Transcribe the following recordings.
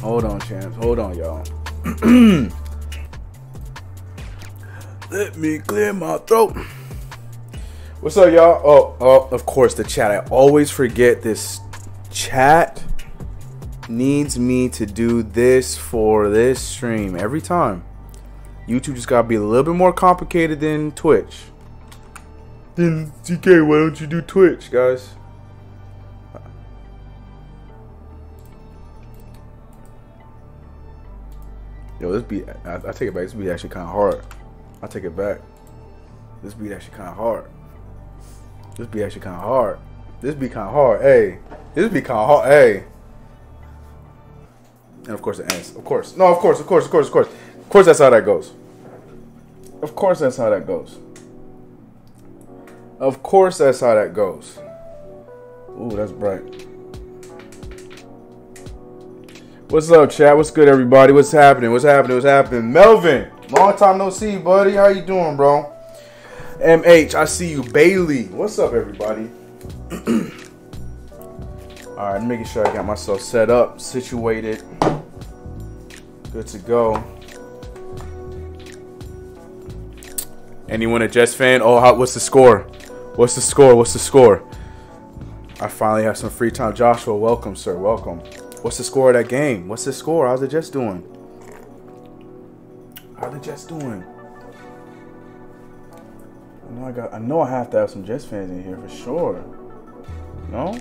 Hold on, champs. Hold on, y'all. Let me clear my throat. What's up, y'all? Oh, oh, of course, the chat. I always forget this chat needs me to do this for this stream every time. YouTube just gotta be a little bit more complicated than Twitch. Then CK, why don't you do Twitch, guys? Yo, this beat, I, I take it back. This beat actually kind of hard. I take it back. This beat actually kind of hard. This beat actually kind of hard. This beat kind of hard. Hey, this beat kind of hard. Hey. And of course it ends. Of course. No, of course, of course, of course, of course. Of course that's how that goes. Of course that's how that goes. Of course that's how that goes. Ooh, that's bright. What's up, chat? What's good, everybody? What's happening? What's happening? What's happening? Melvin, long time no see, buddy. How you doing, bro? MH, I see you. Bailey, what's up, everybody? All right, making sure I got myself set up, situated, good to go. Anyone a Jets fan? Oh, how, what's the score? What's the score? What's the score? I finally have some free time. Joshua, welcome, sir. Welcome. What's the score of that game? What's the score? How's the Jets doing? How the Jets doing? I know I got. I know I have to have some Jets fans in here for sure. No.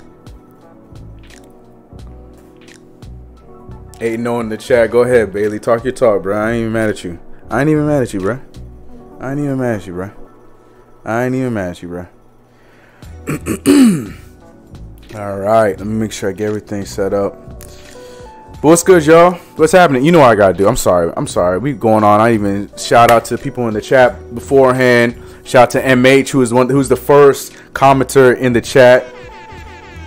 Ain't no oh in the chat. Go ahead, Bailey. Talk your talk, bro. I ain't even mad at you. I ain't even mad at you, bro. I ain't even mad at you, bro. I ain't even mad at you, bro. All right, let me make sure I get everything set up. But what's good, y'all? What's happening? You know what I gotta do. I'm sorry. I'm sorry. We going on. I even shout out to people in the chat beforehand. Shout out to MH, who is one, who's the first commenter in the chat.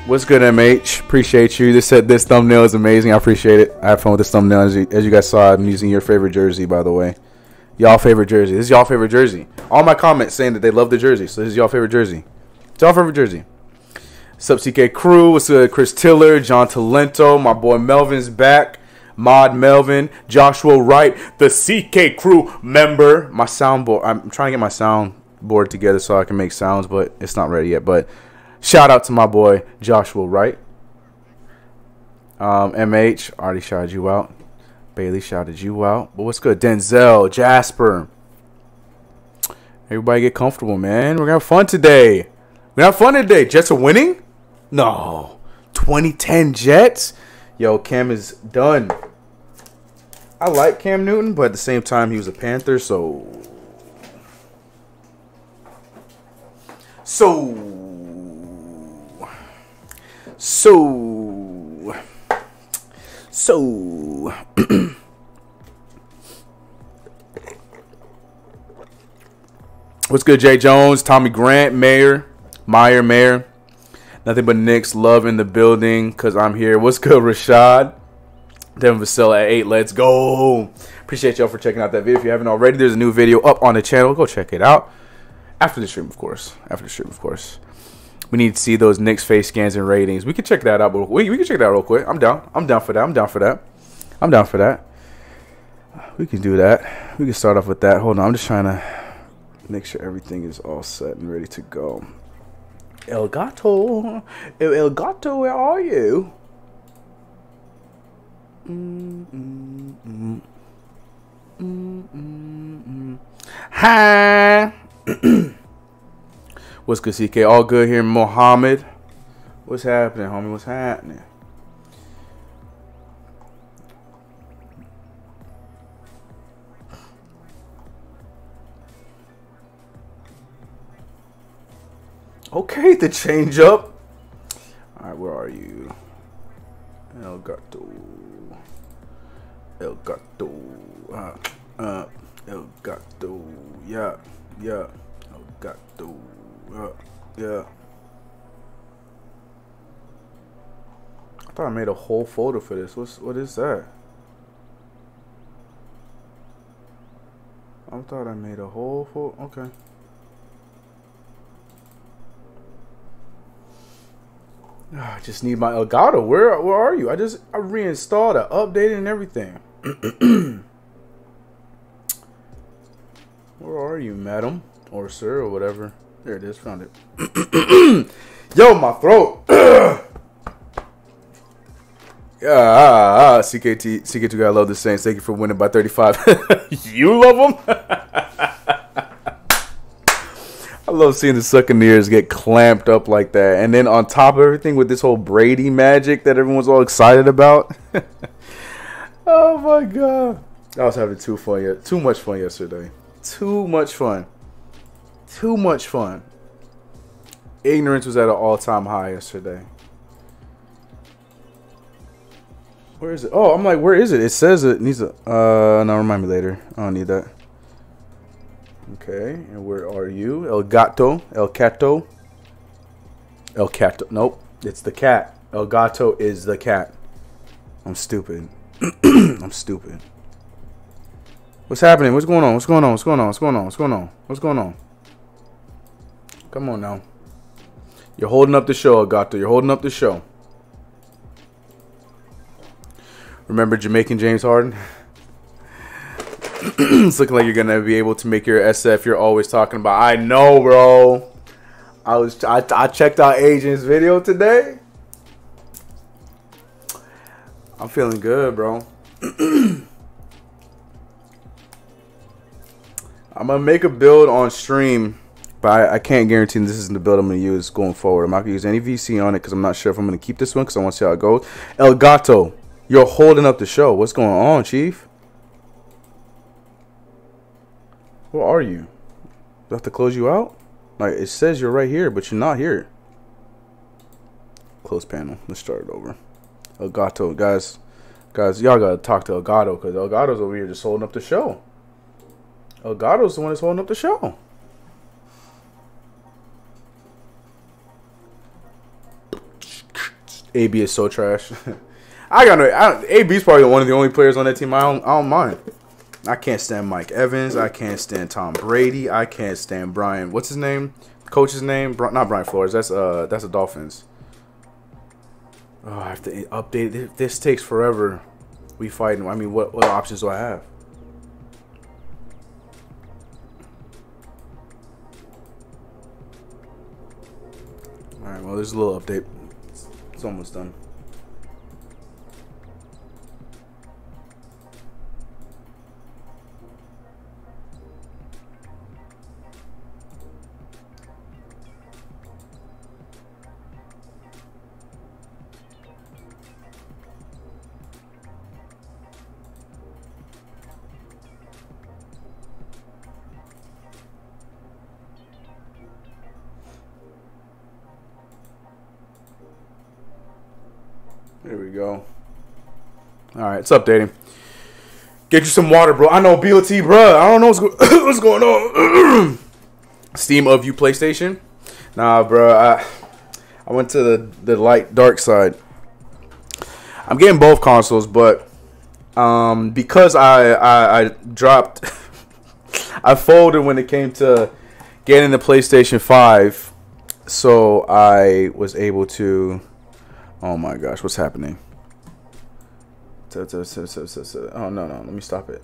What's good, MH? Appreciate you. This said this thumbnail is amazing. I appreciate it. I have fun with this thumbnail. As you, as you guys saw, I'm using your favorite jersey, by the way. Y'all favorite jersey. This is y'all favorite jersey. All my comments saying that they love the jersey. So this is y'all favorite jersey. It's y'all favorite jersey. Sup CK Crew, what's good? Chris Tiller, John Talento, my boy Melvin's back. Mod Melvin, Joshua Wright, the CK Crew member. My soundboard, I'm trying to get my soundboard together so I can make sounds, but it's not ready yet. But shout out to my boy Joshua Wright. Um, MH, already shouted you out. Bailey shouted you out. But what's good? Denzel, Jasper. Everybody get comfortable, man. We're gonna have fun today. We're gonna have fun today. Jets are winning? No. 2010 Jets? Yo, Cam is done. I like Cam Newton, but at the same time, he was a Panther, so. So. So. So. What's good, Jay Jones, Tommy Grant, Mayor, Meyer, Mayor. Nothing but Knicks love in the building because I'm here. What's good, Rashad? Devin Vassell at 8. Let's go. Appreciate y'all for checking out that video. If you haven't already, there's a new video up on the channel. Go check it out. After the stream, of course. After the stream, of course. We need to see those Knicks face scans and ratings. We can check that out. We, we can check that out real quick. I'm down. I'm down for that. I'm down for that. I'm down for that. We can do that. We can start off with that. Hold on. I'm just trying to make sure everything is all set and ready to go. El Gato. El, El Gato, where are you? Mm, mm, mm. Hi. What's good, CK? All good here, Mohammed. What's happening, homie? What's happening? Okay, the change up. All right, where are you? El Gato. El Gato. Uh, uh, El Gato. Yeah, yeah. El Gato. Uh, yeah. I thought I made a whole folder for this. What's what is that? I thought I made a whole folder. Okay. I just need my Elgato. Where where are you? I just I reinstalled it, updated and everything. where are you, madam or sir or whatever? There it is. Found it. Yo, my throat. Yeah, ah, ah, CKT, CK2 I love the Saints. Thank you for winning by 35. you love them? Love seeing the Succaneers get clamped up like that. And then on top of everything with this whole Brady magic that everyone's all excited about. oh my god. I was having too fun yet too much fun yesterday. Too much fun. Too much fun. Ignorance was at an all-time high yesterday. Where is it? Oh, I'm like, where is it? It says it needs a. Uh, no, remind me later. I don't need that. Okay, and where are you? El Gato, El Cato, El Cato. Nope, it's the cat. El Gato is the cat. I'm stupid. I'm stupid. What's happening? What's going on? What's going on? What's going on? What's going on? What's going on? What's going on? Come on now. You're holding up the show, El Gato. You're holding up the show. Remember Jamaican James Harden? it's looking like you're gonna be able to make your SF you're always talking about. I know, bro. I was I, I checked out Agent's video today. I'm feeling good, bro. I'm gonna make a build on stream, but I, I, can't guarantee this isn't the build I'm gonna use going forward. I'm not gonna use any VC on it because I'm not sure if I'm gonna keep this one because I want to see how it goes. El Gato. You're holding up the show. What's going on, Chief? Where are you? Do I have to close you out? Like, it says you're right here, but you're not here. Close panel. Let's start it over. Elgato, guys. Guys, y'all gotta talk to Elgato, because Elgato's over here just holding up the show. Elgato's the one that's holding up the show. AB is so trash. I got no. AB's probably one of the only players on that team I don't, I don't mind. I can't stand Mike Evans. I can't stand Tom Brady. I can't stand Brian. What's his name? Coach's name? Not Brian Flores. That's uh. That's the Dolphins. Oh, I have to update. This, this takes forever. We fighting. I mean, what what options do I have? All right. Well, there's a little update. It's almost done. There we go. All right, it's updating. Get you some water, bro. I know BOT, bro. I don't know what's, go what's going on. Steam of you PlayStation. Nah, bro. I I went to the the light dark side. I'm getting both consoles, but um, because I I, I dropped, I folded when it came to getting the PlayStation Five, so I was able to Oh my gosh, what's happening? Oh no, no, let me stop it.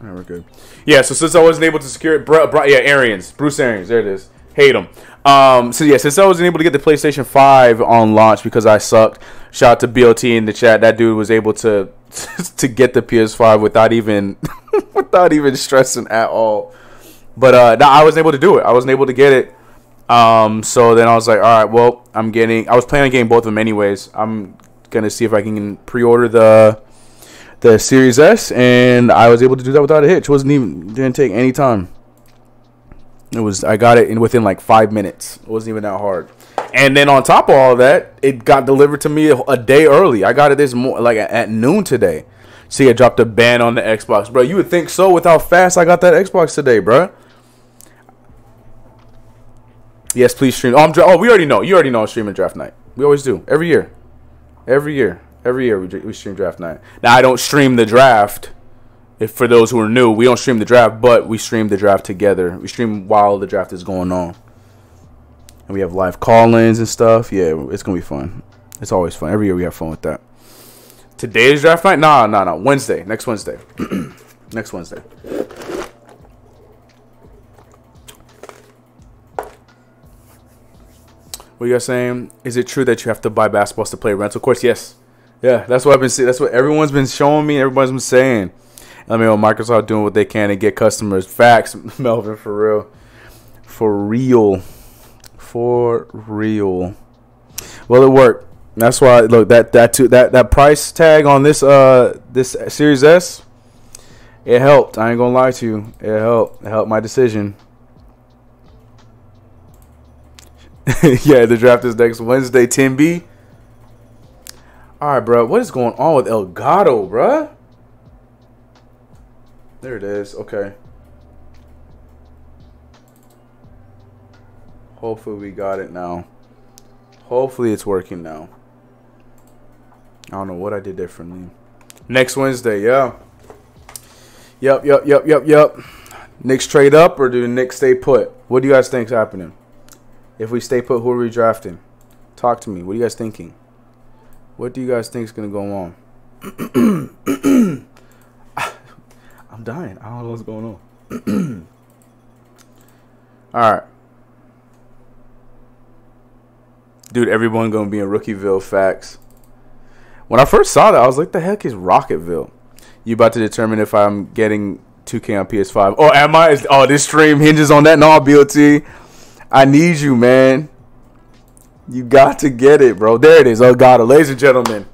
All right, we're good. Yeah, so since I wasn't able to secure it, bro, bro, yeah, Arians, Bruce Arians, there it is. Hate him. Um, so yeah, since I wasn't able to get the PlayStation 5 on launch because I sucked, shout out to BLT in the chat. That dude was able to to get the PS5 without even without even stressing at all. But uh, no, I wasn't able to do it. I wasn't able to get it. Um, so then I was like, all right, well, I'm getting. I was planning on getting both of them anyways. I'm gonna see if I can pre-order the the Series S, and I was able to do that without a hitch. It wasn't even didn't take any time. It was I got it in within like five minutes. It wasn't even that hard. And then on top of all that, it got delivered to me a, a day early. I got it this more like at noon today. See, I dropped a ban on the Xbox, bro. You would think so with how fast I got that Xbox today, bro. Yes, please stream. Oh, I'm dra- oh, we already know. You already know I'm streaming draft night. We always do every year, every year, every year we, we stream draft night. Now I don't stream the draft if for those who are new, we don't stream the draft, but we stream the draft together. We stream while the draft is going on, and we have live call-ins and stuff. Yeah, it's gonna be fun. It's always fun. Every year we have fun with that. Today's draft night? Nah, nah, nah. Wednesday. Next Wednesday. Next Wednesday. What you guys saying? Is it true that you have to buy basketballs to play rental Of course? Yes. Yeah, that's what I've been seeing. That's what everyone's been showing me. Everybody's been saying. I mean, Microsoft doing what they can to get customers. Facts, Melvin, for real, for real, for real. Well, it worked. That's why look that that too, that that price tag on this uh this Series S. It helped. I ain't gonna lie to you. It helped. It helped my decision. yeah, the draft is next Wednesday, 10B. All right, bro. What is going on with Elgato, bro? There it is. Okay. Hopefully we got it now. Hopefully it's working now. I don't know what I did differently. Next Wednesday, yeah. Yep, yep, yep, yep, yep. Knicks trade up or do the Knicks stay put? What do you guys think's happening? If we stay put, who are we drafting? Talk to me. What are you guys thinking? What do you guys think is gonna go on? I'm dying. I don't know what's going on. All right. Dude, everyone gonna be in Rookieville. Facts. When I first saw that, I was like, "The heck is Rocketville?" You about to determine if I'm getting 2K on PS5? Oh, am I? Oh, this stream hinges on that. No, BOT. I need you, man. You got to get it, bro. There it is. Elgato, ladies and gentlemen.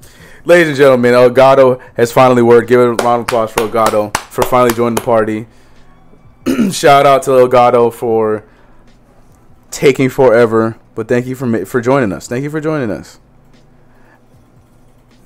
Ladies and gentlemen, Elgato has finally worked. Give it a round of applause for Elgato for finally joining the party. Shout out to Elgato for taking forever, but thank you for for joining us. Thank you for joining us.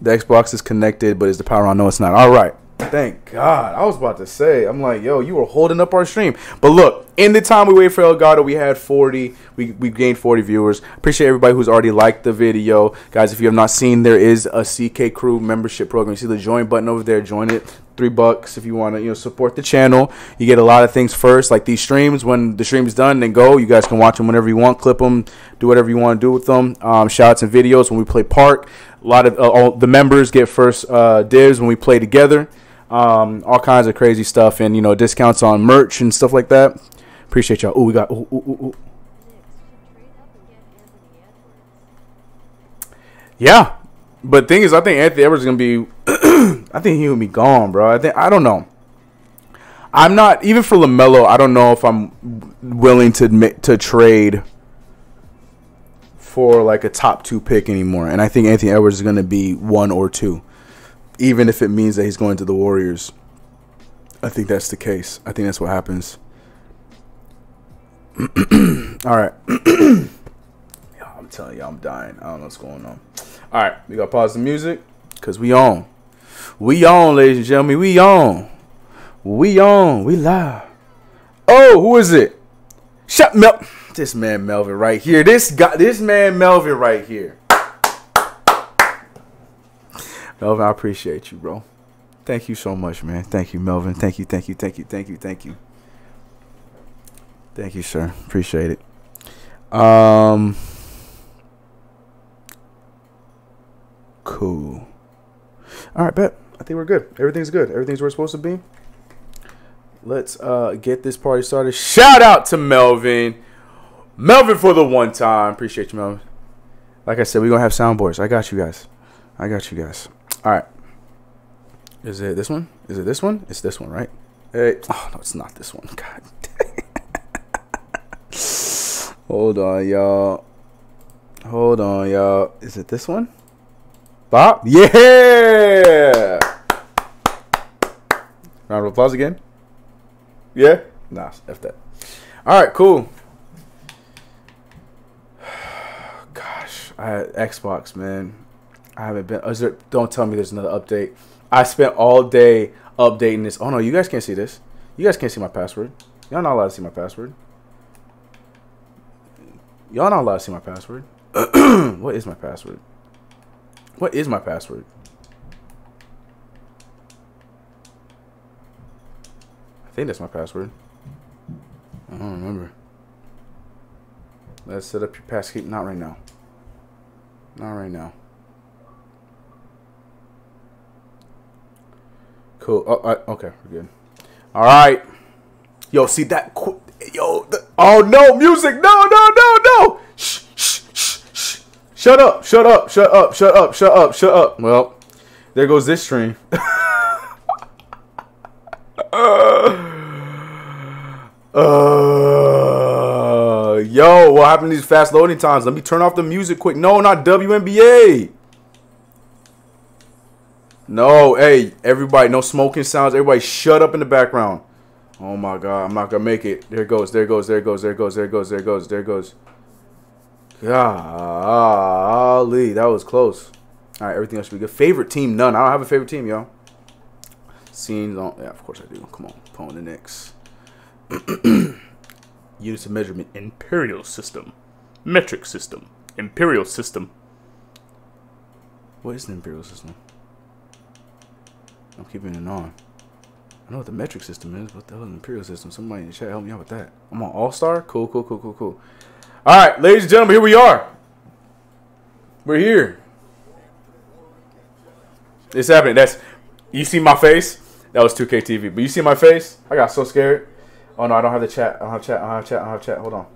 The Xbox is connected, but is the power on? No, it's not. All right. Thank God. I was about to say, I'm like, yo, you were holding up our stream. But look, in the time we wait for Elgato, we had 40. We, we gained 40 viewers. Appreciate everybody who's already liked the video. Guys, if you have not seen, there is a CK Crew membership program. You see the join button over there. Join it. Three bucks if you want to, you know, support the channel. You get a lot of things first, like these streams. When the stream's done, then go. You guys can watch them whenever you want. Clip them. Do whatever you want to do with them. Um, shout and videos when we play Park. A lot of uh, all the members get first uh, dibs when we play together um, all kinds of crazy stuff, and you know discounts on merch and stuff like that. Appreciate y'all. Oh, we got. Ooh, ooh, ooh, yeah, but thing is, I think Anthony Edwards is gonna be. I think he will be gone, bro. I think I don't know. I'm not even for Lamelo. I don't know if I'm willing to admit to trade for like a top two pick anymore. And I think Anthony Edwards is going to be one or two even if it means that he's going to the Warriors. I think that's the case. I think that's what happens. All right. I'm telling you, I'm dying. I don't know what's going on. All right, we got to pause the music because we on. We on, ladies and gentlemen. We on. We on. We live. Oh, who is it? Shut Mel. This man Melvin right here. This guy. This man Melvin right here. Melvin, I appreciate you, bro. Thank you so much, man. Thank you, Melvin. Thank you, thank you, thank you, thank you, thank you. Thank you, sir. Appreciate it. Um Cool. All right, bet. I think we're good. Everything's good. Everything's where it's supposed to be. Let's uh get this party started. Shout out to Melvin. Melvin for the one time. Appreciate you, Melvin. Like I said, we're gonna have soundboards. I got you guys. I got you guys. All right. Is it this one? Is it this one? It's this one, right? Hey. Oh, no, it's not this one. God Hold on, y'all. Hold on, y'all. Is it this one? Bob? Yeah! Round of applause again. Yeah? Nah, F that. All right, cool. Gosh, I Xbox, man. I haven't been. Is There, don't tell me there's another update. I spent all day updating this. Oh no, you guys can't see this. You guys can't see my password. Y'all not allowed to see my password. Y'all not allowed to see my password. what is my password? What is my password? I think that's my password. I don't remember. Let's set up your passkey. Not right now. Not right now. Cool. Oh, uh, okay, we're good. All right. Yo, see that? Yo, the, oh no, music! No, no, no! Shh, shh, shh, shh. Shut up! Shut up! Shut up! Shut up! Shut up! Shut up! Well, there goes this stream. Uh, yo, what happened to these fast loading times? Let me turn off the music quick. No, not WNBA. No, hey, everybody, no smoking sounds. Everybody, shut up in the background. Oh my god, I'm not gonna make it. There it goes, there it goes, there it goes, there it goes, there it goes, there it goes, there it goes. Golly, that was close. All right, everything else should be good. Favorite team? None. I don't have a favorite team, yo. Scenes on. Yeah, of course I do. Come on, pulling the Knicks. Units of measurement. Imperial system. Metric system. Imperial system. What is the imperial system? I'm keeping it on. I know what the metric system is. What the hell is imperial system? Somebody in the chat help me out with that. I'm on All Star. Cool, cool, cool, cool, cool. All right, ladies and gentlemen, here we are. We're here. It's happening. That's you see my face. That was 2K TV. But you see my face? I got so scared. Oh no, I don't have the chat. I don't have chat. I don't have chat. I don't have chat. Hold on.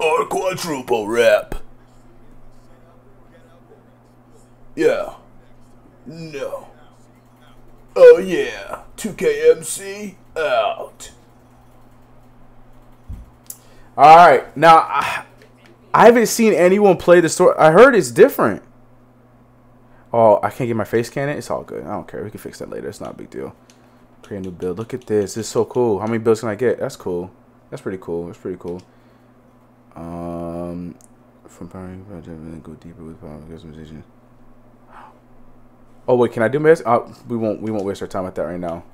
Or quadruple rep. Yeah. No. Oh yeah. 2KMC out. All right. Now I, I haven't seen anyone play the story. I heard it's different. Oh, I can't get my face cannon. It's all good. I don't care. We can fix that later. It's not a big deal. Create a new build. Look at this. This is so cool. How many builds can I get? That's cool. That's pretty cool. That's pretty cool. Um, from powering project go deeper with power customization. Oh wait, can I do this? Uh, we won't. We won't waste our time with that right now.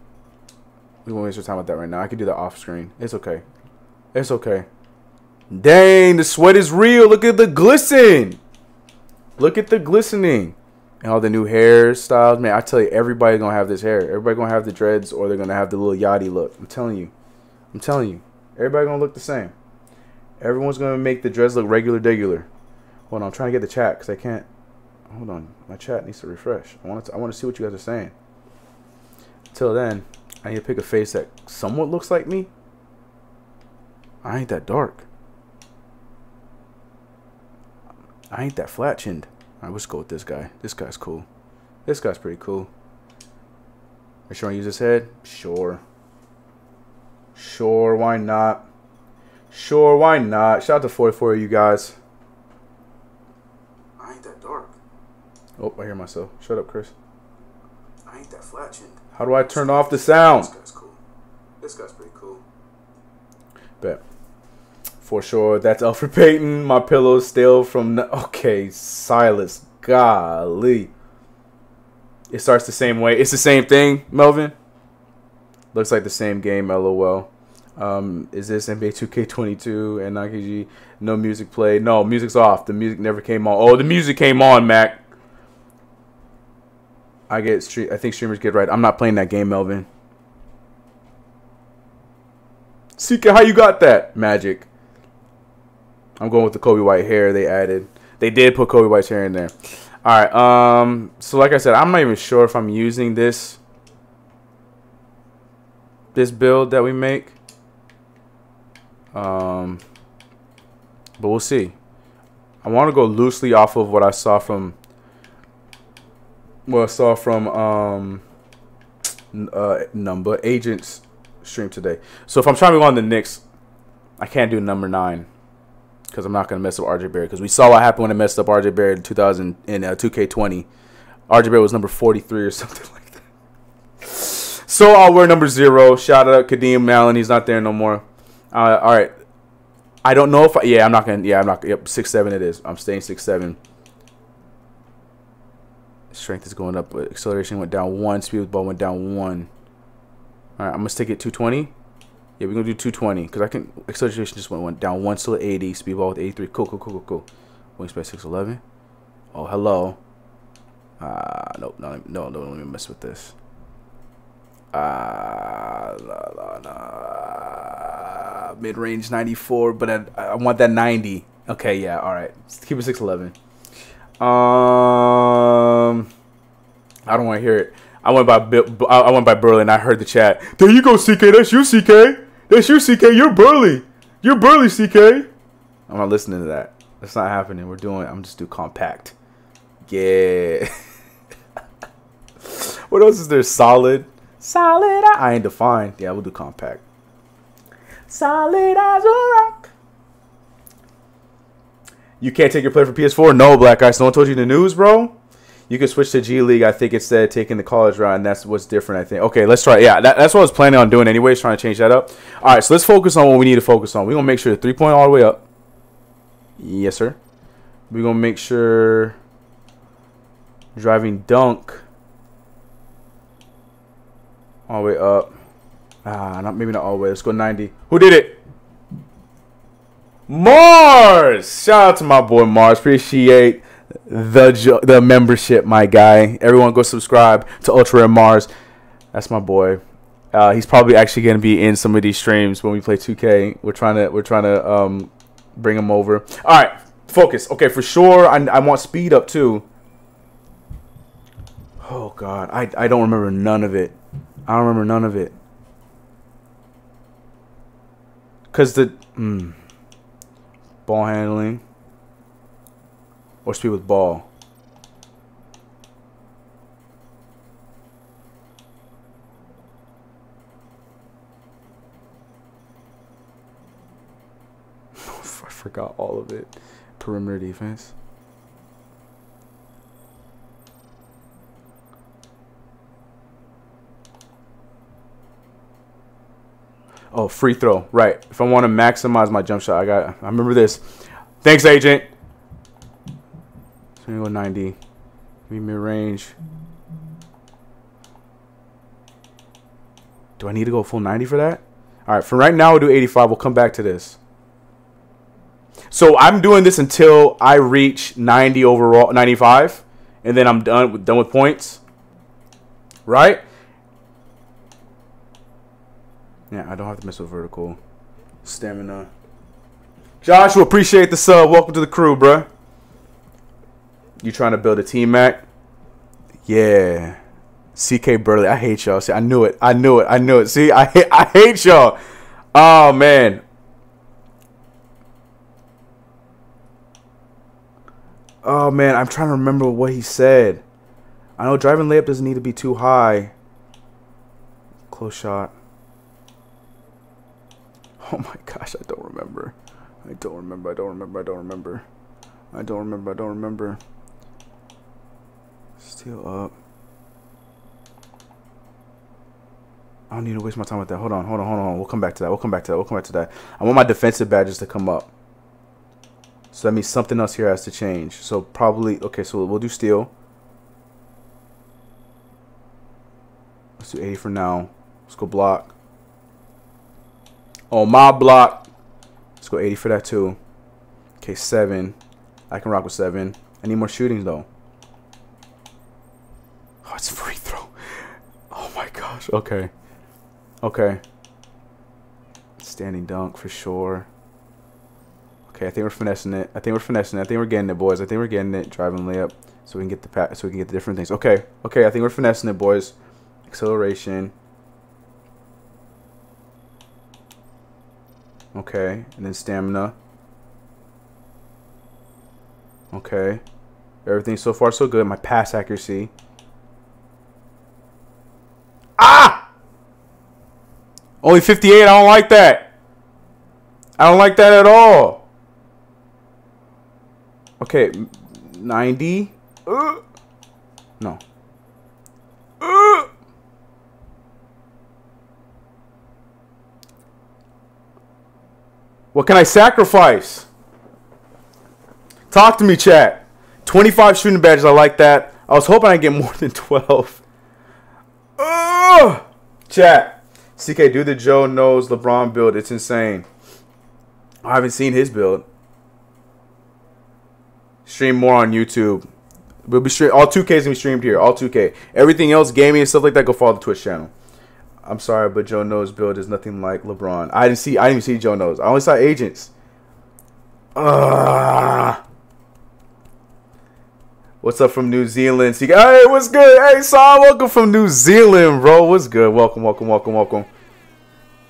We won't waste our time with that right now. I can do that off screen. It's okay. It's okay. Dang, the sweat is real. Look at the glisten. Look at the glistening and all the new hairstyles. Man, I tell you, everybody's gonna have this hair. Everybody gonna have the dreads, or they're gonna have the little yachty look. I'm telling you, I'm telling you, everybody gonna look the same. Everyone's gonna make the dreads look regular, regular. Hold on, I'm trying to get the chat because I can't. Hold on, my chat needs to refresh. I want to. I want to see what you guys are saying. Till then, I need to pick a face that somewhat looks like me. I ain't that dark. I ain't that flat chinned. Alright, let's go with this guy. This guy's cool. This guy's pretty cool. Are you sure I use his head? Sure. Sure, why not? Sure, why not? Shout out to 44 of you guys. I ain't that dark. Oh, I hear myself. Shut up, Chris. I ain't that flat chin. How do I turn off the sound? This guy's cool. This guy's pretty cool. Bet for sure. That's Alfred Payton. My pillow still from. Okay, Silas. Golly. It starts the same way. It's the same thing, Melvin. Looks like the same game, lol. Um, is this NBA 2K22 and Nike No music played. No, music's off. The music never came on. Oh, the music came on, Mac. I get. I think streamers get right. I'm not playing that game, Melvin. Sika, how you got that? Magic. I'm going with the Coby White hair they added. They did put Coby White's hair in there. All right. Um. So like I said, I'm not even sure if I'm using this this build that we make. Um. But we'll see. I want to go loosely off of what I saw from what I saw from um uh number agents stream today. So if I'm trying to go on the Knicks, I can't do number nine because I'm not going to mess up RJ Barrett because we saw what happened when I messed up RJ Barrett in 2000 in uh, 2K20. RJ Barrett was number 43 or something like that. So I'll wear number zero. Shout out Kadeem Allen. He's not there no more. Uh, all right. I don't know if I, yeah I'm not gonna yeah I'm not yep six seven it is I'm staying six seven. Strength is going up, but acceleration went down one. Speed the ball went down one. All right, I'm gonna stick it 220. Yeah, we're gonna do 220 because I can acceleration just went, went down one still at 80, speedball with 83. Cool, cool, cool, cool, cool. Wingspan 611. Oh, hello. Ah, uh, no, no, no, no, let me mess with this. Uh, la, la, la. Mid range 94, but I, I want that 90. Okay, yeah, all right. Keep it 6'11. Um, I don't want to hear it. I went by I went by Berlin. I heard the chat. There you go, CK. That's you, CK. That's you, CK. You're burly. You're burly, CK. I'm not listening to that. That's not happening. We're doing. I'm just do compact. Yeah. what else is there? Solid. Solid. I ain't defined. Yeah, we'll do compact. Solid as a rock. You can't take your player for PS4? No, Black. No one told you the news, bro? You can switch to G League, I think, instead of taking the college route, and that's what's different, I think. Okay, let's try. Yeah, that, that's what I was planning on doing anyways, trying to change that up. All right, so let's focus on what we need to focus on. We're going to make sure the three-point all the way up. Yes, sir. We're going to make sure driving dunk all the way up. Ah, not maybe not all the way. Let's go 90. Who did it? Mars! Shout out to my boy Mars. Appreciate the the membership, my guy. Everyone go subscribe to Ultra and Mars. That's my boy. Uh, he's probably actually gonna be in some of these streams when we play 2K. We're trying to we're trying to um, bring him over. All right, focus. Okay, for sure. I, I want speed up too. Oh God, I I don't remember none of it. I don't remember none of it. Cause the. Mm, Ball handling. Or speed with ball. I forgot all of it. Perimeter defense. Oh, free throw. Right. If I want to maximize my jump shot, I got. I remember this. Thanks, agent. So go 90. Be mid range. Do I need to go full 90 for that? All right. For right now, we'll do 85. We'll come back to this. So I'm doing this until I reach 90 overall, 95, and then I'm done with done with points. Right? Yeah, I don't have to mess with vertical. Stamina. Joshua, appreciate the sub. Welcome to the crew, bruh. You trying to build a team, Mac? Yeah. CK Burley. I hate y'all. See, I knew it. I knew it. I knew it. See, I hate, I hate y'all. Oh, man. Oh, man. I'm trying to remember what he said. I know driving layup doesn't need to be too high. Close shot. Oh my gosh, I don't remember. I don't remember. I don't remember. I don't remember. I don't remember. I don't remember. Still up. I don't need to waste my time with that. Hold on, hold on, hold on. We'll come back to that. We'll come back to that. We'll come back to that. I want my defensive badges to come up. So that means something else here has to change. So probably, okay, so we'll do steel. Let's do 80 for now. Let's go block. Oh, on my block, let's go 80 for that too. Okay, 7. I can rock with 7. I need more shootings though. Oh, it's free throw. Oh my gosh. Okay. Okay. Standing dunk for sure. Okay, I think we're finessing it. I think we're finessing it. I think we're getting it, boys. I think we're getting it. Driving layup, so we can get the pat. So we can get the different things. Okay, okay. I think we're finessing it, boys. Acceleration. Okay, and then stamina. Okay. Everything so far so good. My pass accuracy. Ah! Only 58. I don't like that. I don't like that at all. Okay, 90. Uh, no. Uh. What can I sacrifice? Talk to me, chat. 25 shooting badges. I like that. I was hoping I'd get more than 12. Oh! Chat. CK, do the Joe knows LeBron build. It's insane. I haven't seen his build. Stream more on YouTube. We'll be stream all 2Ks gonna be streamed here. All 2K. Everything else, gaming and stuff like that, go follow the Twitch channel. I'm sorry, but Joe Knows build is nothing like LeBron. I didn't see. I didn't even see Joe Knows. I only saw agents. Ah. What's up from New Zealand? Hey, what's good? Hey, Sam, welcome from New Zealand, bro. What's good? Welcome, welcome, welcome, welcome.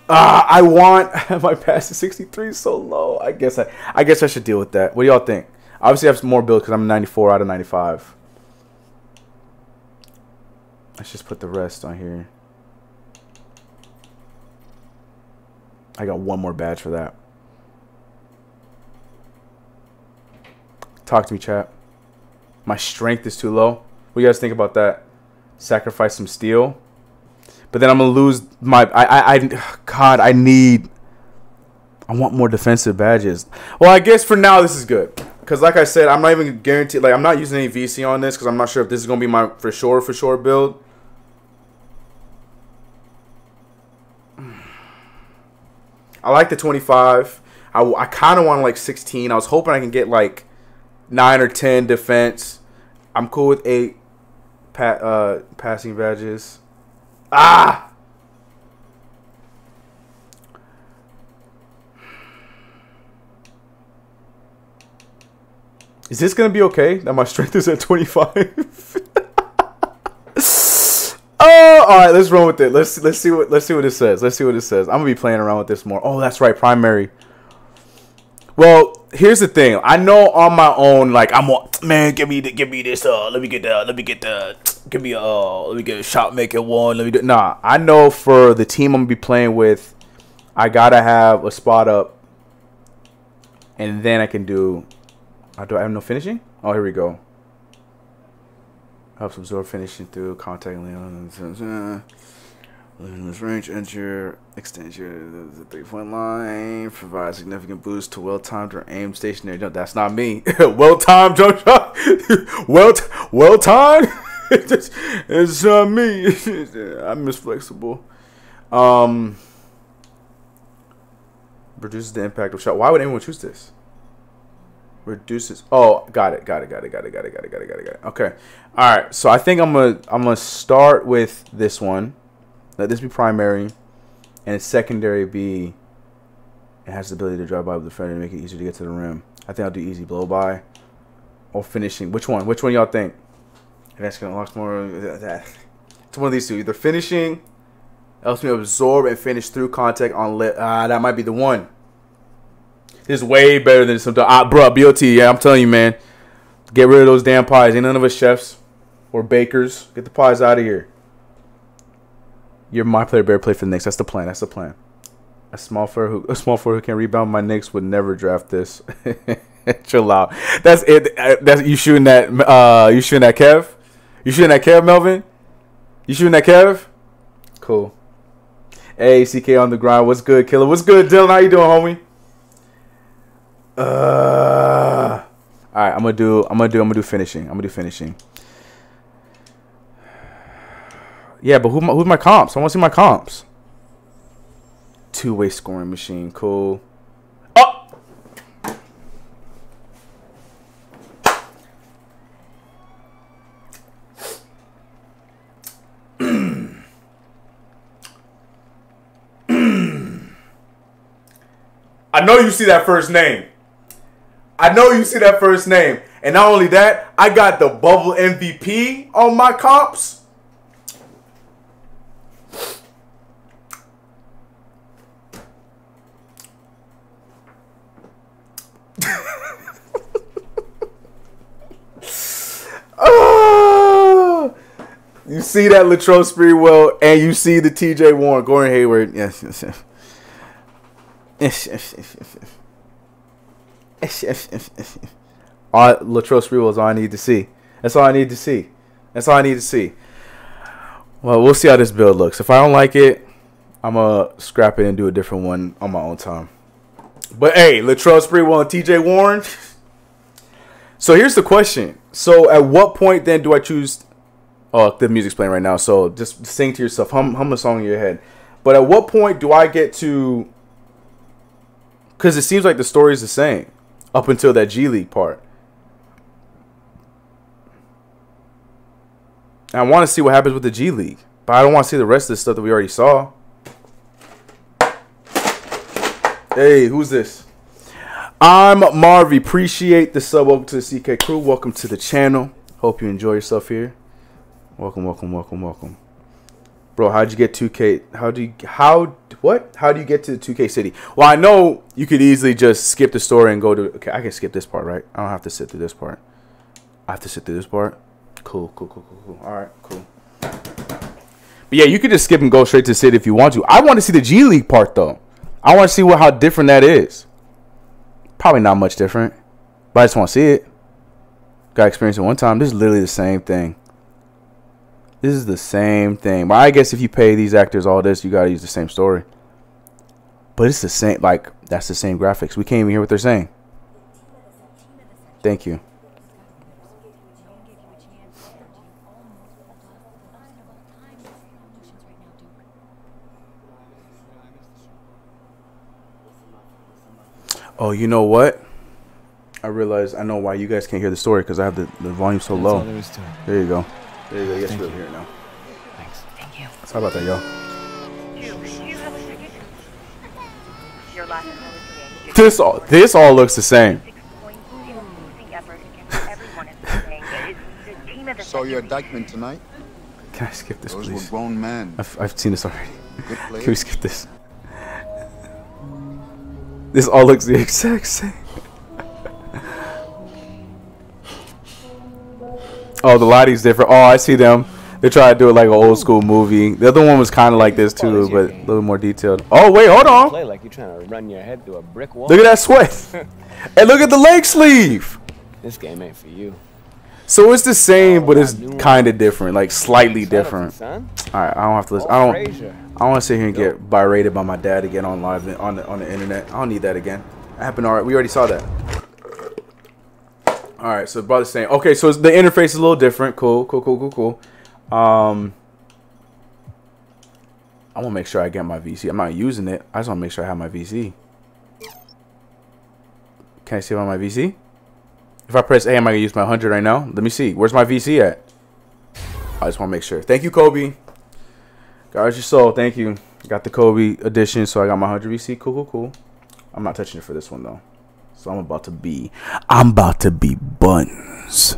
Ah, I want my pass to 63 so low. I guess I, I guess I should deal with that. What do y'all think? Obviously, I have some more build because I'm 94 out of 95. Let's just put the rest on here. I got one more badge for that. Talk to me, chat. My strength is too low. What do you guys think about that? Sacrifice some steel. But then I'm gonna lose my I I, I God, I need I want more defensive badges. Well, I guess for now this is good. Cause like I said, I'm not even guaranteed like I'm not using any VC on this because I'm not sure if this is gonna be my for sure for sure build. I like the 25. I, I kind of want like 16. I was hoping I can get like 9 or 10 defense. I'm cool with 8 pa- uh, passing badges. Ah! Is this gonna be okay? That my strength is at 25. oh, all right. Let's run with it. Let's let's see what let's see what it says. Let's see what it says. I'm gonna be playing around with this more. Oh, that's right, primary. Well, here's the thing. I know on my own, like I'm, man, give me the, give me this. Uh, let me get the, let me get the, give me a, uh, let me get a shot making one. Let me do. Nah, I know for the team I'm gonna be playing with, I gotta have a spot up, and then I can do. Uh, do I have no finishing? Oh, here we go. Helps absorb finishing through contact. Within this range, enter, extends your three-point line, provide significant boost to well-timed or aim stationary jump. That's not me. well-timed jump shot. well, well-timed. it's, it's uh, me. I'm misflexible. Um, reduces the impact of shot. Why would anyone choose this? Reduces. Oh, got it. Got it. Got it. Got it. Got it. Got it. Got it. Got it. Okay. All right. So I think I'm gonna I'm gonna start with this one. Let this be primary, and its secondary be. It has the ability to drive by with the defender to make it easier to get to the rim. I think I'll do easy blow by, or finishing. Which one? Which one y'all think? That's gonna unlock more. That. It's one of these two. Either finishing, helps me absorb and finish through contact on lit. Ah, that might be the one. This is way better than some. Ah, bro, BOT. Yeah, I'm telling you, man. Get rid of those damn pies. Ain't none of us chefs or bakers. Get the pies out of here. You're my player better play for the Knicks. That's the plan. That's the plan. A small forward who a small forward who can rebound my Knicks would never draft this. Chill out. That's it. Uh, that's you shooting that. Uh, you shooting that Kev. You shooting that Kev, Melvin. You shooting that Kev. Cool. Hey, CK on the grind. What's good, killer? What's good, Dylan? How you doing, homie? Uh. All right, I'm gonna do. I'm gonna do. I'm gonna do finishing. I'm gonna do finishing. Yeah, but who who's my comps? I want to see my comps. Two way scoring machine. Cool. Oh. I know you see that first name. I know you see that first name. And not only that, I got the bubble MVP on my comps. You see that Latrell Sprewell and you see the TJ Warren, Gordon Hayward. Yes, yes, yes. Yes, yes, yes, yes, yes. Yes, yes, yes. All Latrell Sprewell is all I need to see. That's all I need to see. That's all I need to see. Well, we'll see how this build looks. If I don't like it, I'm gonna scrap it and do a different one on my own time. But hey, Latrell Sprewell and TJ Warren. So here's the question. So at what point then do I choose? Oh, the music's playing right now. So just sing to yourself, hum hum a song in your head. But at what point do I get to? Because it seems like the story is the same up until that G League part. And I want to see what happens with the G League. But I don't want to see the rest of the stuff that we already saw. Hey, who's this? I'm Marvy. Appreciate the sub. Welcome to the CK crew. Welcome to the channel. Hope you enjoy yourself here. Welcome, welcome, welcome, welcome. Bro, how'd you get 2K? How do you how what? How do you get to 2K City? Well, I know you could easily just skip the story and go to. Okay, I can skip this part, right? I don't have to sit through this part. I have to sit through this part. Cool, cool, cool, cool, cool. All right, cool. But yeah, you could just skip and go straight to City if you want to. I want to see the G League part though. I want to see what how different that is. Probably not much different, but I just want to see it. Got experience it one time. This is literally the same thing. This is the same thing. But I guess if you pay these actors all this, you gotta use the same story. But it's the same. Like that's the same graphics. We can't even hear what they're saying. Thank you. Oh, you know what? I realize I know why you guys can't hear the story because I have the, the volume so low. There you go. There you go. Yes, we're here now. Thanks. Thank you. Sorry about that, y'all. This all this all looks the same. So you're a Dykeman tonight? Can I skip this, Those please? were grown men. I've, I've seen this already. Good Can we skip this? This all looks the exact same. Oh, the lighting's different. Oh, I see them. They try to do it like an old school movie. The other one was kind of like this too, but a little more detailed. Oh wait, hold on. Play like you're trying to run your head through a brick wall. Look at that sweat. and look at the leg sleeve. This game ain't for you. So it's the same, oh, but it's kind of different, like slightly different. All right, I don't have to listen. Oh, I don't. I don't want to sit here and get berated by my dad again on live on the on the internet. I don't need that again. That happened already. We already saw that. All right, so about the same. okay, so the interface is a little different. Cool, cool, cool, cool, cool. Um, I want to make sure I get my VC. I'm not using it. I just want to make sure I have my VC. Can I see my VC? If I press A, am I gonna use my 100 right now? Let me see. Where's my VC at? I just want to make sure. Thank you, Kobe. Guard your soul. Thank you. Got the Kobe edition, so I got my 100 VC. Cool, cool, cool. I'm not touching it for this one though. So I'm about to be. I'm about to be buns.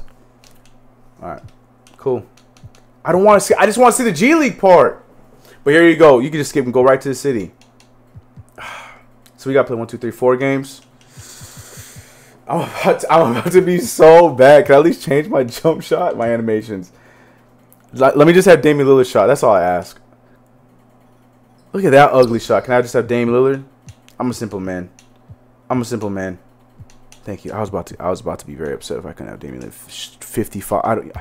All right. Cool. I don't want to see. I just want to see the G League part. But here you go. You can just skip and go right to the city. So we got to play one, two, three, four games. I'm about, to, I'm about to be so bad. Can I at least change my jump shot, my animations? Let me just have Damian Lillard shot. That's all I ask. Look at that ugly shot. Can I just have Damian Lillard? I'm a simple man. I'm a simple man. Thank you. I was about to. I was about to be very upset if I couldn't have Damian Lillard. 55. I don't.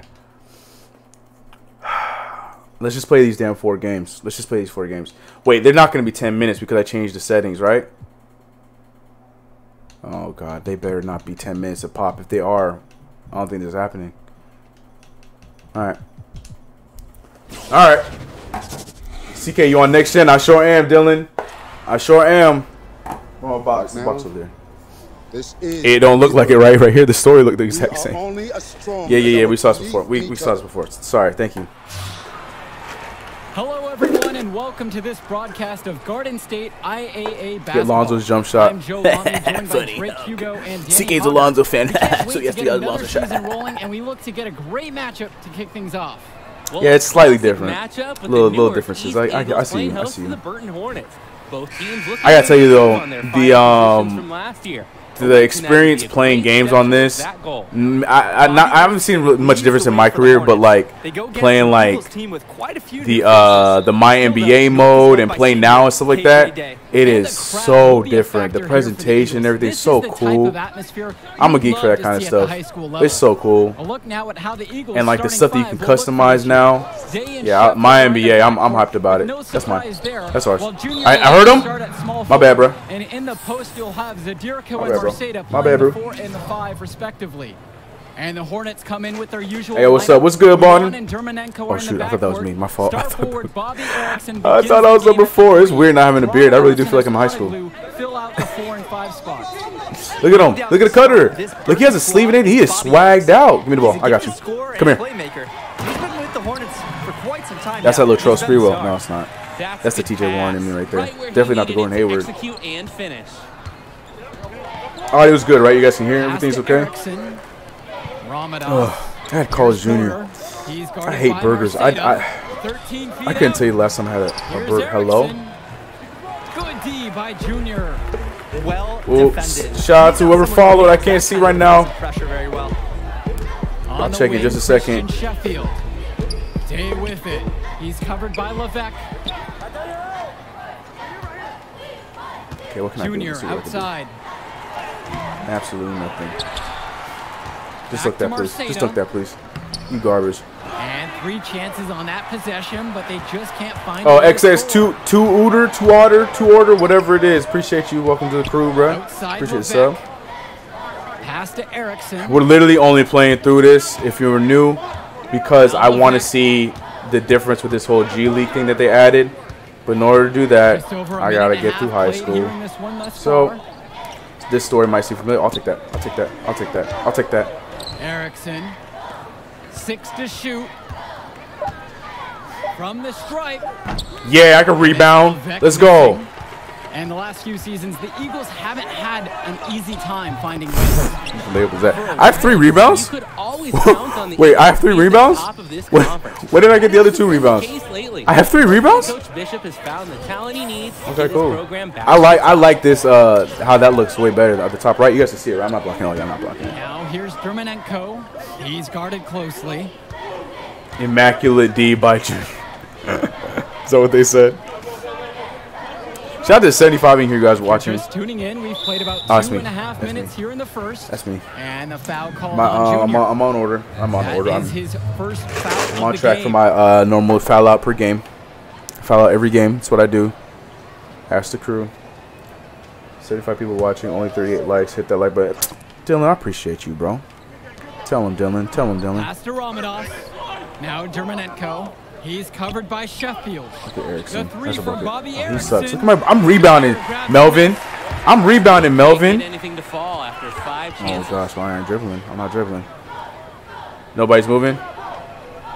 Let's just play these damn four games. Let's just play these four games. Wait, they're not going to be 10 minutes because I changed the settings, right? Oh god, they better not be 10 minutes a pop. If they are, I don't think this is happening. Alright. Alright. CK, you on next gen? I sure am, Dylan. I sure am. Oh, box, Right box over there. This is It don't look like it right right here. The story looked the exact same. only as Yeah, yeah, yeah. We saw this before. We, we saw this before. Sorry, thank you. Hello, everyone, and welcome to this broadcast of Garden State IAA basketball. Get Lonzo's jump shot. I'm Joe Lonnie, joined by Drake Hugo and Danny CK's a Hunter. Lonzo fan, We can't so wait he has to to get get a Lonzo shot. rolling, and we look to get a great matchup to kick things off. Well, Yeah, it's slightly different. Matchup with Little- little differences. East I- I- I Eagles see you, I see you. the Burton Hornets. Both teams looking I gotta tell you, though, improve on their the, fighting um, positions from last year. The experience could be a playing games on this, towards that goal. I, I, not, I haven't seen really much difference in my career, but like They go against playing like Eagles team with quite a few the uh the my NBA mode and by play now and stuff like that. It And is so will be a different. The presentation, Eagles. everything's This so is the type cool. I'm a geek for that kind of see at the stuff. high school level. It's so cool. A look now at how the Eagles And like the stuff that you can will look for customize now. year. Day and Yeah, my NBA, I'm, I'm hyped about it. That's mine. That's ours. I, I heard him. start at small My bad, bro. And in the post, you'll have and bad, bro. Marceda My bad, bro. four and the five, respectively. And the Hornets come in with their usual. Hey, what's up? What's good, Dermanenko Oh, shoot, I thought that was me. My fault. I thought that- forward Bobby I thought I was number four. It's weird not having a beard. I really do feel like I'm in high school. Montague Fill out the four and five spots. Look at him. Look at the cutter. Look, he has a sleeve in it. He is swagged out. Give me the ball. I got you. Come here. Playmaker. He's been with the Hornets for quite some time That's that Latrell Sprewell. No, it's not. That's, the TJ Warren in me right there. Right where he Definitely not the Gordon Hayward. All right, it was good, right? You guys can hear everything's okay. Erickson. Ramadan. Ugh, I had Carl's Jr. Storer. He's guarded I hate burgers. I- Marcelo. I- 13 feet I couldn't tell you last time I had a, a burger. Hello. Good D by Junior. Well Oops. defended. Shout out to whoever followed. I can't see right now. Pressure very well. I'll the check it just a second. Sheffield. Stay with it. He's covered by Levesque. Okay, what can Junior I do? Let's see what do. outside. Absolutely nothing. Just look that, please. Just look that, please. You garbage. And three chances on that possession, but they just can't find Oh, XS two two order two order two order whatever it is. Appreciate you. Welcome to the crew, bro. Outside Appreciate Levesque. sub. Pass to Erickson. We're literally only playing through this if you're new because I want to see the difference with this whole G League thing that they added. But in order to do that, Just over a I gotta get through high school. So- This story might seem familiar. I'll take that. I'll take that. I'll take that. I'll take that. Erickson, six to shoot. From the stripe. Yeah, I can rebound. Let's go. And the last few seasons, the Eagles haven't had an easy time finding wins. Was that? I have three rebounds. You could always count on the Wait, I have three being at the rebounds? top of this Where, where did I get the other two This has been rebounds? the case lately. I have three rebounds. Coach Bishop has found the talent he needs to Okay, cool. his program back. I like I like this uh how that looks way better at the top right. You guys can see it. Right? I'm not blocking. Oh, yeah, I'm not blocking. Now here's Dermanenko. He's guarded closely. Immaculate D by Junior. Is that what they said? Shout out to 75 in here, guys watching. Just tuning in, we've played about Oh, that's two me. and a half That's minutes me. here in the first. That's me. And the foul call My, on uh, I'm, on, I'm on order. I'm on That order. I'm, his first foul I'm on track game. for my uh, normal foul out per game. Foul out every game. That's what I do. Ask the crew. 75 people watching, only 38 likes. Hit that like button. Dylan, I appreciate you, bro. Tell him, Dylan. Tell him, Dylan. Pass to. Now Dermanenko. He's covered by Sheffield. Look at Erickson. The three That's from. Bobby Oh, he Erickson. sucks. Look at my, I'm rebounding, Melvin. I'm rebounding, Melvin. get anything to fall after five Oh chances. gosh, why aren't dribbling? I'm not dribbling. Nobody's moving.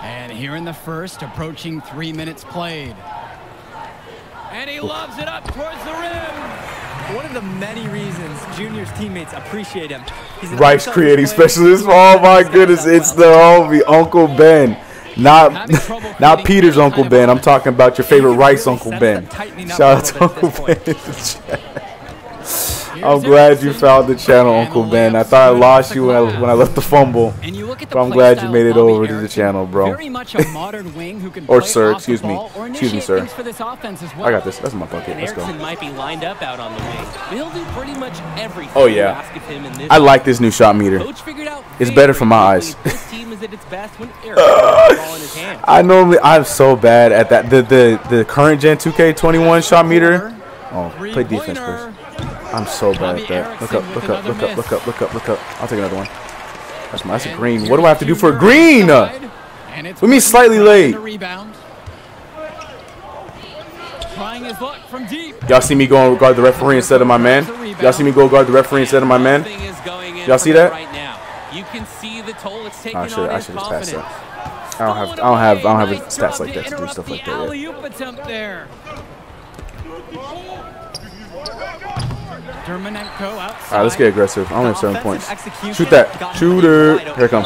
And here in the first, approaching three minutes played. And he loves it up towards the rim. One of the many reasons Junior's teammates appreciate him. He's Rice creating player. specialist. Oh my goodness, it's the homie Uncle Ben. Not, not Peter's Uncle Ben. I'm talking about your favorite Rice Uncle Ben. them tightening up Shout out to Uncle Ben. this in the chat. Here's I'm glad you found the channel, Uncle Ben. I thought I lost you when I, when I left the fumble. And you look at the But I'm glad you made it over to the channel, bro. Very much a modern wing who can Or sir, excuse me. Excuse me, sir. for this offense as well. I got this. That's my bucket. Let's go. Erickson might be lined up out on the wing. But he'll do pretty much everything Oh, yeah. ask of him in this I like this new shot meter. Coach figured out It's better for my eyes. quickly This team is at its best when Erickson has the ball in his hands. I normally I'm so bad at that. The the the current Gen 2K21 shot meter. Oh, play defense first. I'm so bad at that. Look up, look up, look up, look up, look up, look up. I'll take another one. That's my that's a green. What do I have to do for a green? outside, uh, and it's What do you mean slightly late? the rebound. Trying his luck from deep. Y'all see me go guard the referee instead of my man? Y'all see me go guard the referee instead of my man? Nothing is going in Y'all see that? Right now. You can see the toll it's taking oh, I should on I should just pass that. I don't have I don't have I don't have stats like that to do stuff like that yet. Alley-oop attempt there. Dermanenko outside. All right, let's get aggressive. I only have seven points. execution Shoot that. Shooter. Shoot him it. wide open. Here it come.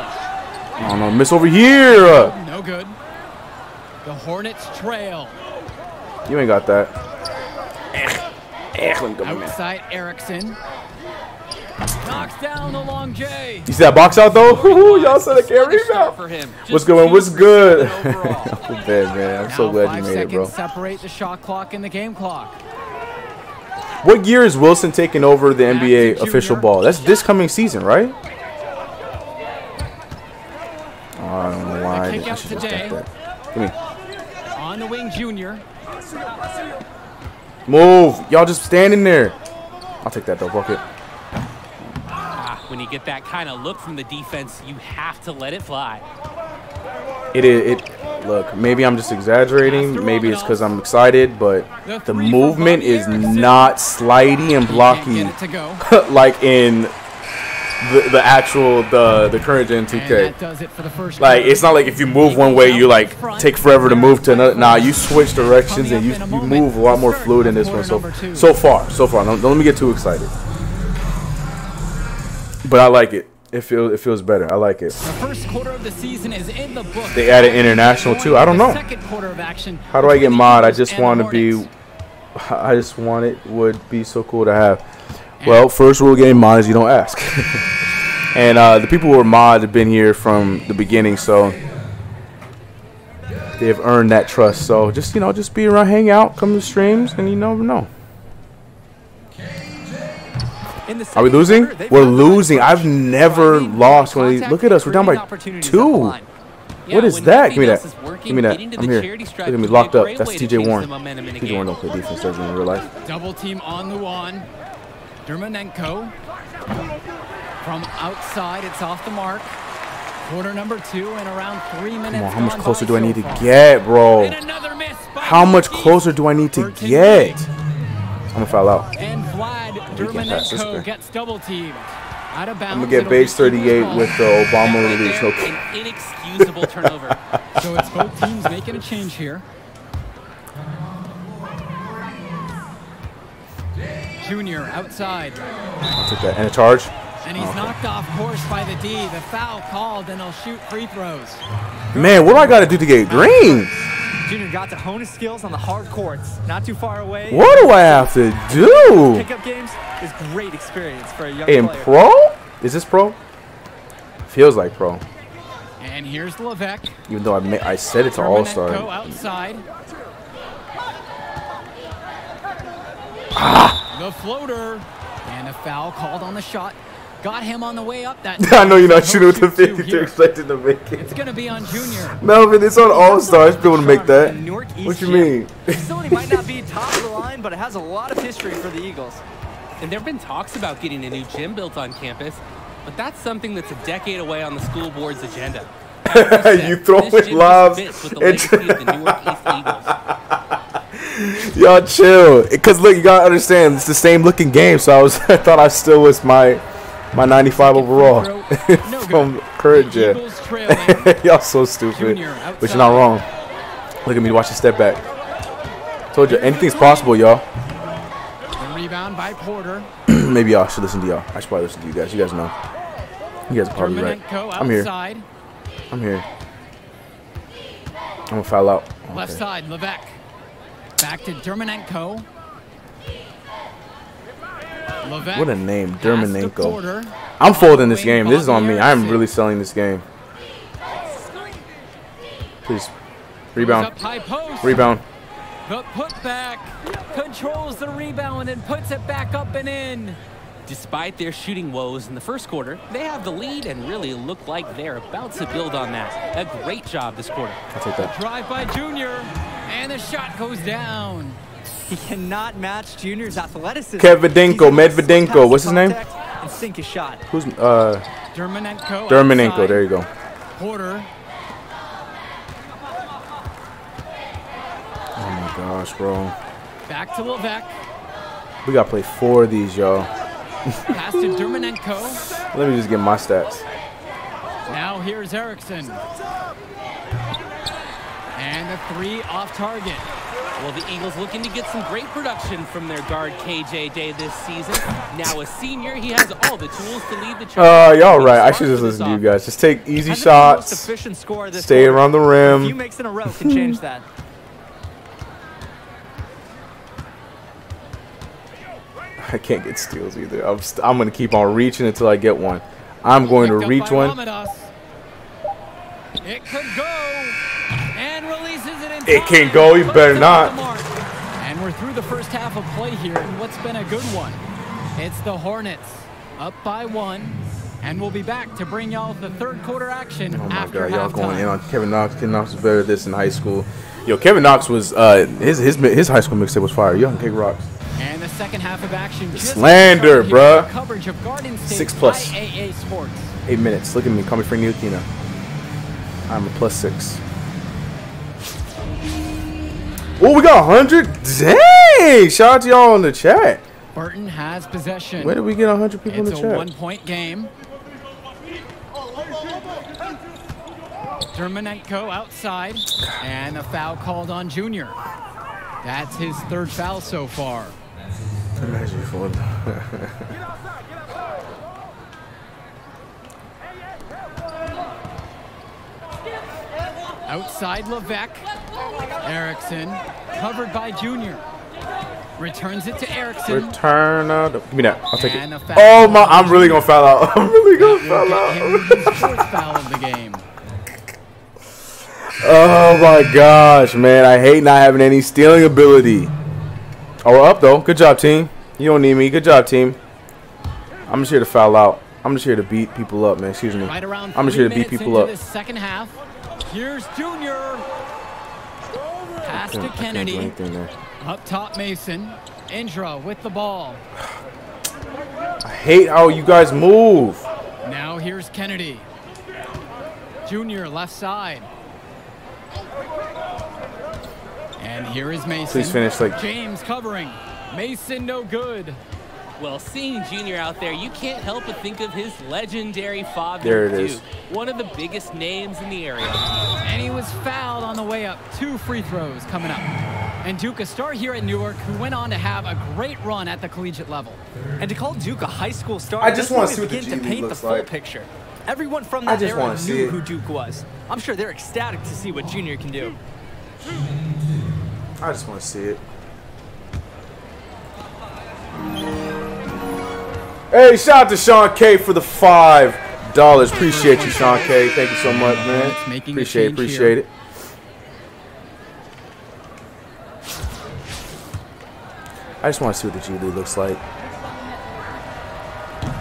Oh no, miss over here. No good. The Hornets trail. You ain't got that. Excellent. Outside Erickson. Knocks down the long J. You see that box out though? Woo-hoo, Y'all said I can't rebound. for him. What's going? What's good? seven overall. Uncle Ben, man. I'm so Now glad five you made it, bro. seconds separate the shot clock and the game clock. What year is Wilson taking over the NBA official ball? That's this coming season, right? Oh, I don't know why I, didn't- just got that. Give me. On the wing, Junior. Move. Y'all just standing there. I'll take that though, bucket. Ah, when you get that kind of look from the defense, you have to let it fly. It is. It. Look, maybe I'm just exaggerating. Maybe it's because I'm excited, but the movement is not slidey and blocky get it to go. like in the, the actual the the current gen 2K. that does it for the first Like it's not like if you move one way, you like take forever to move to another. Nah, you switch directions and you, you move a lot more fluid in this one. So so far, so far. Don't, don't let me get too excited. But I like it. It feels it feels better. I like it. The first quarter of the season is in the book. They added international, too. I don't know. Second quarter of action. How do I get mod? I just want to be. I just want it would be so cool to have. Well, first rule of getting mod is you don't ask. and uh, the people who are mod have been here from the beginning, so they have earned that trust. So just you know, just be around, hang out, come to streams, and you never know. In the Are we losing? We're losing. I've never lost When of these. contact, Look at us. We're down by creating opportunities at two. the line. Yeah, What is that? Give me that. else is working, Give me that. I'm here. charity Look stripe at me be locked up. That's way TJ Warren. the momentum in a TJ. Warren don't play defense, does he, in real life? Double team on the one. Dermanenko. From outside, it's off the mark. Quarter number two and around three minutes. Come on, how much closer do I need to get, bro? And another miss by How much closer do I need to get? Gonna foul out. And Vlad We can't pass this Dermanenko gets double teamed. Out of bounds. I'm gonna get base 38 with the Obama release. Okay. An inexcusable turnover. So it's both teams making a change here. Junior outside. Took that. And a charge. And he's knocked off course by the D. The foul called, and he'll shoot free throws. Man, what do I gotta do to get green? Junior got to hone his skills on the hard courts. Not too far away. What do I have to do? Pickup games is great experience for a young In player. pro? Is this pro? Feels like pro. And here's Levesque. Even though I ma- I said it's all Dermanenko star. outside. Ah! The floater. And a foul called on the shot. Got him on the way up that I know you're not He'll shooting with the shoot two 50 here. expecting to make it. It's going to be on Junior. Melvin, it's on all stars. People to make that. the Newark East What you mean? The facility might not be top of the line, but it has a lot of history for the Eagles. And there have been talks about getting a new gym built on campus, but that's something that's a decade away on the school board's agenda. You throwing This gym lobs just fits with the and- legacy of the Newark East Eagles. Y'all chill. Cause look, you gotta understand, it's the same looking game. So I was, I thought I still was my, my 95 overall Free throw, no from current gen. Y'all so stupid. But you're not wrong. Look at me watch the step back. Told you anything's possible, y'all. Rebound by Porter. Maybe y'all should listen to y'all. I should probably listen to you guys. You guys know. You guys are probably right. I'm here. I'm here. I'm gonna foul out. Left side, Levesque. Back to Dermanenko. Levesque. What a name, pass Dermanenko. I'm folding this game. This is on me. I'm really selling this game. Please. Rebound. up high post. Rebound. The putback controls the rebound and puts it back up and in. Despite their shooting woes in the first quarter, they have the lead and really look like they're about to build on that. A great job this quarter. I'll take that. Drive by Junior, and the shot goes down. He cannot match Junior's athleticism. Kevadinko, He's able to slip Medvedinko, past what's his name? And sink his shot. Who's uh Dermanenko. Dermanenko? There you go. Porter. Oh my gosh, bro. Back to Levesque. We gotta play four of these, y'all. Pass to Dermanenko. Let me just get my stats. Now here's Erickson. And the three off target. Well, the Eagles looking to get some great production from their guard KJ Day this season. Now a senior, he has all the tools to lead the Uh, charge. y'all Big right. I should just listen to you guys. Just take easy Hasn't been the most shots. efficient scorer this Stay around the A few rim. makes in a row can change that. I can't get steals either. I'm, st- I'm gonna keep on reaching until I get one. I'm going to reach one. It could go. And releases it in It can go, you better not. And we're through the first half of play here in what's been a good one. It's the Hornets up by one. And we'll be back to bring y'all the third quarter action Oh my after god, y'all going in on Kevin Knox. Kevin Knox was better at this in high school. Yo, Kevin Knox was uh his his his high school mixtape was fire. Can kick rocks. And the second half of action. just Slander, bruh. Coverage of Garden State Six plus. Eight minutes. Look at me. Call me Frank Ntilikina. I'm a plus six. Oh, we got 100? Dang! Shout out to y'all in the chat. Burton has possession. Where did we get 100 people It's in the chat? It's a one-point game. Dermanenko outside, and a foul called on Junior. That's his third foul so far. Imagine fun. Outside Levesque. Erickson, covered by Junior. Returns it to Erickson. Return the, Give me that. I'll take And it. Oh my! I'm really gonna foul out. I'm really gonna foul out. foul of the game. Oh my gosh, man! I hate not having any stealing ability. Oh, we're up though. Good job, team. You don't need me. Good job, team. I'm just here to foul out. I'm just here to beat people up, man. Excuse me. Right around I'm just here to beat people up. Second half. Here's Junior. Pass to I can't do Kennedy. Up top, Mason. Indra with the ball. I hate how you guys move. Now here's Kennedy. Junior left side. And here is Mason. Please finish, like- James covering. Mason no good. Well, seeing Junior out there, you can't help but think of his legendary father, There it Duke, is. one of the biggest names in the area. And he was fouled on the way up. Two free throws coming up. And Duke, a star here at Newark, who went on to have a great run at the collegiate level. And to call Duke a high school star, I just doesn't wanna always see what the begin to League paint the full like. picture. Everyone from I that just era wanna see knew who Duke was. I'm sure they're ecstatic to see what Junior can do. I just want to see it. Hey, shout out to Sean K for the five dollars. Appreciate you, Sean K. Thank you so much, man. It's making a Appreciate it. Appreciate it. I just want to see what the G League looks like.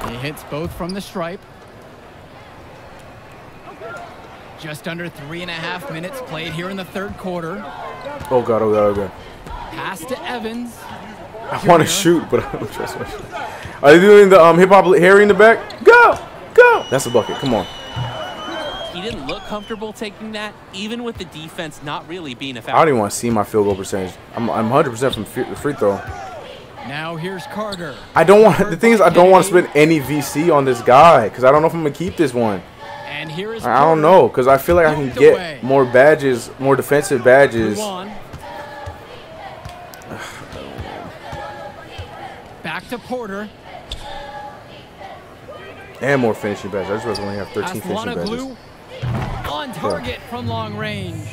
He hits both from the stripe. Just under three and a half minutes played here in the third quarter. Oh god, oh god, oh god. Pass to Evans. I want to shoot, but I don't trust my shot. Are they doing the um, hip hop Harry in the back? Go, go. That's a bucket. Come on. He didn't look comfortable taking that, even with the defense not really being a I I don't even want to see my field goal percentage. I'm I'm 100% from free, free throw. Now here's Carter. I don't want. The thing is, I don't want to spend any VC on this guy because I don't know if I'm gonna keep this one. And here is I don't know because I feel like I can get away. more badges, more defensive badges. Back to Porter. And more finishing badges. I just realized only have 13 Past finishing badges. On target from long range.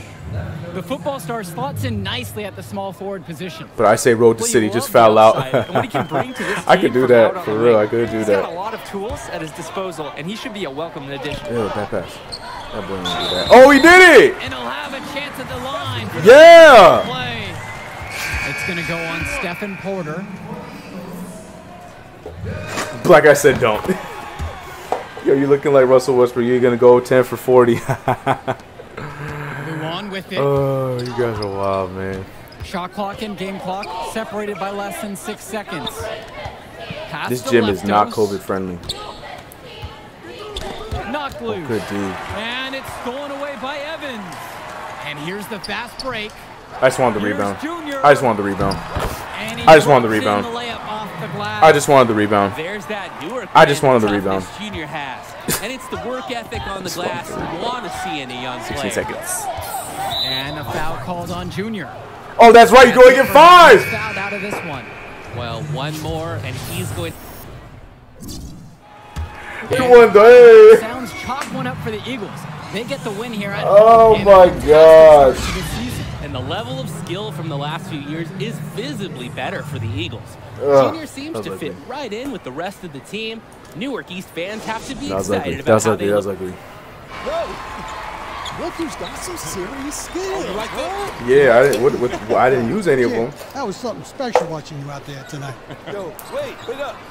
The football star slots in nicely at the small forward position. But I say road to city, just foul out. upside, and what he can bring to this I could do that for real. I could do that. He's got a lot of tools at his disposal, and he should be a welcome addition. Ew, bad pass. That boy didn't do that. Oh, he did it! And he'll have a chance at the line. Yeah! It's going to go on Stephen Porter. Like I said, don't. Yo, you looking like Russell Westbrook. You're gonna go 10 for 40. With it. oh, you guys are wild, man. Shot clock and game clock separated by less than six seconds. Pass This gym is not COVID friendly. Knocked loose. Oh, good D. And it's stolen away by Evans. And here's the fast break. I just wanted the Here's rebound. Junior. I just wanted the rebound. I just wanted the rebound. The layup off the glass. I just wanted the rebound. There's that Newark. I just wanted the rebound. Junior has, and it's the work ethic on the glass you want to see in a young 16 player. seconds. And a foul called on Junior. Oh, that's right. You go and get five. Fouled out of this one. Well, one more, and he's going. You won the. Sounds chalk one up for the Eagles. They get the win here Oh my gosh. Fantastic start to the. And the level of skill from the last few years is visibly better for the Eagles. Ugh, Junior seems to was fit ugly. right in with the rest of the team. Newark East fans have to be That was excited ugly. about That was how ugly. they That was look. ugly. Look who's got some serious oh, skills. huh? Yeah, I didn't. What, what, I didn't use any of them. That was something special watching you out there tonight.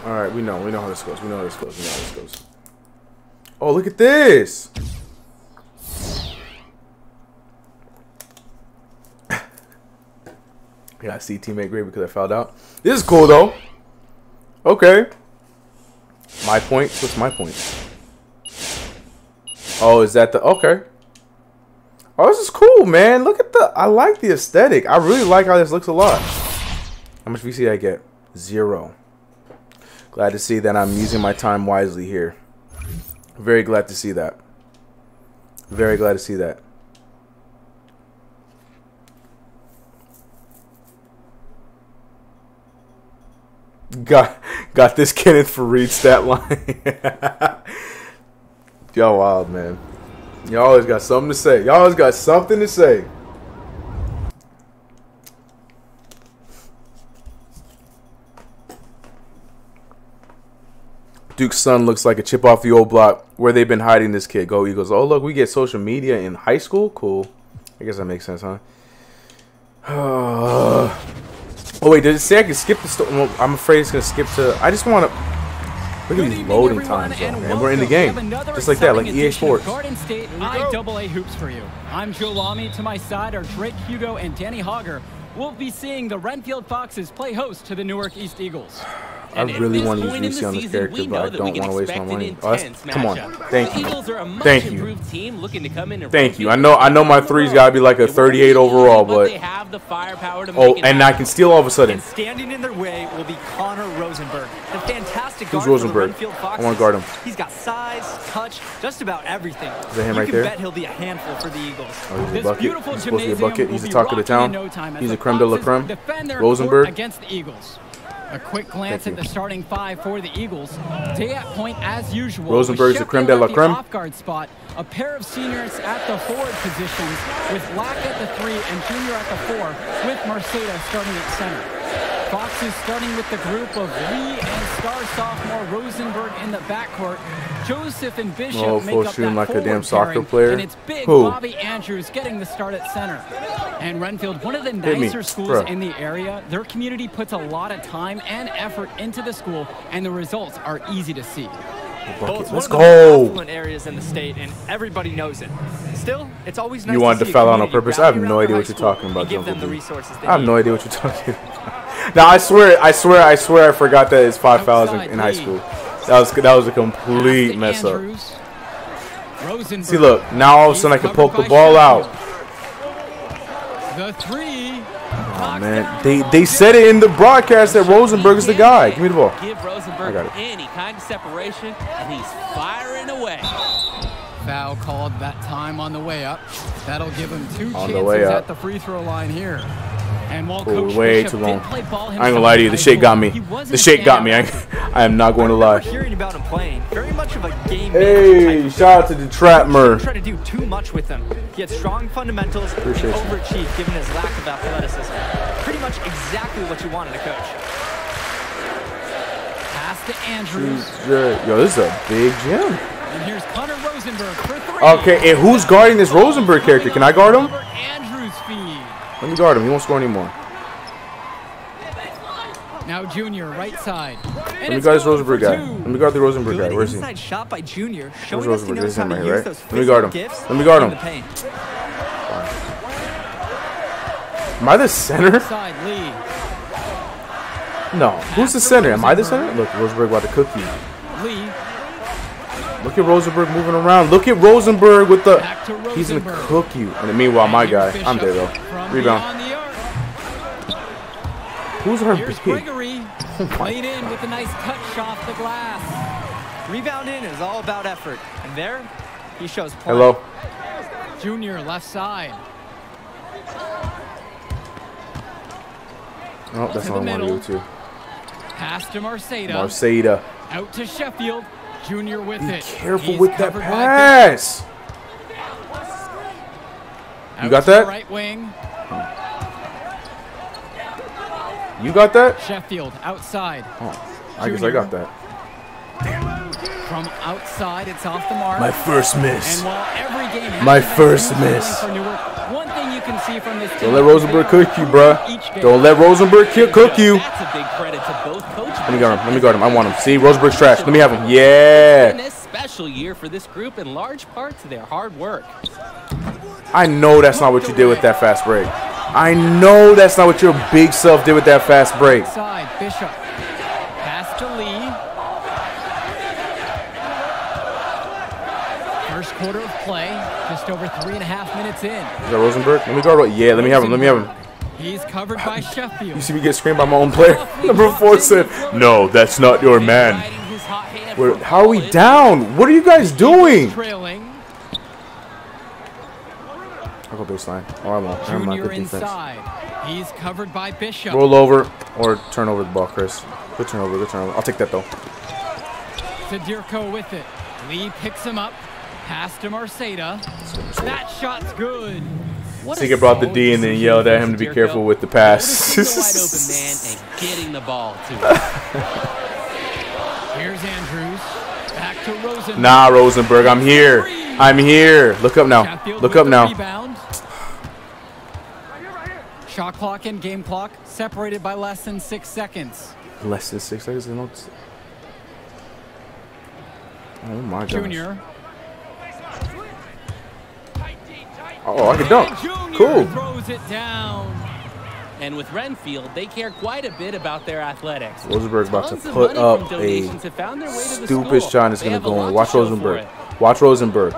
All right, we know. We know how this goes. We know how this goes. We know how this goes. Oh, look at this. Yeah, I see teammate great because I fouled out. This is cool though. Okay. My point. What's my point? Oh, is that the okay? Oh, this is cool, man. Look at the. I like the aesthetic. I really like how this looks a lot. How much VC I get? Zero. Glad to see that I'm using my time wisely here. Very glad to see that. Very glad to see that. Got got this Kenneth for Faried stat line. Y'all wild, man. Y'all always got something to say. Y'all always got something to say. Duke's son looks like a chip off the old block. Where they've been hiding this kid? Go Eagles! Oh look, we get social media in high school. Cool. I guess that makes sense, huh? oh wait, did it say I can skip the? Sto- well, I'm afraid it's gonna skip to. I just want to. Look at these loading times, though, man. We're in the game, just like that, like EA Sports. Garden State IAA hoops for you. I'm Joe Lamy. To my side are Drake Hugo and Danny Hogger. We'll be seeing the Renfield Foxes play host to the Newark East Eagles. I really want to use VC on this character, but I don't want to waste my money. Oh, come on, thank you, thank you, thank you. I know, I know, my three's got to be like a 38 overall, but oh, and I can steal all of a sudden. And standing in their way will be Connor Rosenberg, Who's Rosenberg? for the Renfield Foxes. I want to guard him. He's got size, touch, just about everything. Is that him you right can there? bet he'll be a handful for the Eagles. Oh, he's a bucket. beautiful He's supposed to be a bucket. He's the talk of the town. no He's a creme de la creme. Rosenberg. against the Eagles. A quick glance at the starting five for the Eagles. Day at point as usual. Rosenberg's the creme de la creme. Off guard spot. A pair of seniors at the forward positions with Lack at the three and Junior at the four with Mercedes starting at center. Foxes starting with the group of Lee and star sophomore Rosenberg in the backcourt. Joseph and Bishop Oh, make full up that like a damn forward soccer pairing, player. And it's big Who? Bobby Andrews getting the start at center. And Renfield, one of the me, nicer schools bro. in the area, their community puts a lot of time and effort into the school, and the results are easy to see. Well, it's Let's one of the more go. affluent areas in the state, and everybody knows it. Still, it's always nice You wanted to to foul out on purpose? I have no idea what you're talking about, give them Jungle the resources I have no idea what you're talking about. Now I swear, I swear, I swear, I forgot that it's five fouls in, in high school. That was that was a complete mess up. Rosenberg. See, look, now all of a sudden I can poke the ball out. The three. Oh, man, they they said it in the broadcast that Rosenberg is the guy. Give me the ball. Give I Rosenberg got it. any kind of separation, and he's firing away. Foul called that time on the way up. That'll give him two On chances way at the free throw line here. And while Cool, Coach way too long. did play ball I ain't gonna lie to you. The shake got me. school, he wasn't The shake got me. I. I am not going to lie. hearing about him playing. Very much of a game Hey, shout out to the trap Didn't mer. try to do too much with him. He had strong fundamentals Appreciate and overachieved given his lack of athleticism. Pretty much exactly what you wanted a coach. Pass to Andrews. Yo, this is a big gym. And here's Connor Rosenberg for three. Okay, and who's guarding this Rosenberg character? Can I guard him? Robert Andrews feed. Let me guard him. He won't score anymore. Now Junior, right side. Let me guard this Rosenberg guy. Let me guard the Rosenberg guy. Where's he? inside shot by Junior, showing Where's us he Rosenberg? knows This is how him to right use here, right? those Let me guard him. gifts Let me guard him. the paint. Am I the center? No. Who's the center? Am I the center? Look, Rosenberg about to cook you. Look at Rosenberg moving around. Look at Rosenberg with the. He's gonna Rosenberg. cook you. And meanwhile, my guy. I'm there though. From Rebound. beyond the arc. Who's our Here's big? Gregory. Laid in with a nice touch off the glass. Rebounding is all about effort. And there, he shows play. Hello. Junior, left side. Oh, that's To not the what I want to do too. Pass to Marceda. Marceda. Out to Sheffield. Junior with Be it. careful He's with that covered by pass. Out You got that? Right wing. You got that? Sheffield outside. Oh, I guess I got that. From outside, it's off the mark. My first and miss. while every game My first miss. Newark, one thing you can see from this Don't let Rosenberg cook you, improving bruh. Don't let Rosenberg ki- cook you. That's a big credit to both coaches. Let me guard him. Let me guard him. I want him. See, Rosenberg's trash. Let me have him. It's Yeah. Special year for this group in large part to their hard work. I know that's not what you did with that fast break. I know that's not what your big self did with that fast break. Side, Bishop. Pass to Lee. First quarter of play, just over three and a half minutes in. Is that Rosenberg? Let me guard. Ro- Yeah, let me have him. Let me have him. He's covered by Sheffield. You see me get screened by my own player. Number four said, "No, that's not your man." Riding his hot hand Where, how are we down? What are you guys doing? Trailing. I'll go baseline. Oh, I won't. Never mind. Junior Good defense. inside. He's covered by Bishop. Roll over or turn over the ball, Chris. Good turnover. Good turnover. I'll take that though. Sadirko with it. Lee picks him up. Pass to Marceda. That shot's good. What a Seeker brought the D and then yelled at him to be careful with the Noticing the wide pass. open man and getting the ball to him. Here's Andrews. Back to Rosen. nah, Rosenberg, I'm here. I'm here. Look up now. Chatfield Look up now. Rebound. Shot clock and game clock separated by less than six seconds. Less than six seconds. Oh my gosh. Junior. Oh, I can dunk. Cool. throws it down. And with Renfield, they care quite a bit about their athletics. Rosenberg's about to Tons of put up a donations have found their way to the stupid shot and it's gonna go lot in. Watch Rosenberg. Watch Rosenberg.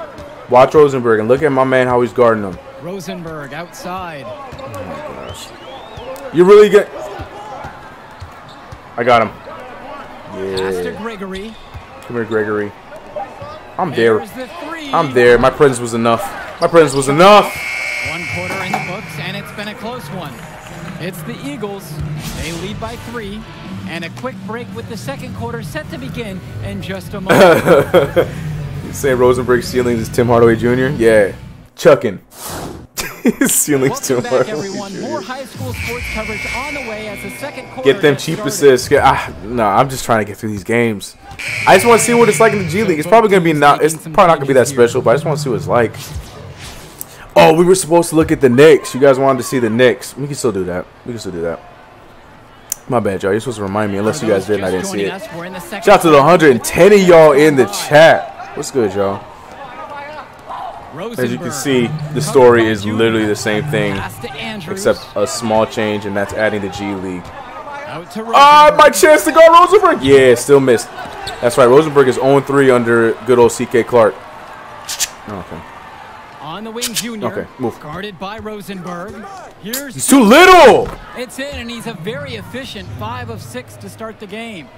Watch Rosenberg and look at my man how he's guarding him. Rosenberg outside. Oh my gosh. You really get. I got him. Pass to Gregory. Come here, Gregory. I'm there. The. I'm there. My presence was enough. My presence was enough. One quarter in the books, and it's been a close one. It's the Eagles. They lead by three. And a quick break with the second quarter set to begin in just a moment. You say Rosenberg's ceilings is Tim Hardaway Jr.? Yeah. Chucking. Ceilings Tim back, Hardaway everyone. Jr. More high school sports coverage on the way as the second quarter Get them cheap started. assists. Get, ah, no, I'm just trying to get through these games. I just want to see what it's like in the G League. It's probably gonna be not. It's probably not gonna be that special, but I just want to see what it's like. Oh, we were supposed to look at the Knicks. You guys wanted to see the Knicks. We can still do that. We can still do that. My bad, y'all. You're supposed to remind me, unless you guys did and I didn't see it. Shout out to the 110 of y'all in the chat. What's good, y'all? As you can see, the story is literally the same thing, except a small change, and that's adding the G League. Ah, Rosenberg. my chance to go Rosenberg. Yeah, still missed. That's right. Rosenberg is 0-3 under good old CK Clark. Okay. On the wing, Junior. Okay, move. Guarded by Rosenberg. Here's He's too little. It's in, and he's a very efficient five of six to start the game.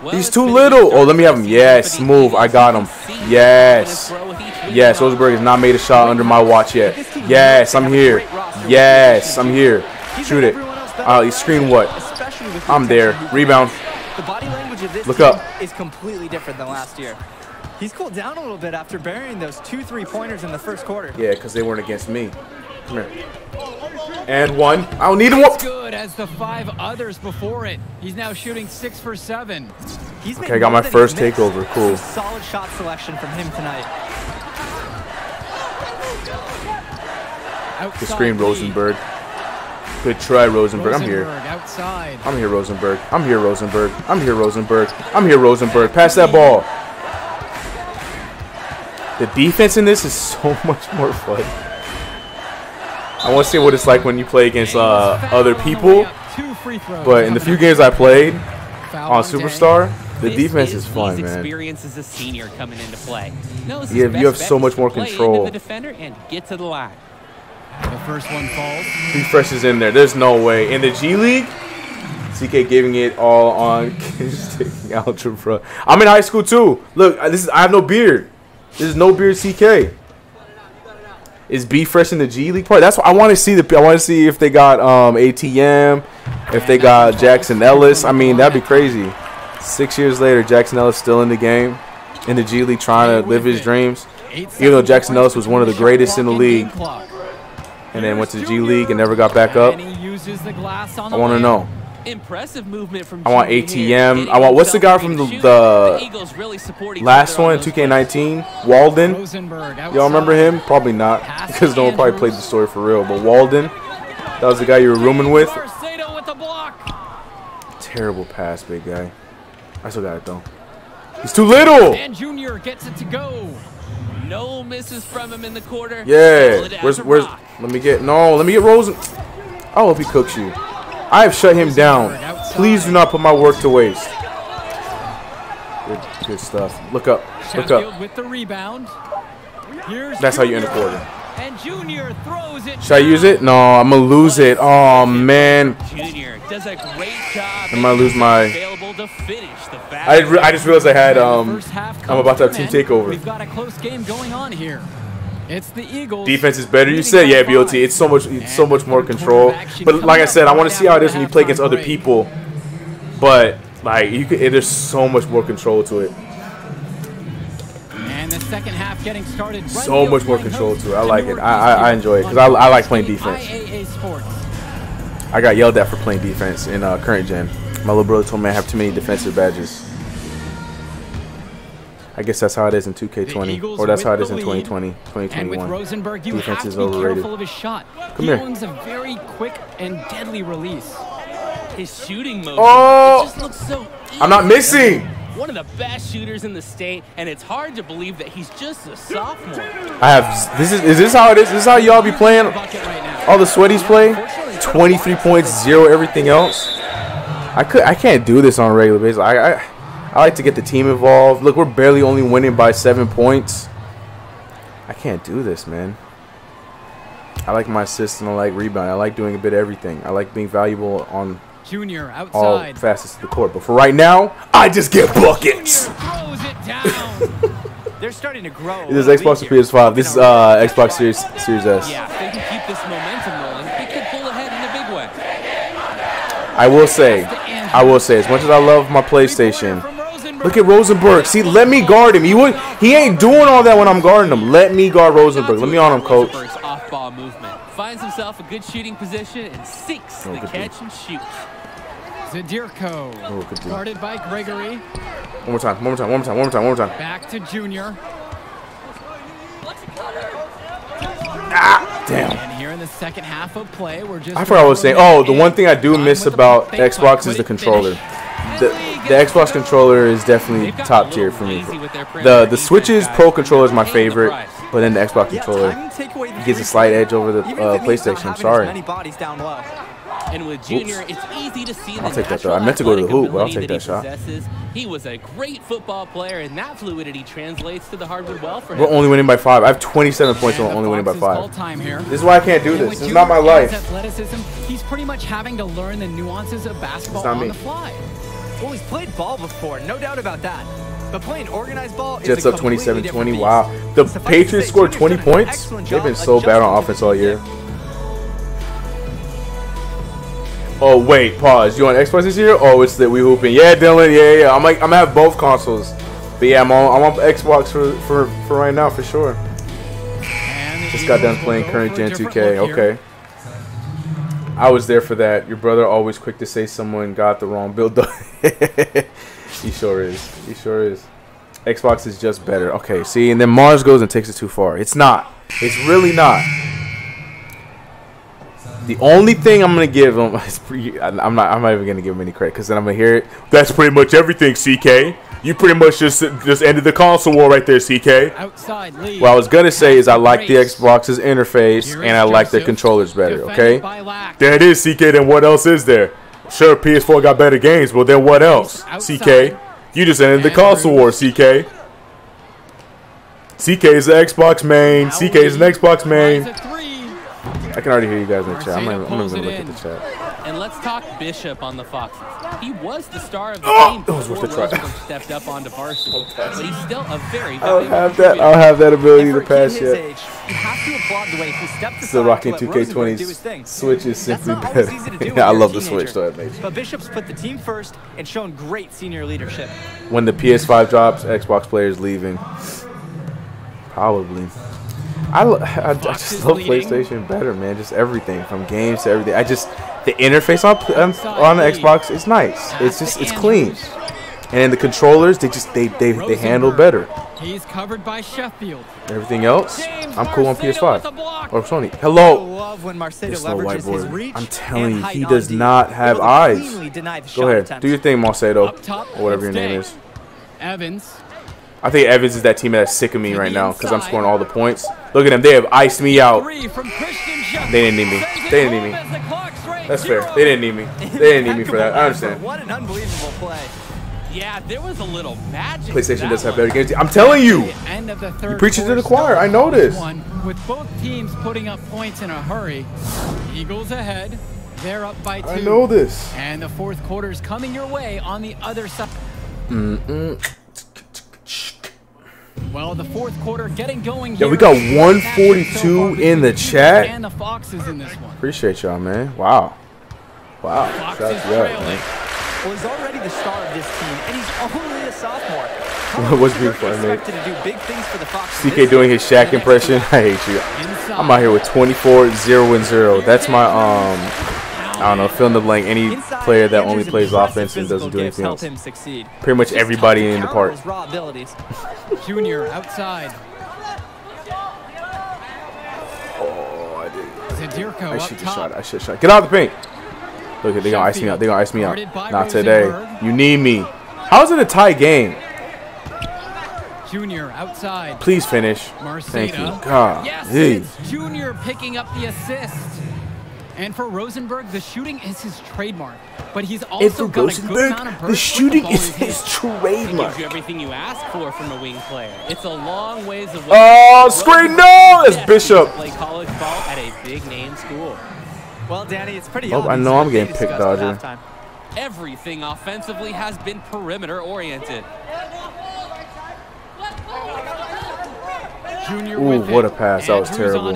Well, He's too little. Oh, let me have him. Yes, move. I got him. You can see Yes. they're gonna grow with each week. Yes, Rosenberg has not made a shot under my watch yet. Yes, I'm here. Yes, I'm here. Shoot it. Uh, you screen what? I'm there. Rebound. The body language of this Look up. is completely different than last year. He's cooled down a little bit after burying those two three-pointers in the first quarter. Yeah, because they weren't against me. Come here. And one. I don't need him. It's good as the five others before it. He's now shooting six for seven. He's Okay, I got my first takeover. Cool. Solid shot selection from him tonight. Outside Good screen, Rosenberg. Good try, Rosenberg. I'm here. Outside. I'm here, Rosenberg. I'm here, Rosenberg. I'm here, Rosenberg. I'm here, Rosenberg. Pass that ball. The defense in this is so much more fun. I want to see what it's like when you play against uh, other people, way up. Two free throws but in the few games I played on Superstar, the defense is Lee's fun, man. experience as a senior coming into play. Knows his You have- you have so much more control. The defender and get to the line. The first one falls. He fresh is in there. There's no way. In the G League, CK giving it all on kids taking algebra. I'm in high school too. Look, this is I have no beard. This is no beard CK. Is B fresh in the G League part? That's what I want to see. The I want to see if they got um, ATM, if they got Jackson Ellis. I mean, that'd be crazy. Six years later, Jackson Ellis still in the game, in the G League, trying to live his dreams. Even though Jackson Ellis was one of the greatest in the clock and game league, and then went to the G League and never got back up. And he uses the glass on I want to know. Up. Impressive movement from I want Junior ATM. I want- what's the guy from the- the Eagles really Last one, those 2K19, Walden. Rosenberg. Y'all remember him? Probably not, because no one probably Andrews. played the story for real. But Walden, that was the guy you were rooming with. Marcelo with the block. Terrible pass, big guy. I still got it though. He's too little. And Junior gets it to go. No misses from him in the quarter. Yeah. Where's where's? Let me get no. Let me get Rosen. I hope he cooks you. I have shut him down. Please do not put my work to waste. Good, good stuff. Look up. Look up. with the rebound. That's how you end the Junior. quarter. And Junior throws it. Should I use it? No, I'm gonna lose it. Oh man. Junior does a great job. I'm gonna lose my- to finish the I, I just realized I had um. I'm about to have team to an end. takeover. We've got a close game going on here. It's the Eagles. Defense is better. You said, yeah. BOT. It's so much, it's so much more control. But like I said, I want to see how it is when you play against other people. But like you, could, there's so much more control to it. And the second half getting started. So much more control to it. I like it. I- I- I enjoy it because I- I like playing defense. I got yelled at for playing defense in uh, current gen. My little brother told me I have too many defensive badges. I guess that's how it is in 2K20, or that's how it is in the lead. 2020, And with 2021. Rosenberg, you Defense have is to be overrated. careful of his shot. Come he here. owns a very quick and deadly release. His shooting motion Oh! it just looks so easy. I'm not missing. One of the best shooters in the state, and it's hard to believe that he's just a sophomore. I have. This is. Is this how it is? This is how y'all be playing? Bucket right now. All the sweaties play. 23 points, zero everything else. I could. I can't do this on a regular basis. I. I, I like to get the team involved. Look, we're barely only winning by seven points. I can't do this, man. I like my assist and I like rebound. I like doing a bit of everything. I like being valuable on Junior all outside. facets of the court. But for right now, I just get buckets. Throws it down. They're starting to grow. This is Xbox lead or. PS5. This is uh. Xbox Series Series S. Yeah, if they can keep this momentum rolling, they could pull ahead in a big way. I will say, I will say, as much as I love my PlayStation, From Rosenberg. Look at Rosenberg. See, let me guard him. He would, he ain't doing all that when I'm guarding him. Let me guard Rosenberg. Let me on him, coach. Off-ball movement finds himself a good shooting position and seeks Oh, the catch and shoot. Zadirko. Oh. Guarded by Gregory. One more time. One more time. One more time. One more time. One more time. Back to Junior. Ah, Damn. And here in the second half of play, we're just. I forgot what I was saying. Oh, the one thing I do miss about Xbox is the controller. The, the Xbox controller is definitely top tier for me. The the Switch's Pro controller is my favorite, but then the Xbox controller time to take away the gives a slight edge over the uh, it means not PlayStation. I'm sorry. Many bodies down low. And with Junior, it's easy to see the I'll take that, though. natural I meant to go to the hoop, but I'll ability take that he shot. possesses. He was a great football player, and that fluidity translates to the hardwood well for him. We're only winning by five. I have 27 points, and And we're only winning by Foxes call five. time here. This is why I can't do And this. with This is not my Junior and his life. Athleticism, he's pretty much having to learn the nuances of basketball on me. the fly. Well, he's played ball before, no doubt about that. But playing organized ball Jets is a up completely 27 different 20. beast. Wow. The Suffice Patriots scored 20 points. They've been so bad on offense all the year. Oh wait, pause. You on Xbox this year? Oh, it's that we hooping. Yeah, Dylan. Yeah, yeah. I'm like, I'm gonna have both consoles. But yeah, I'm on, I'm on Xbox for, for for right now for sure. Just got done playing current Gen 2K. Okay. I was there for that. Your brother always quick to say someone got the wrong build. he sure is. He sure is. Xbox is just better. Okay, see, and then Mars goes and takes it too far. It's not. It's really not. The only thing I'm gonna give him is pretty, I- I'm not. I'm not even gonna give him any credit because then I'm gonna hear it. That's pretty much everything, CK. You pretty much just just ended the console war right there, CK. Outside lead. What I was gonna say is I like the Xbox's interface and I like the controllers better. Okay. There it is, CK. Then what else is there? Sure, PS4 got better games, but then what else? CK, you just ended the console war, CK. CK is the Xbox main. CK is an Xbox main. Finds a three. I can already hear you guys in the chat. I'm not, I'm not even gonna it look at the chat. And let's talk Bishop on the Foxes. He was the star of the Oh, team that was before worth a try. Rosenberg stepped up onto varsity. But he's still a very I don't have that. contributor. I don't have that ability to for a kid pass yet. age, you have to applaud the way he stepped Still rocking to let Rosenberg do his 2K20. thing. Switch is simply better. easy to do Yeah, I love the Switch, teenager. so that makes But Bishop's put the team first and shown great senior leadership. when the PS5 drops, Xbox players leaving. Probably. I, I, I just love leading. PlayStation better, man. Just everything from games to everything. I just the interface on um, on, on the Xbox is nice. It's just it's clean, and the controllers they just they they, they handle better. He's covered by Sheffield. Everything else, I'm cool on Marcelo with the PS5 or Sony. Hello, love when Marcelo This little white boy. I'm telling you, he does not have eyes. cleanly deny the go ahead, do your thing, Marcelo, Up top, or whatever your name is. Evans. I think Evans is that team that's sick of me right now because I'm scoring all the points. Look at them, they have iced me out. Three from Christian Sheffield. They didn't need me. They didn't need me. as the clock's right That's fair. They didn't need me. They didn't need me for that. I understand. What an unbelievable play. Yeah, there was a little magic. PlayStation does have better games. I'm telling you. Of preaching to the choir. I know this. With both teams putting up points in a hurry. Eagles ahead. They're up by two. I know this. And the fourth quarter's coming your way on the other side. Well, the fourth quarter getting going Yeah, we got 142 in the chat. And the Foxes in this one. Appreciate y'all, man. Wow. Wow. Foxes Shout out to y'all, trailing. man. Well, he's already the star of this team, and he's only a sophomore. What's Rosenberg beautiful, mate? expected to do big things for the Foxes CK doing his Shaq impression. I hate you. I'm out here with 24, 0, and 0. That's my, um, I don't know, fill in the blank. Any Inside, player that only plays offense and doesn't do anything else. Pretty much everybody in the park. Junior outside. Oh, I did. Zadirko I should have shot. I should have shot. Get out of the paint. Look, at they gonna ice me out. They're gonna ice me out. Not today. You need me. How is it a tie game? Junior outside. Please finish. Marceda. Thank you. God. Yes, it's Junior picking up the assist. And for Rosenberg, the shooting is his trademark. But he's And also for got a good amount of Rosenberg, the shooting ball is in his hand. trademark. Gives you everything you ask for from a wing player. It's a long ways away. Oh, screen! No! It's Bishop. to Play college ball at a big name school. Well, Danny, it's pretty Oh, I know I'm getting picked, dodger. Everything offensively has been perimeter oriented. Junior Ooh, what a pass. That was Andrews terrible.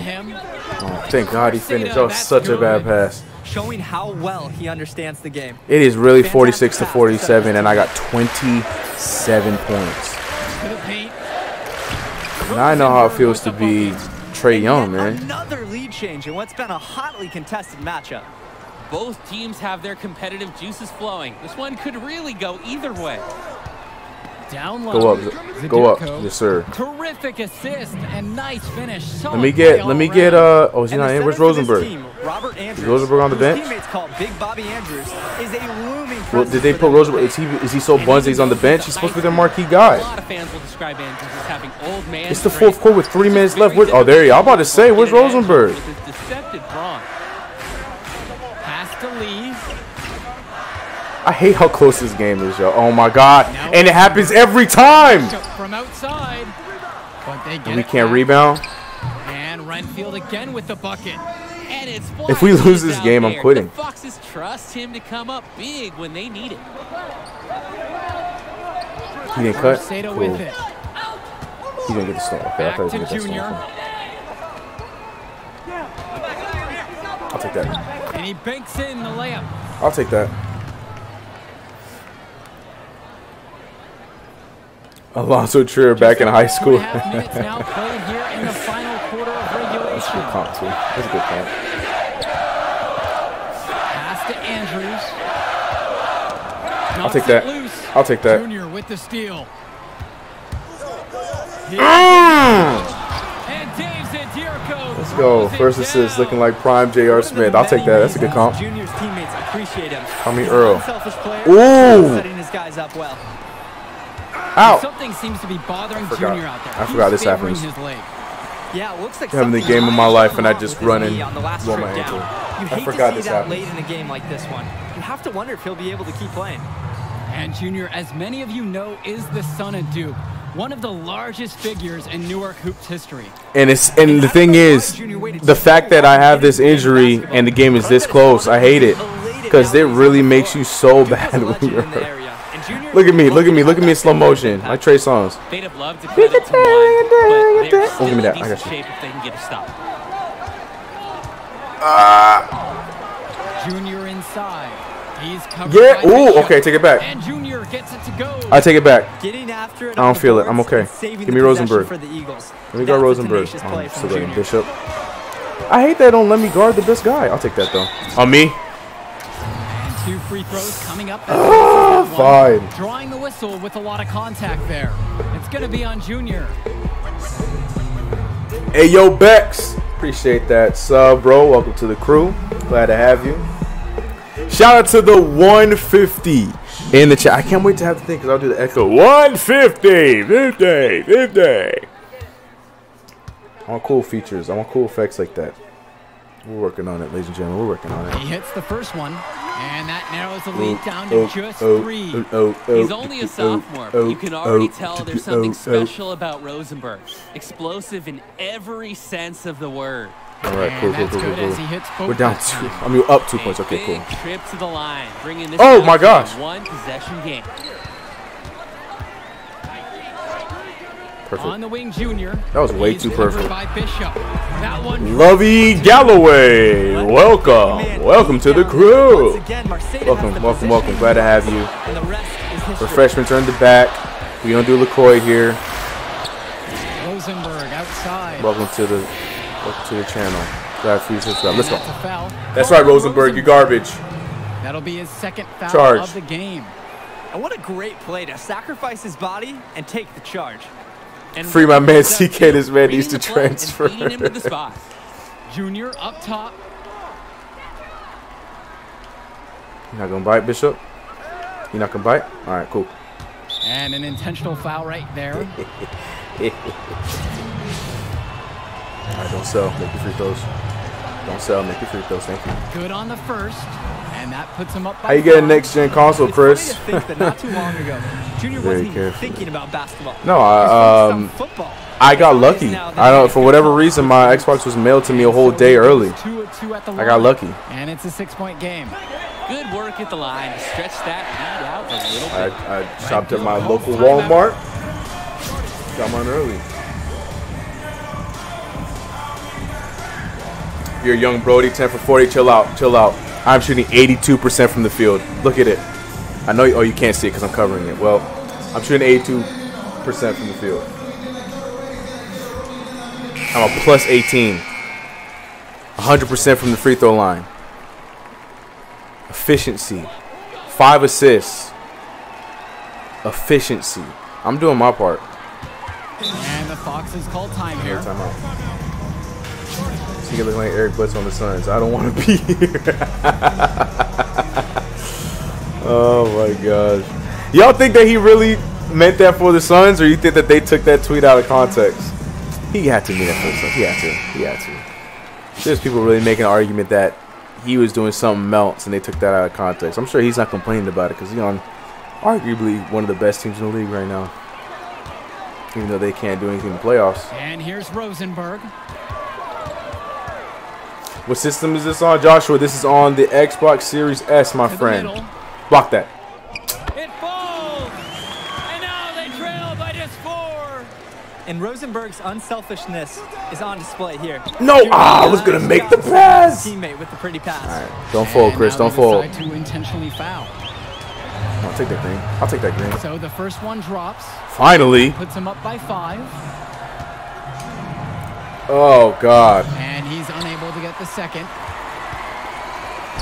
On him. Oh, thank God he finished. That was That's such a bad pass. Showing how well he understands the game. It is really 46 to 47, and I got 27 points. To the I know how it feels to be. Trae Young, man. Another lead change in what's been a hotly contested matchup. Both teams have their competitive juices flowing. This one could really go either way. Down low. Go up, go up, yes sir. Terrific assist and nice finish. Let me get, let me get. Uh, oh, is he And not in? Where's center for this Rosenberg? team, Robert Andrews, Rosenberg on the bench? Big Bobby Andrews is a looming Well, did they put. Rosenberg? Is he is he so buns he's on the bench? He's supposed to be their marquee A guy. lot of fans will describe Andrews as having old man. It's the fourth quarter with three minutes left. Very Where's, oh, there you. are. I'm about to say, where's difficult to get an Rosenberg? I hate how close this game is, yo. Oh my God, and it happens every time. From outside. But they get And we can't rebound. And Renfield again with the bucket. And it's If we lose this game, I'm quitting. The Foxes trust him to come up big when they need it. He didn't cut. Cool. with it. He didn't get the stone. Okay, I thought he to was gonna get Junior. that stone. I'll take that. And he banks in the layup. I'll take that. Allonzo Trier back in high school. and a half minutes now played here in the final quarter of That's a good comp too. That's a good comp. Pass to Andrews. I'll take that. I'll take that. Junior with the steal. Ah! Zadirko Let's go. First assist looking like prime J.R. Smith. I'll take that. That's a good comp. Junior's teammates appreciate him. Call me Earl. Ooh. setting his guys up well. Ow. Something seems to be bothering. Junior out there. I forgot He's this favoring happens. His leg. Yeah, it looks like Having the game of my life and I just with his run and knee on the last my trip ankle. down. You I hate forgot to this see that happens. late in a game like this one. You have to wonder if he'll be able to keep playing. And Junior, as many of you know, is the son of Duke, one of the largest figures in Newark hoops history. And it's and the thing is, the fact that I have this injury and the game is this close, I hate it, because it really makes you so bad when you're hurt. Look at me, look at me, look at me in slow motion, like Trey Songz. They'd have loved to cut it to one, but they're still Oh, give me that. in I got decent you. shape if they can get a stop. Ah. Junior inside. He's covered Yeah. by Ooh. Okay. Take it back. And Junior gets it to go. I take it back. Getting after it I don't feel it. I'm okay. Give me Rosenberg. For the Eagles. Let me That's guard Rosenberg. tenacious Oh, play I'm still. Bishop. I hate that don't let me guard the best guy. I'll take that though. On me. Two free throws coming up. Fine. Drawing the whistle with a lot of contact there. It's going to be on Junior. Hey yo, Bex. Appreciate that sub, bro. Welcome to the crew. Glad to have you. Shout out to the 150 in the chat. I can't wait to have the thing because I'll do the echo. 150, 50, 50. I want cool features. I want cool effects like that. We're working on it, ladies and gentlemen. We're working on it. He hits the first one, and that narrows the lead Oh, down to oh, oh, just oh, three. oh, oh, oh, He's only a oh, oh, sophomore, oh, but you can already oh, tell there's something oh. special about Rosenberg. Explosive in every sense of the word. All right, cool, cool, cool, cool, good as he cool. We're down two. I mean, up two points. Okay, cool. trip to the line, bringing this Oh, my gosh. one possession game. Perfect. On the wing, Junior. That was way He's too perfect. By Bishop. That one. Lovey Galloway, welcome, welcome to the crew. again, Welcome, welcome, welcome. Glad to have you. And the rest is history. Refreshments are in the back. We don't do Lacroix here. Rosenberg outside. Welcome to the welcome to the channel. Glad for you to subscribe. Let's go. That's. That's right, Rosenberg. You garbage. That'll be his second foul Charge. of the game. And what a great play to sacrifice his body and take the charge. And Free my man CK. This man needs to the transfer. him to the spot. Junior up top. You're not gonna bite, Bishop? You're not gonna bite? All right, cool. And an intentional foul right there. All right, don't sell. Make your free throws. Don't sell. Make your free throws. Thank you. Good on the first. And that puts him up by How you getting five. next gen console, It's Chris? funny to think that not too long ago, Junior Very wasn't even careful. thinking about basketball. No, I, um, football. I got lucky. I don't. For whatever reason, my Xbox was mailed to me a whole day early. goes Two, two at the I got lucky. And it's a six-point game. Good work at the line. Stretch that lead out a little I, bit. I shopped at my local Walmart. Got mine early. You're young Brody, 10 for 40. Chill out, chill out. I'm shooting 82% from the field. Look at it. I know. Oh, you can't see it because I'm covering it. Well, I'm shooting 82% from the field. I'm a plus 18. 100% from the free throw line. Efficiency. Five assists. Efficiency. I'm doing my part. And the Foxes call time here. Out. So look like Eric Butts on the Suns. I don't want to be here. oh my gosh. Y'all think that he really meant that for the Suns, or you think that they took that tweet out of context? He had to mean that for the Suns. He had to. He had to. There's people really making an argument that he was doing something else and they took that out of context. I'm sure he's not complaining about it because he's on arguably one of the best teams in the league right now. Even though they can't do anything in the playoffs. And here's Rosenberg. What system is this on, Joshua? This is on the Xbox Series S, my To friend. Block that. It falls. And now they trail by just four. And Rosenberg's unselfishness is on display here. No, ah, I was gonna make the pass. Teammate with the pretty pass. Don't fold, And Chris. now Don't fall. fold. to intentionally foul. I'll take that green. I'll take that green. So the first one drops, Finally. puts him up by five, Oh God. and he's unable to the second.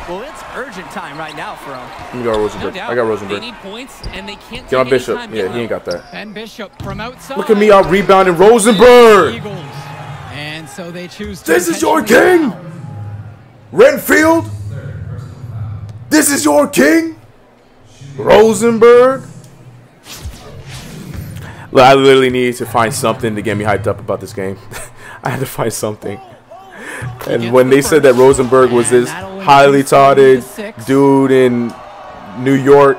Well, it's urgent time right now for him. Let me go Rosenberg. doubt. I got They need points, and they can't Get on take any Bishop. time Yeah, getting he ain't got that. Ben Bishop from outside. Look at me out rebounding Rosenberg. Eagles. And so they choose to This is your king. foul. Renfield. This is your king. Rosenberg. Look, I literally need to find something to get me hyped up about this game. I had to find something. And when they said that Rosenberg was this highly increase the lead to touted dude in New York,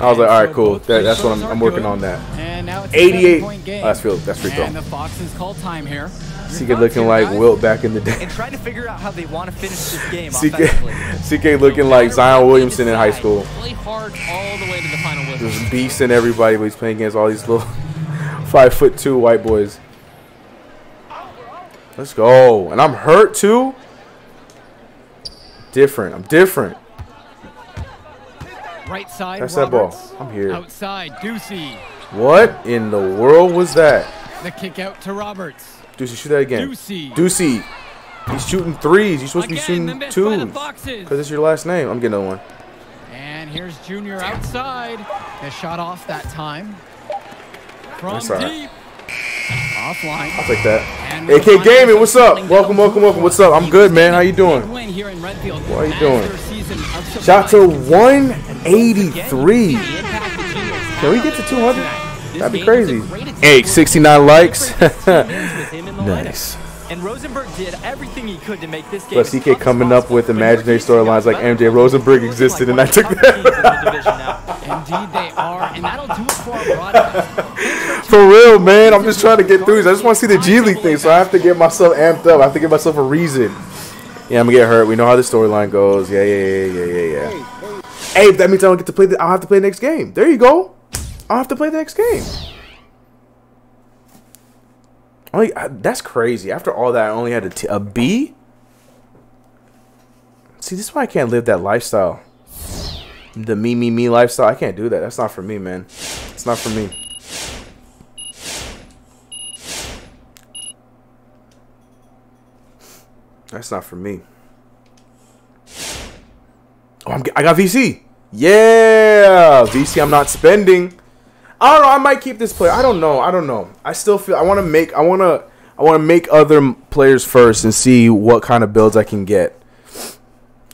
I was like, all right, cool. That, that's what I'm, I'm working on that. And now it's 88. seven-point game. Oh, that's field. That's free throw. And the Foxes call time here. CK looking like Wilt back in the day. And trying to figure out how they want to finish this game CK. CK looking like Zion Williamson in high school. Play hard all the way to the final whistle. Just beasting everybody, but he's playing against all these little five foot two white boys. Let's go. And I'm hurt too. Different. I'm different. Right side. That's that ball. I'm here. Outside, Ducey. What in the world was that? The kick out to Roberts. Ducey, shoot that again. Ducey. Ducey. He's shooting threes. You're supposed to be shooting the miss by the twos. Because it's your last name. I'm getting another one. And here's Junior outside. The shot off that time. From deep. Offline. I'll take that. And AK Gaming, what's up? Welcome, welcome, welcome. What's up? I'm good, man. How you doing? win here in Redfield. What are you doing? their season Shot to 183. The impact the Juniors Can we get to 200? That'd be game is a crazy. great Hey, 69 likes. with him in the lineup. nice. And Rosenberg did everything he could to make this game. But CK coming up with imaginary Northeast is going storylines like. MJ Rosenberg existed, and I took that. Teams in the division now. Indeed, they are, and that'll do it for our broadcast. For real, man. I'm just trying to get through these. I just want to see the G League thing, so I have to get myself amped up. I have to give myself a reason. Yeah, I'm gonna get hurt. We know how the storyline goes. Yeah, yeah, yeah, yeah, yeah, yeah. Hey, that means I don't get to play. The, I'll have to play the next game. There you go. I'll have to play the next game. Only uh, that's crazy. After all that, I only had a, t- a B. See, this is why I can't live that lifestyle. The me, me, me lifestyle. I can't do that. That's not for me, man. It's not for me. That's not for me. Oh, I'm, I got VC. Yeah, VC. I'm not spending. I don't know. I might keep this player. I don't know. I don't know. I still feel. I want to make. I want to. I want to make other players first and see what kind of builds I can get,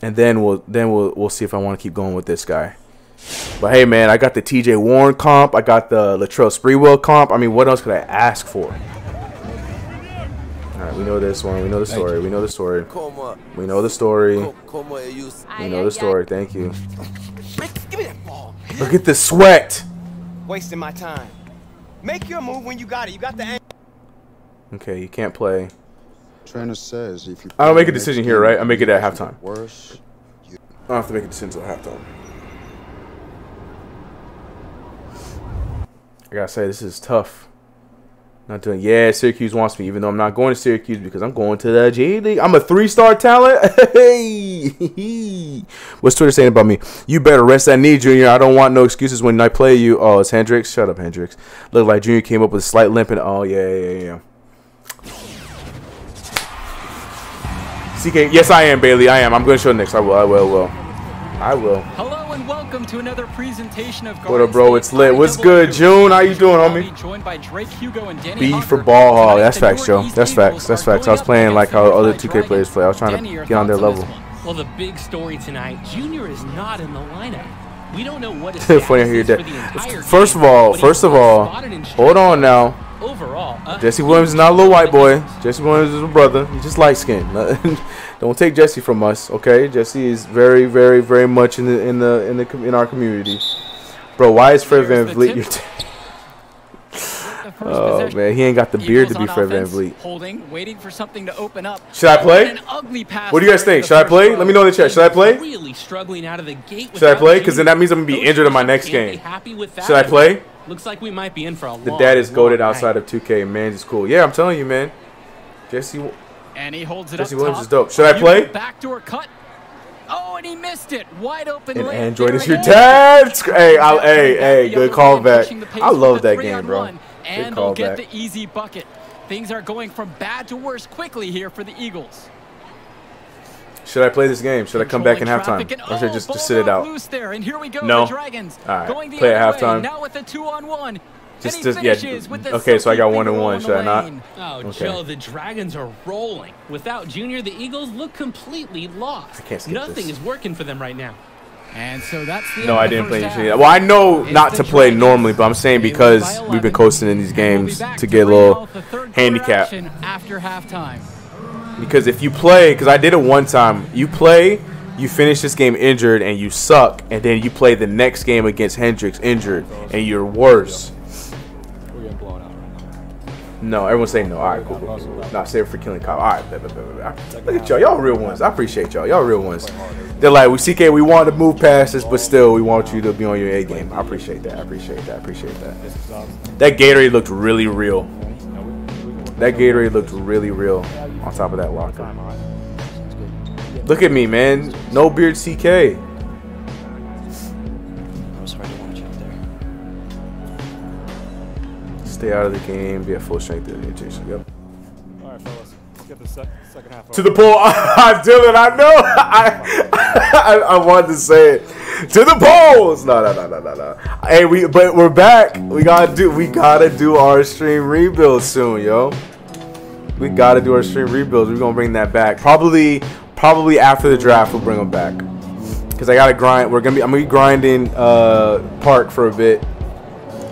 and then we'll then we'll we'll see if I want to keep going with this guy. But hey, man, I got the T.J. Warren comp. I got the Latrell Sprewell comp. I mean, what else could I ask for? All right, we know this one. We know the story. We know the story. We know the story. We know the story. Thank you. Give me that ball. Look at the sweat. Wasting my time. Make your move when you got it. You got the angle. Okay, you can't play. Trainer says if you I don't make a decision here, right? I make it at halftime. Worse. I don't have to make a decision until halftime. I gotta say, this is tough. Not doing. Yeah, Syracuse wants me, even though I'm not going to Syracuse because I'm going to the G League. I'm a three-star talent. Hey, what's Twitter saying about me? You better rest that knee, Junior. I don't want no excuses when I play you. Oh, it's Hendricks. Shut up, Hendricks. Look like Junior came up with a slight limp and oh yeah, yeah, yeah. CK, yes, I am Bailey. I am. I'm going to show next. I will. I will. Will. I will. Hello and welcome to another presentation of What up, bro? It's lit. What's good, June? How you doing, homie? Joined by Drake Hugo and Danny B for ball hog. That's facts, Joe. That's facts. That's facts. I was playing like how other 2K players play. I was trying to get on their level. Well, the big story tonight, Junior is not in the lineup. We don't know what Funny status to hear is that. First of all, first of all, hold on now. Overall, uh, Jesse Williams is not a little white boy. Jesse Williams is a brother. He's just light skinned. Don't take Jesse from us, okay? Jesse is very, very, very much in the in the in the in our community. Bro, why is Fred VanVleet your? The oh man, he ain't got the beard to be Fred VanVleet. Holding, waiting for something to open up. Should I play? Ugly pass What do you guys think? Should I play? Let me know in the chat. Should I play? Really struggling out of the gate. Should I play? Because then that means I'm gonna be injured in my next game. happy with that. Should I play? Looks like we might be in for a The long, dad is goaded outside of 2K. Man, is cool. Yeah, I'm telling you, man. Jesse, And he holds it Jesse up Williams top. is dope. Should I play? Backdoor cut. Oh, and he missed it. Wide open. and Android is your dad. Hey, I, hey, hey, good callback. the I love that game, bro. One, Good And they'll get callback. the easy bucket. Things are going from bad to worse quickly here for the Eagles. Should I play this game? Should I come back in Controlling halftime, traffic and- or should I oh, just, just sit it out? Loose there, and here we go. No. The Dragons All right, going the play at other way, halftime. Now with a two on one. Just- and just- yeah, finishes with the okay, so I got one and one. Should I not? Oh, Okay. Joe, the Dragons are rolling. Without Junior, the Eagles look completely lost. I can't skip Nothing this. is working for them right now. And so that's the No, I didn't play anything. Well, I know It's not to play Dragons. normally, but I'm saying because we've been coasting in these And we'll games to to get a little out the third quarter handicap. action After halftime. Because if you play, because I did it one time, you play, you finish this game injured and you suck, and then you play the next game against Hendricks injured and you're worse. No, everyone's saying no. All right, cool, cool, cool. Save it for killing cop. All right, look at y'all. Y'all real ones. I appreciate y'all. Y'all real ones. They're like, we CK, we want to move past this, but still, we want you to be on your A game. I appreciate that. I appreciate that. I appreciate that. That Gatorade looked really real. That Gatorade looked really real on top of that locker. Look at me, man. No beard CK. Stay out of the game. Be at full strength. Jason. Yep. All right, fellas, let's get the sec- second half. To the pole, Dylan. I know. I, I I wanted to say it. To the polls. No, no, no, no, no, no. Hey, we but we're back. We gotta do. We gotta do our stream rebuild soon, yo. We gotta do our stream rebuilds. We're gonna bring that back. Probably, probably after the draft, we'll bring them back. Cause I gotta grind. We're gonna be. I'm gonna be grinding uh park for a bit,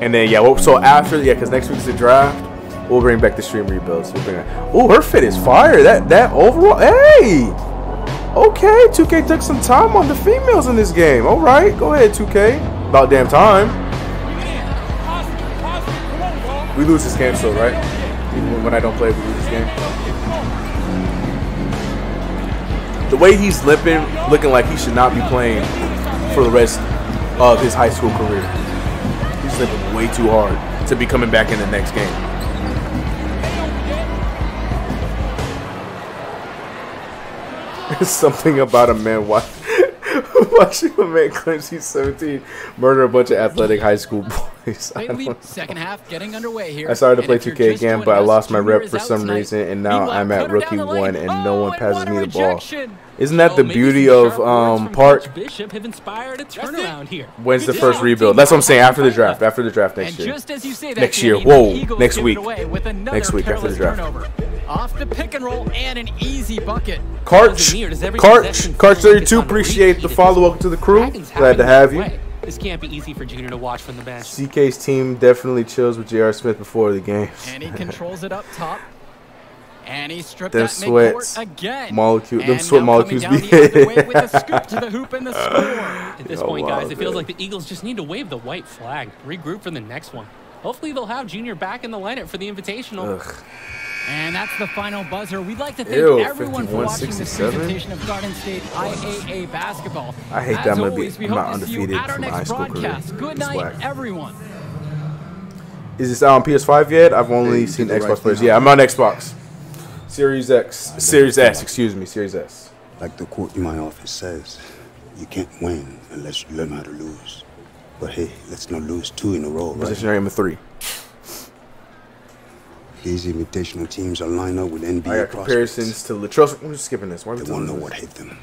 and then yeah. Well, so after yeah, cause next week's the draft. We'll bring back the stream rebuilds. We'll bring. Oh, her fit is fire. That that overall. Hey. Okay, 2K took some time on the females in this game. All right, go ahead, 2K. About damn time. We lose this game still, right? Even when I don't play, we lose this game. The way he's limping, looking like he should not be playing for the rest of his high school career slipping way too hard to be coming back in the next game. There's something about a man watch, watching a man claims he's 17 murder a bunch of athletic high school boys. second half getting underway here. I started to play 2K again, but I lost my rep for some tonight. reason, and now Meanwhile, I'm at rookie one, and oh, no one oh, passes me the rejection. ball rejection. Isn't that the maybe beauty of sharp words um Park? Bishop have inspired a turnaround here. When's the first rebuild? That's what I'm saying. After the draft. After the draft next year. just as you say that, Next year. Danny, Whoa, next week. With Next week after the draft. turnover. Off the pick and roll and an easy bucket. Karch, Near, Karch, Karch feel like it's 32. Appreciate the follow. point? Welcome to the crew. Glad to have you. This can't be easy for Junior to watch from the bench. CK's team definitely chills with J.R. Smith before the game. And he controls it up top. And he stripped Them that sweats, again. molecule- them And sweat molecules coming be down the other way with a scoop to the hoop and the score. At this Oh, point, wow, guys, it feels like the Eagles just need to wave the white flag, regroup for the next one. Hopefully, they'll have Junior back in the lineup for the Invitational. Ugh. And that's the final buzzer. We'd like to thank Ew, everyone for watching this presentation of Garden State IAA basketball. I hate As that I'm gonna be- I'm not to see you undefeated at our for my high school career. Good It's night, whack. everyone. Is this out on PS5 yet? I've only seen Xbox right players. Yeah, I'm on Xbox. Series X. Series S, excuse me. Series S. Like the quote in my office says, you can't win unless you learn how to lose. But hey, let's not lose two in a row, right? Position number three. These invitational teams are lined up with NBA I got comparisons to Latrell. I'm just skipping this. Why They won't know what hit them.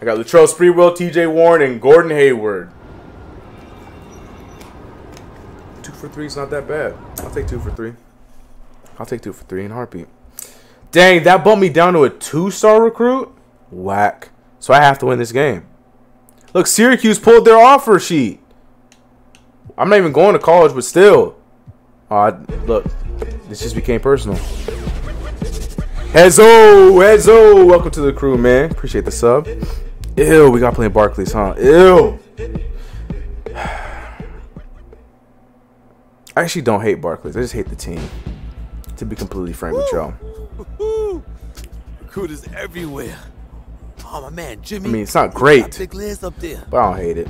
I got Latrell Sprewell, T.J. Warren, and Gordon Hayward. Two for three is not that bad. I'll take two for three. I'll take two for three in heartbeat. Dang, that bumped me down to a two-star recruit. Whack. So I have to win this game. Look, Syracuse pulled their offer sheet. I'm not even going to college, but still. Uh, look, this just became personal. Hezo, Hezo, welcome to the crew, man. Appreciate the sub. Ew, we got playing Barclays, huh? Ew. I actually don't hate Barclays. I just hate the team. To be completely frank with y'all. Recruiters everywhere. Oh, my man, Jimmy. I mean, it's not great, Big Liz up there. but I don't hate it.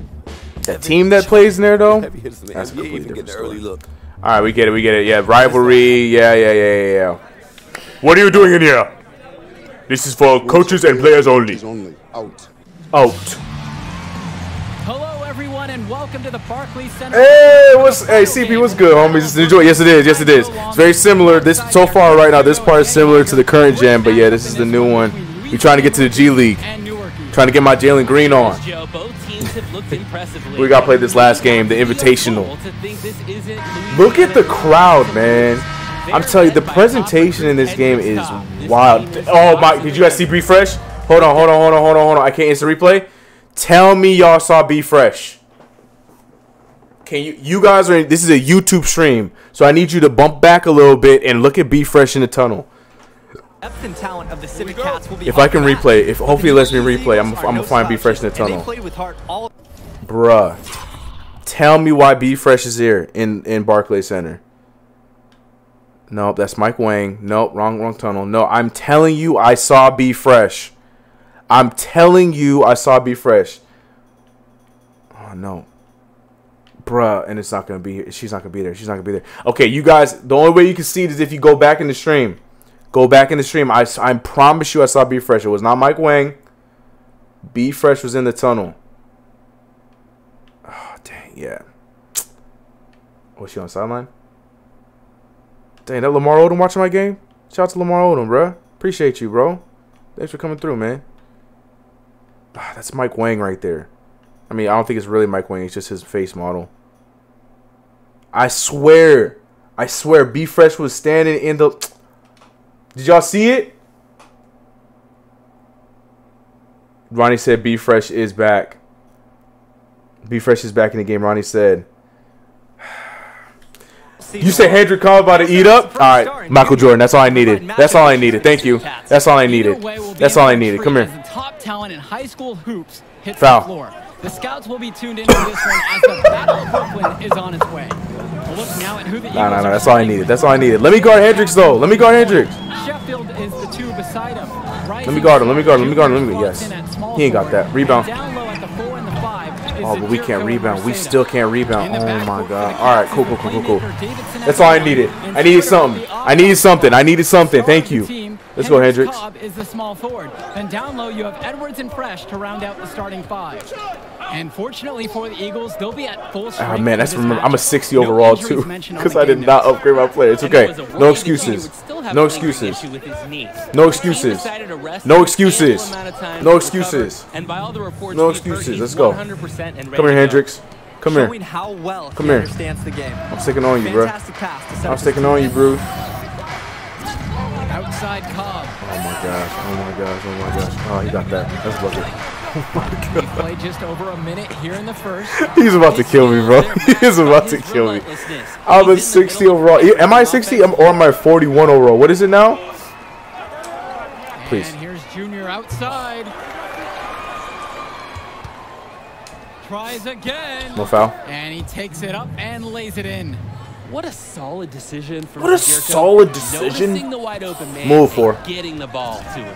That team that plays in there, though, Heavy hitters in the that's a NBA completely different get early story. look. All right, we get it. We get it. Yeah, rivalry. Yeah, yeah, yeah, yeah, yeah. What are you doing in here? This is for coaches and players only. Only out. Out. Hello, everyone, and welcome to the Barclays Center. Hey, what's hey CP? What's good, homies? Enjoy. Yes, it is. Yes, it is. It's very similar. This so far right now. This part is similar to the current gen, but yeah, this is the new one. We trying to get to the G League. Trying to get my Jalen Green on. Joe, both teams have looked impressively. We gotta play this last game, the Invitational. To think this isn't Look at the crowd, man. I'm telling you, the presentation in this game is wild. Oh my! Did you guys see B Fresh? Hold on, hold on, hold on, hold on, hold on. I can't instant replay. Tell me y'all saw B Fresh. Can you? You guys are. In, this is a YouTube stream, so I need you to bump back a little bit and look at B Fresh in the tunnel. Talent of the Civic Cats will be If I can replay, if hopefully it lets me replay, I'm, I'm gonna no find B Fresh in the tunnel. They played with heart all Bruh. Tell me why B Fresh is here in, in Barclay Center. Nope, that's Mike Wang. Nope, wrong wrong tunnel. No, I'm telling you I saw B Fresh. I'm telling you I saw B Fresh. Oh no. Bruh, and it's not gonna be here. She's not gonna be there. She's not gonna be there. Okay, you guys, the only way you can see it is if you go back in the stream. Go back in the stream. I, I promise you I saw B Fresh. It was not Mike Wang. B Fresh was in the tunnel. Oh, dang, yeah. Was she on sideline? Dang, that Lamar Odom watching my game? Shout out to Lamar Odom, bro. Appreciate you, bro. Thanks for coming through, man. Ah, that's Mike Wang right there. I mean, I don't think it's really Mike Wang. It's just his face model. I swear. I swear B Fresh was standing in the... Did y'all see it? Ronnie said B Fresh is back. B Fresh is back in the game. Ronnie said. You say Hendrick Cobb about to eat up? All right, Michael Jordan. That's all I needed. That's all I needed. Thank you. That's all I needed. Either way will be That's all I needed. Come here. top talent in high school hoops hits Foul. The scouts will be tuned into this one as the Battle of Brooklyn is on its way. We'll look now at who the No, no, Eagles no. That's all I needed. That's all I needed. Let me guard Hendricks though. Let me guard Hendricks. Sheffield is the two beside him. Let me guard him. Let me guard him. Let me guard him. Let me. guard. Yes. He ain't got that rebound. Down low at the four and the five is Oh, but we can't rebound. We still can't rebound. Oh my god. All right, cool, cool, cool, cool, cool. playmaker Davidson at That's all I needed. I needed something. I needed something. I needed something. Thank you. Let's go, Hendricks. Cobb is the small forward. Then down low, you have Edwards and Fresh to round out the starting five. And fortunately for the Eagles, they'll be at full ah, strength. Oh, man, that's remember. I'm a 60 no overall, too, because I did not upgrade my player. It's okay. No excuses. No excuses. No excuses. No excuses. No excuses. No excuses. Let's go. Come here, Hendricks. Come here. Come here. I'm sticking on you, bro. I'm sticking on you, bro. Outside Cobb. Oh my gosh. Oh my gosh. Oh my gosh. Oh, he got that. That's bucket. We oh played just over a minute here in the first. He's about to kill me, bro. He's about to kill me. I'm a 60 overall. Am I 60 Am- or am I 41 overall? What is it now? Please. And here's Junior outside. Tries again. No foul. And he takes it up and lays it in. What a solid decision from What a Jericho. solid decision. The wide open man Move for. getting the ball to him.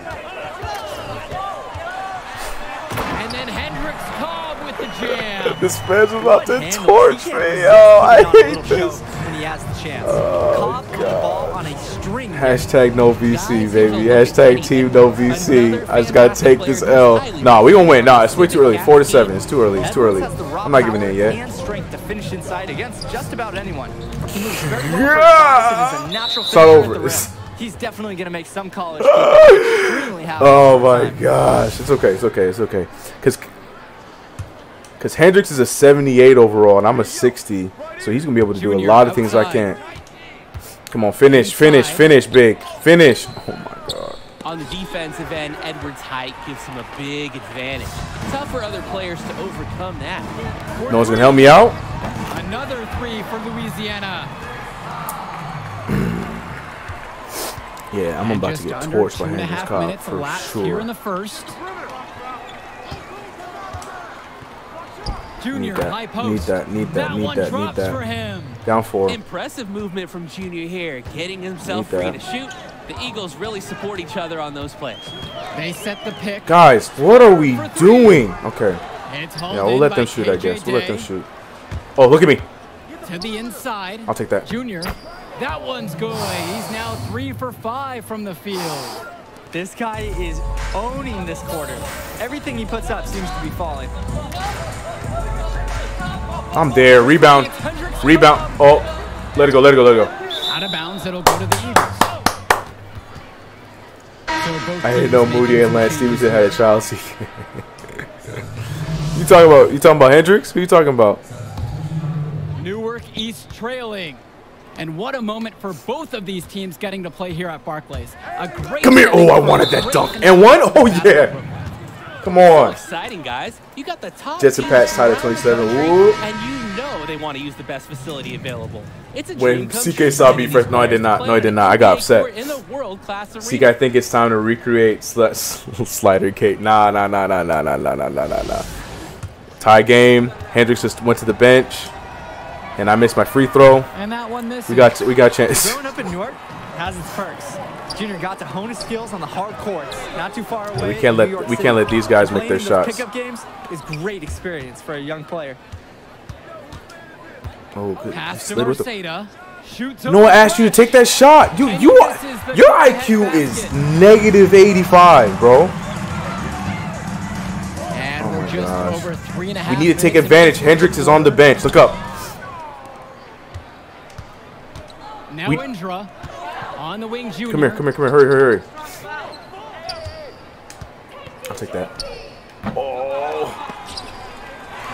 And then Hendricks Cobb with the jam. This man's about to torch me. Yo, oh, I resist putting on a hate this. When he has the chance. Oh, Cobb put the ball on a. Hashtag no VC, baby. Hashtag team no VC. I just gotta take this L. Nah, we gonna win. Nah, it's way too early. Four to seven. It's too early. It's too early. Edwards has the raw I'm not giving in yet. And strength to finish inside against just about anyone. He moves very well Yeah! for his size and is a natural Start over. at the rim. He's definitely gonna make some college people extremely happy. Oh my gosh. It's okay. It's okay. It's okay. Cause Cause Hendricks is a 78 overall and I'm a 60, so he's gonna be able to do a lot of things I can't. Come on, finish, finish, finish, big, finish. Oh my god. On the defensive end, Edwards' height gives him a big advantage. Tough for other players to overcome that. No one's gonna help me out. Another three for Louisiana. Yeah, I'm And about to get torched by and a Cobb for sure. here sure. in the first. Need Junior high that. post. Need that. Need that. Need one that. Need drops for him. Down four. Impressive movement from Junior here, getting himself Need free that. to shoot. The Eagles really support each other on those plays. They set the pick. Guys, what are we doing? Okay. Yeah, we'll let them shoot, I KJ guess. We'll let them shoot. Oh, look at me. To the inside. I'll take that. Junior. That one's good. He's now three for five from the field. This guy is owning this quarter. Everything he puts up seems to be falling. I'm there. Rebound. Rebound. Oh, let it go. Let it go. Let it go. Out of bounds, it'll go to the Eagles. I didn't know Moody and Lance Stephenson had a child seeker. you talking about? You talking about Hendricks? Who you talking about? Newark East trailing. And what a moment for both of these teams getting to play here at Barclays. A great Come here. Oh, I wanted that dunk. And one? Oh, yeah. Come on. Exciting, guys. You got the top Jets and teams Pats tied at 27. country, Whoop. And you know they want to use the best facility available. It's a When dream come CK saw me first- no, I did not. No, I did not. I got upset. court In the world-class arena. See, I think it's time to recreate sl- slider cake. Nah, nah, nah, nah, nah, nah, nah, nah, nah, nah, nah. Tie game. Hendricks just went to the bench, and I missed my free throw. And that one misses. We got, we got a chance. Growing up in Newark has its perks. Junior got to hone his skills on the hard courts, not too far away. we can't in let- New York we City. can't let these guys make their in those shots. Pickup games is great experience for a young player. Oh, good. Pass to Slid Marceda. Shoots No one asked you to take that shot. You, you are, your IQ is negative 85, bro. And Oh we're my just gosh. over three We need to take advantage. Hendricks is on the bench. Look up. Now We- Indra on the wing junior. Come here, come here, come here. Hurry, hurry, hurry. I'll take that. Oh.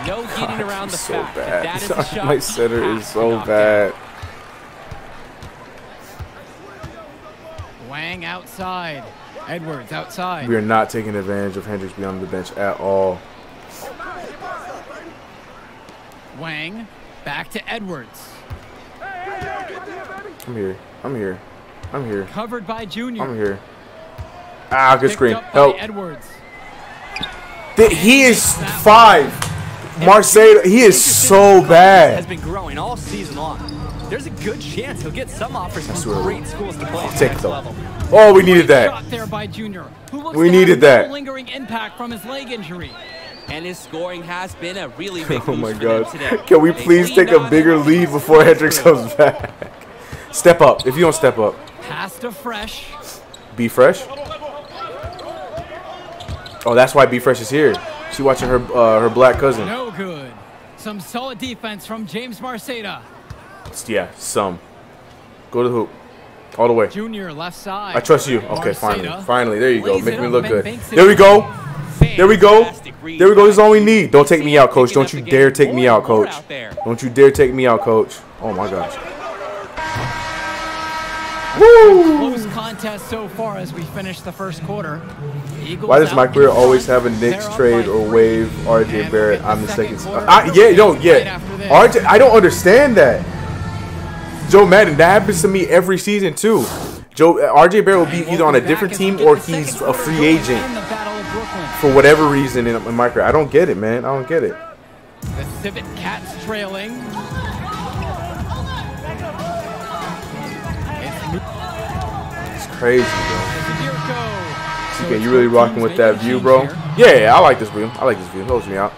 No getting around the so fact that that is a shot My you center is so bad. Wang outside. Edwards outside. We are not taking advantage of Hendricks being on the bench at all. Wang back to Edwards. I'm here. I'm here. I'm here. Covered by Junior. I'm here. Ah, good Picked screen. Help. Edwards. Th- He is five. Marseille, he is so bad. Has been growing all season long. There's a good chance he'll get some offers from what- great schools to play at the take it next though. level. Oh, we needed that. There by Junior. Who looks We needed that. Lingering impact from his leg injury. And his scoring has been a really big Oh my boost for them god. today. Can we please take a bigger lead before Hendricks comes back? Step up. If you don't step up. Pass to Fresh. B Fresh. Oh, that's why B Fresh is here. She watching her uh, her black cousin. No good. Some solid defense from James Marceda. Yeah, some. Go to the hoop. All the way. Junior left side. I trust you. Okay, finally. Marceda Finally. There you go. Make me look good. There we go. There we go. There we go. This is all we need. Don't take me out, coach. Don't you dare take me out, coach. Don't you dare take me out, coach. Oh my gosh. Woo! Close contest so far as we finish the first quarter. Eagles Why does out my career always have a Knicks trade or three. wave RJ Barrett? we'll I'm get the second second. I, uh, yeah, no, yeah. after this. RJ, I don't understand that. Joe Madden, that happens to me every season too. Joe uh, RJ Barrett will be either on a different team or he's a free agent In the Battle of Brooklyn. for whatever reason in, in my career. I don't get it, man. I don't get it. The Civet Cats trailing. Crazy, bro. Mirko. So you really rocking with that view, bro? Yeah, yeah, I like this view. I like this view. Holds me out.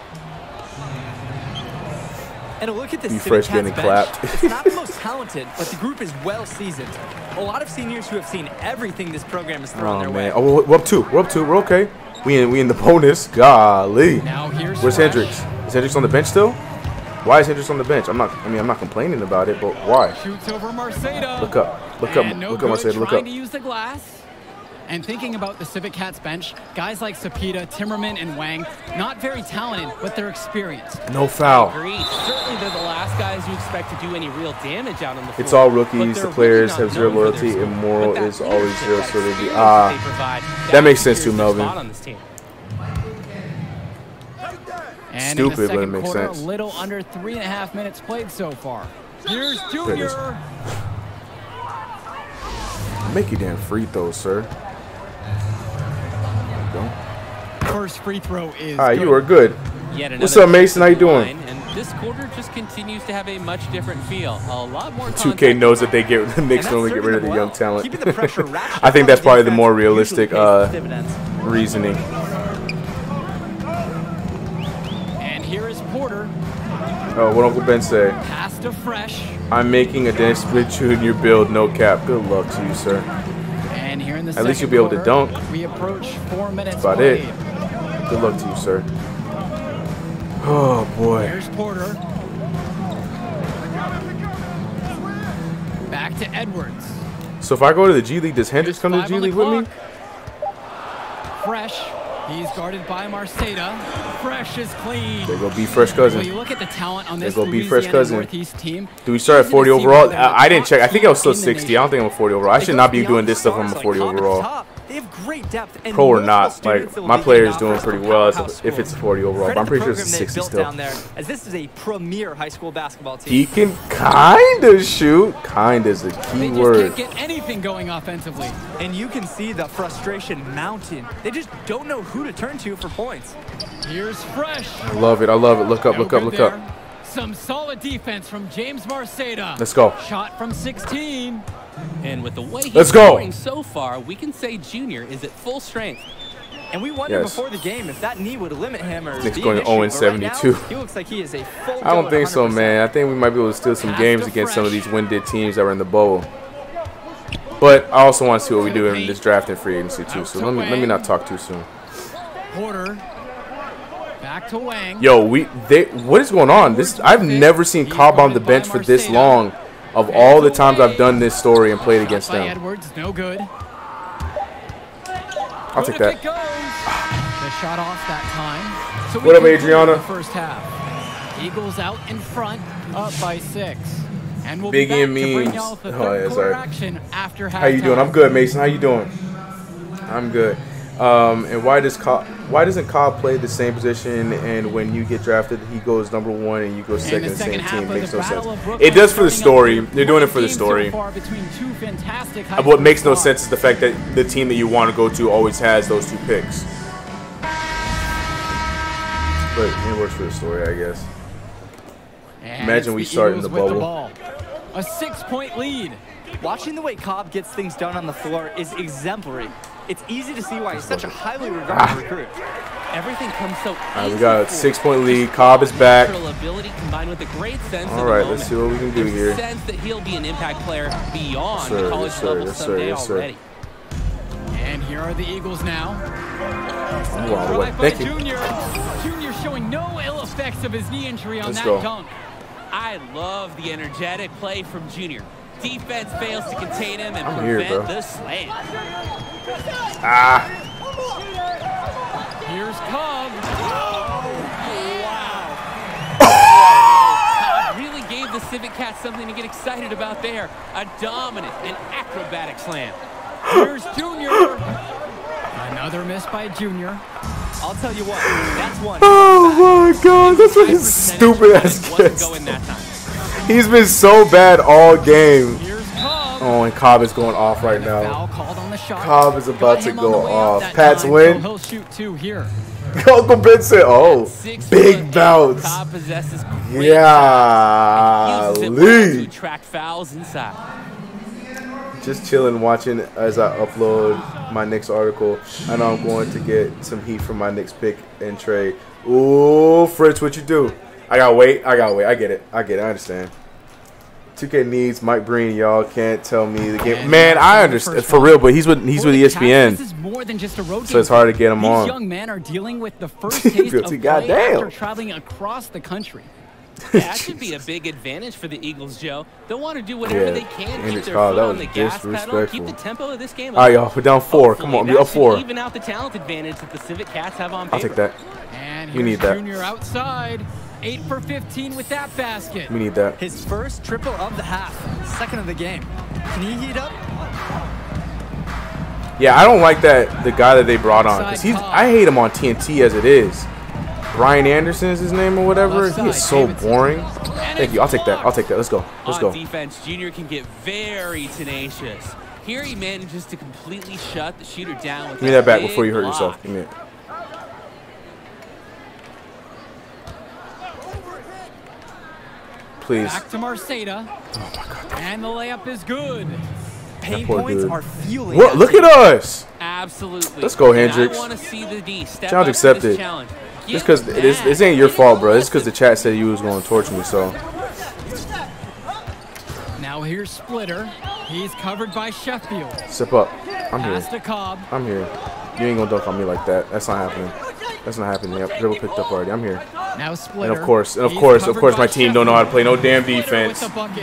And a look at this Be Civic fresh getting bench. clapped. it's not the most talented, but the group is well seasoned. A lot of seniors who have seen everything this program has thrown Oh their man. way. Oh, we're up two. We're up two. We're okay. We in we in the bonus. Golly. Now here's Where's Fresh. Hendricks? Is Hendricks on the bench still? Why is Hendricks on the bench? I'm not. I mean, I'm not complaining about it, but why? Shoots over Marceda. Look up. Look up. And no Look up. I good, said, look trying up. to use the glass. And thinking about the Civic Cats bench, guys like Sapita, Timmerman, and Wang, not very talented, but they're experienced. No foul. Agreed. Certainly, they're the last guys you expect to do any real damage out on the floor. It's all rookies. The players have not zero known for their loyalty, and skill. moral But that is always leadership, zero. that So they be ah. they That makes sense too, secures their Melvin. spot on this team. And Stupid, in but the it second makes quarter, sense. a little under three and a half minutes played so far. Here's Junior. Make your damn free throws, sir. There you go. First free throw is All right, good. you are good. What's up, Mason? How you chip to the doing? And this quarter just continues to have a much different feel. A lot more 2K knows that they get the Knicks that's normally get rid of the serving young talent. The I think that's probably the more realistic pays uh, dividends. reasoning. Oh, what Uncle Ben say? Pass to Fresh. I'm making a Dennis Smith Jr. build, no cap. Good luck to you, sir. And here in the At least you'll be able to dunk. We approach four minutes That's about it. Good luck to you, sir. Oh boy. Here's Porter. Back to Edwards. So if I go to the G League, does Hendricks come to the G League with me? Fresh. He's guarded by Marceda. Fresh is clean. There go B Fresh When cousin. you look at the talent on There this go B Fresh cousin. Northeast team, Do we start at 40 overall? why they're the I, I didn't check. I think I was still team in the 60. I don't think I'm a 40 overall. I should not be doing this stuff. I'm a 40 like Cobb overall. Top. They have great depth and Pro or not, like my player is doing pretty well as a, if it's a 40 overall. Credit But I'm pretty sure it's a program 60 built still. down there, as this is a premier high school basketball team. He can kinda shoot. Kinda is a They key just word. can't get anything going offensively. And you can see the frustration mounting. They just don't know who to turn to for points. Here's Fresh. I love it. I love it. Look up. Look up. Look up. Some solid defense from James Marceda. Let's go. Shot from 16. And with the way he's Let's go. scoring so far, we can say Junior is at full strength. And we wondered Yes. before the game if that knee would limit him or Knicks be going an 0 issue, but right now, 72. he looks like he is a full I don't think so, 100%. man. I think we might be able to steal some games against some of these winded teams that were in the bowl. But I also want to see what we do in this draft and free agency too. So let me let me not talk too soon. Porter. Back to Wang. Yo, we they what is going on? This I've never seen Cobb on the bench for this long. Of all the times I've done this story and played against them, Edwards, no good. I'll take that. The shot off that time. So What up, Adriana? The first half. Eagles out in front, up by six. And we'll be back and to bring Means. y'all the Oh, yeah, sorry. How you doing? I'm good, Mason. How you doing? I'm good. Um, and why does Cobb, why doesn't Cobb play the same position? And when you get drafted, he goes number one, and you go second, the same team. Makes no sense. It does for the story. They're doing it for the story. far between two fantastic high Uh, What makes no sense is the fact that the team that you want to go to always has those two picks. But it works for the story, I guess. Imagine we start in the bubble. A six-point lead. Watching the way Cobb gets things done on the floor is exemplary. It's easy to see why he's such a ah. highly regarded recruit. Everything comes so All right, we got a six-point lead. Cobb is back. Natural ability combined with a great sense All of the right, let's see what we can do There's here. A sense that he'll be an impact player beyond Yes, sir. the college Yes, sir. level Yes, sir. someday Yes, sir. already. Here are the Eagles now. Move out of the way. Drive by Thank you. Junior. Junior showing no ill effects of his knee injury on Let's that go. dunk. I love the energetic play from Junior. Defense fails to contain him and I'm prevent bro. the slam. Ah. Here's Cobb. Cobb really gave the Civic Cats something to get excited about there. A dominant and acrobatic slam. Here's Junior. Another miss by Junior. I'll tell you what, that's one. Oh my god, that's what High his percentage, stupid but ass it He's been so bad all game. Oh, and Cobb is going off right now. Foul called on the shot. Cobb is about to go on the way up off. Pats win. He'll shoot two here. Uncle Ben said, "Oh, big bounce." Cobb possesses great Yeah, Lee. Just chilling, watching as I upload my next article. I know I'm going to get some heat from my next pick and trade. Ooh, Fritz, what you do? I gotta wait. I gotta wait. I get it. I get it. I understand. 2K needs Mike Breen. Y'all can't tell me the game. Man, I understand for real, but he's with he's with the ESPN. This is more than just a road So it's hard to get 'em These on. young men are dealing with the first taste of play goddamn. after traveling across the country. That should be a big advantage for the Eagles, Joe. They'll want to do whatever Yeah, they can, keep their foot on the gas pedal, keep the tempo of this game. All right, y'all. We're down four. Come on, we that up four. Even out the talent advantage that the Civic Cats have on paper. I'll take that. And We need that. Junior outside. 8 for 15 with that basket. We need that. His first triple of the half, second of the game. Can he heat up? Yeah, I don't like that the guy that they brought on because he's I hate him on TNT as it is. Brian Anderson is his name or whatever. He is so boring. Thank you. I'll take that. I'll take that. Let's go. Let's go. defense, Junior can get very tenacious. Here he manages to completely shut the shooter down with Give me that back before you hurt block. yourself. Give me it. Please. Back to Marceda. Oh my god. And the layup is good. Pain points dude. are fueling. What? Look at us. Absolutely. Let's go, And Hendricks. I want to see the D step Challenge up to this accepted. challenge. Just because this, this ain't your fault, bro. It's because the chat said you was going to torture me. So Now here's Splitter. He's covered by Sheffield. step up. I'm Pass here. to Cobb. I'm here. You ain't gonna dunk on me like that. That's not happening. That's not happening. Yep, dribble picked up already. I'm here. Now Splitter. And of course, and of He's course, of course, my team don't know how to play no damn defense. With the bucket.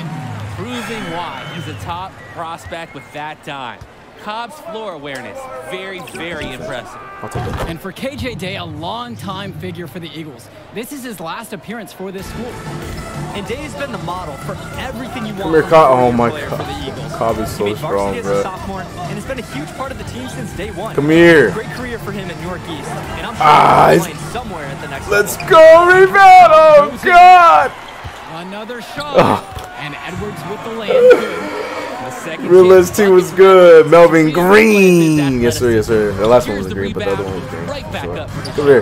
proving why he's a top prospect with that dime. Cobb's floor awareness, very, very impressive. I'll take it. And for KJ Day, a long-time figure for the Eagles. This is his last appearance for this school. And Day's been the model for everything you want. Come here, from a Cobb. Oh four-year my player for the god. Eagles. Cobb is so made varsity strong, as a bro. sophomore and has been a huge part of the team since day one. Come here. Great career for him at Newark East, and I'm sure Ah, he's he's- playing somewhere at the next Let's level. go, rebound! Oh god! Another shot. Ugh. And Edwards with the layup. Good. The second Realist chance team was good. Melvin Three is what his Green. Yes, sir. Yes, sir. The last one was green, but the other one was green. Right back So, up for the Come here.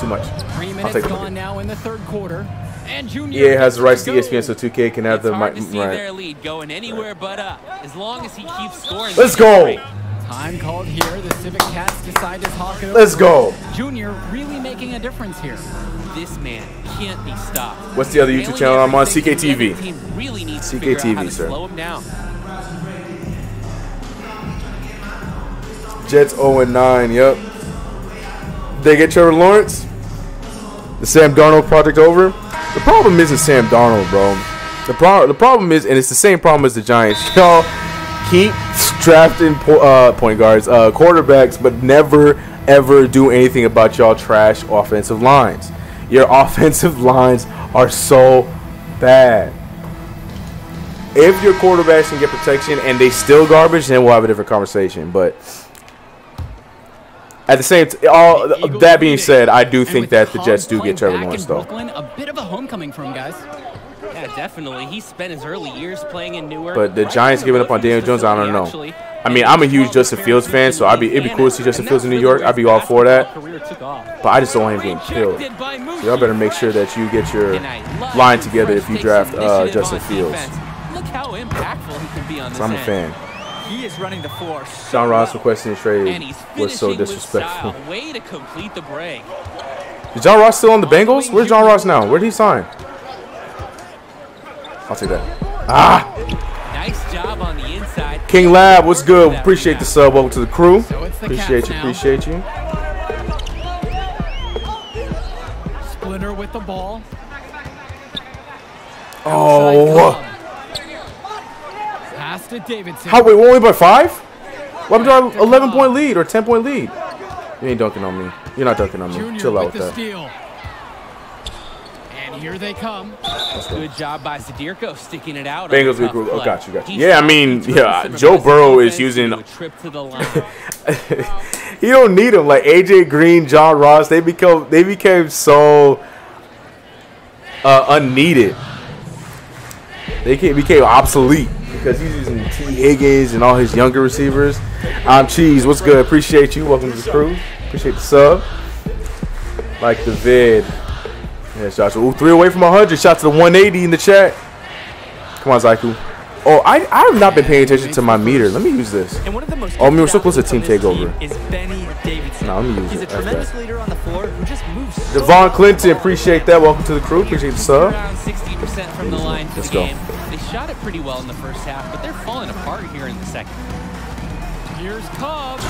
Too much. I'll minutes take gone now in the third quarter. And Junior. EA has the rights to ESPN, so 2K can have It's the mic. Right. their lead going anywhere but up, as long as he keeps scoring. Let's go. Straight. Time called here. The Civic Cats decide to talk it over. Let's go. Junior really making a difference here. This man can't be stopped. What's the other YouTube channel I'm on? CKTV. team really needs to figure CKTV, to sir. slow him down. Jets 0 and 9. Yep. They get Trevor Lawrence. The Sam Darnold project over. The problem isn't Sam Darnold, bro. The problem, the problem is, and it's the same problem as the Giants. Y'all keep drafting po- uh, point guards, uh, quarterbacks, but never ever do anything about y'all trash offensive lines. Your offensive lines are so bad. If your quarterbacks can get protection and they still garbage, then we'll have a different conversation. But at the same, t- all that being said, I do think that the Jets do get Trevor Lawrence though. Brooklyn, a bit of a homecoming for him, guys. Yeah, definitely. He spent his early years playing in Newark. But the Giants giving up on Daniel Jones, I don't know. I mean, I'm a huge Justin Fields fan, so I'd be it'd be cool to see Justin Fields in New York. I'd be all for that. career took off. But I just don't want him getting killed. Rejected So y'all better make sure that you get your And I love line together if you draft uh, Justin Fields. Look how impactful he can be on this So I'm a fan. He is running the floor. so John Ross requesting a trade And he's was so disrespectful. style. Way to complete the break. Is John Ross still on the Bengals? Where's John Ross now? Where did he sign? I'll take that. Ah! Nice job on the inside. King Lab, what's good? Appreciate the sub. Welcome to the crew. So the Appreciate you. now. Appreciate you. Splinter with the ball. Oh, Pass to Davidson. how? Wait, we're only by five? What happened to our 11 point lead or 10 point lead? You ain't dunking on me. You're not dunking on me. Junior Chill out with with that. steal. And here they come. Good job by Sadirko sticking it out. Bengals the tough recruit- oh, got you, got you. Yeah, I mean, yeah, Joe Burrow is using- into a trip to the line. he don't need them. Like AJ Green, John Ross, they become they became so uh, unneeded. They became obsolete because he's using Tee Higgins and all his younger receivers. I'm Cheese. What's good? Appreciate you. Welcome to the crew. Appreciate the sub. Like the vid. Yes, Joshua. Ooh, three away from 100. Shots to the 180 in the chat. Come on, Zaiku. Oh, I, I have not been paying attention to my meter. Let me use this. And one of the most Oh, I mean, we're so close to team takeover. team Is Benny Davidson. No, let me use He's it. a tremendous leader on the floor who just moves. so Devon Clinton, appreciate that. Welcome to the crew. Appreciate the sub. Around 60% from the line for Let's the go. game. They shot it pretty well in the first half, but they're falling apart here in the second. Here's Cobb.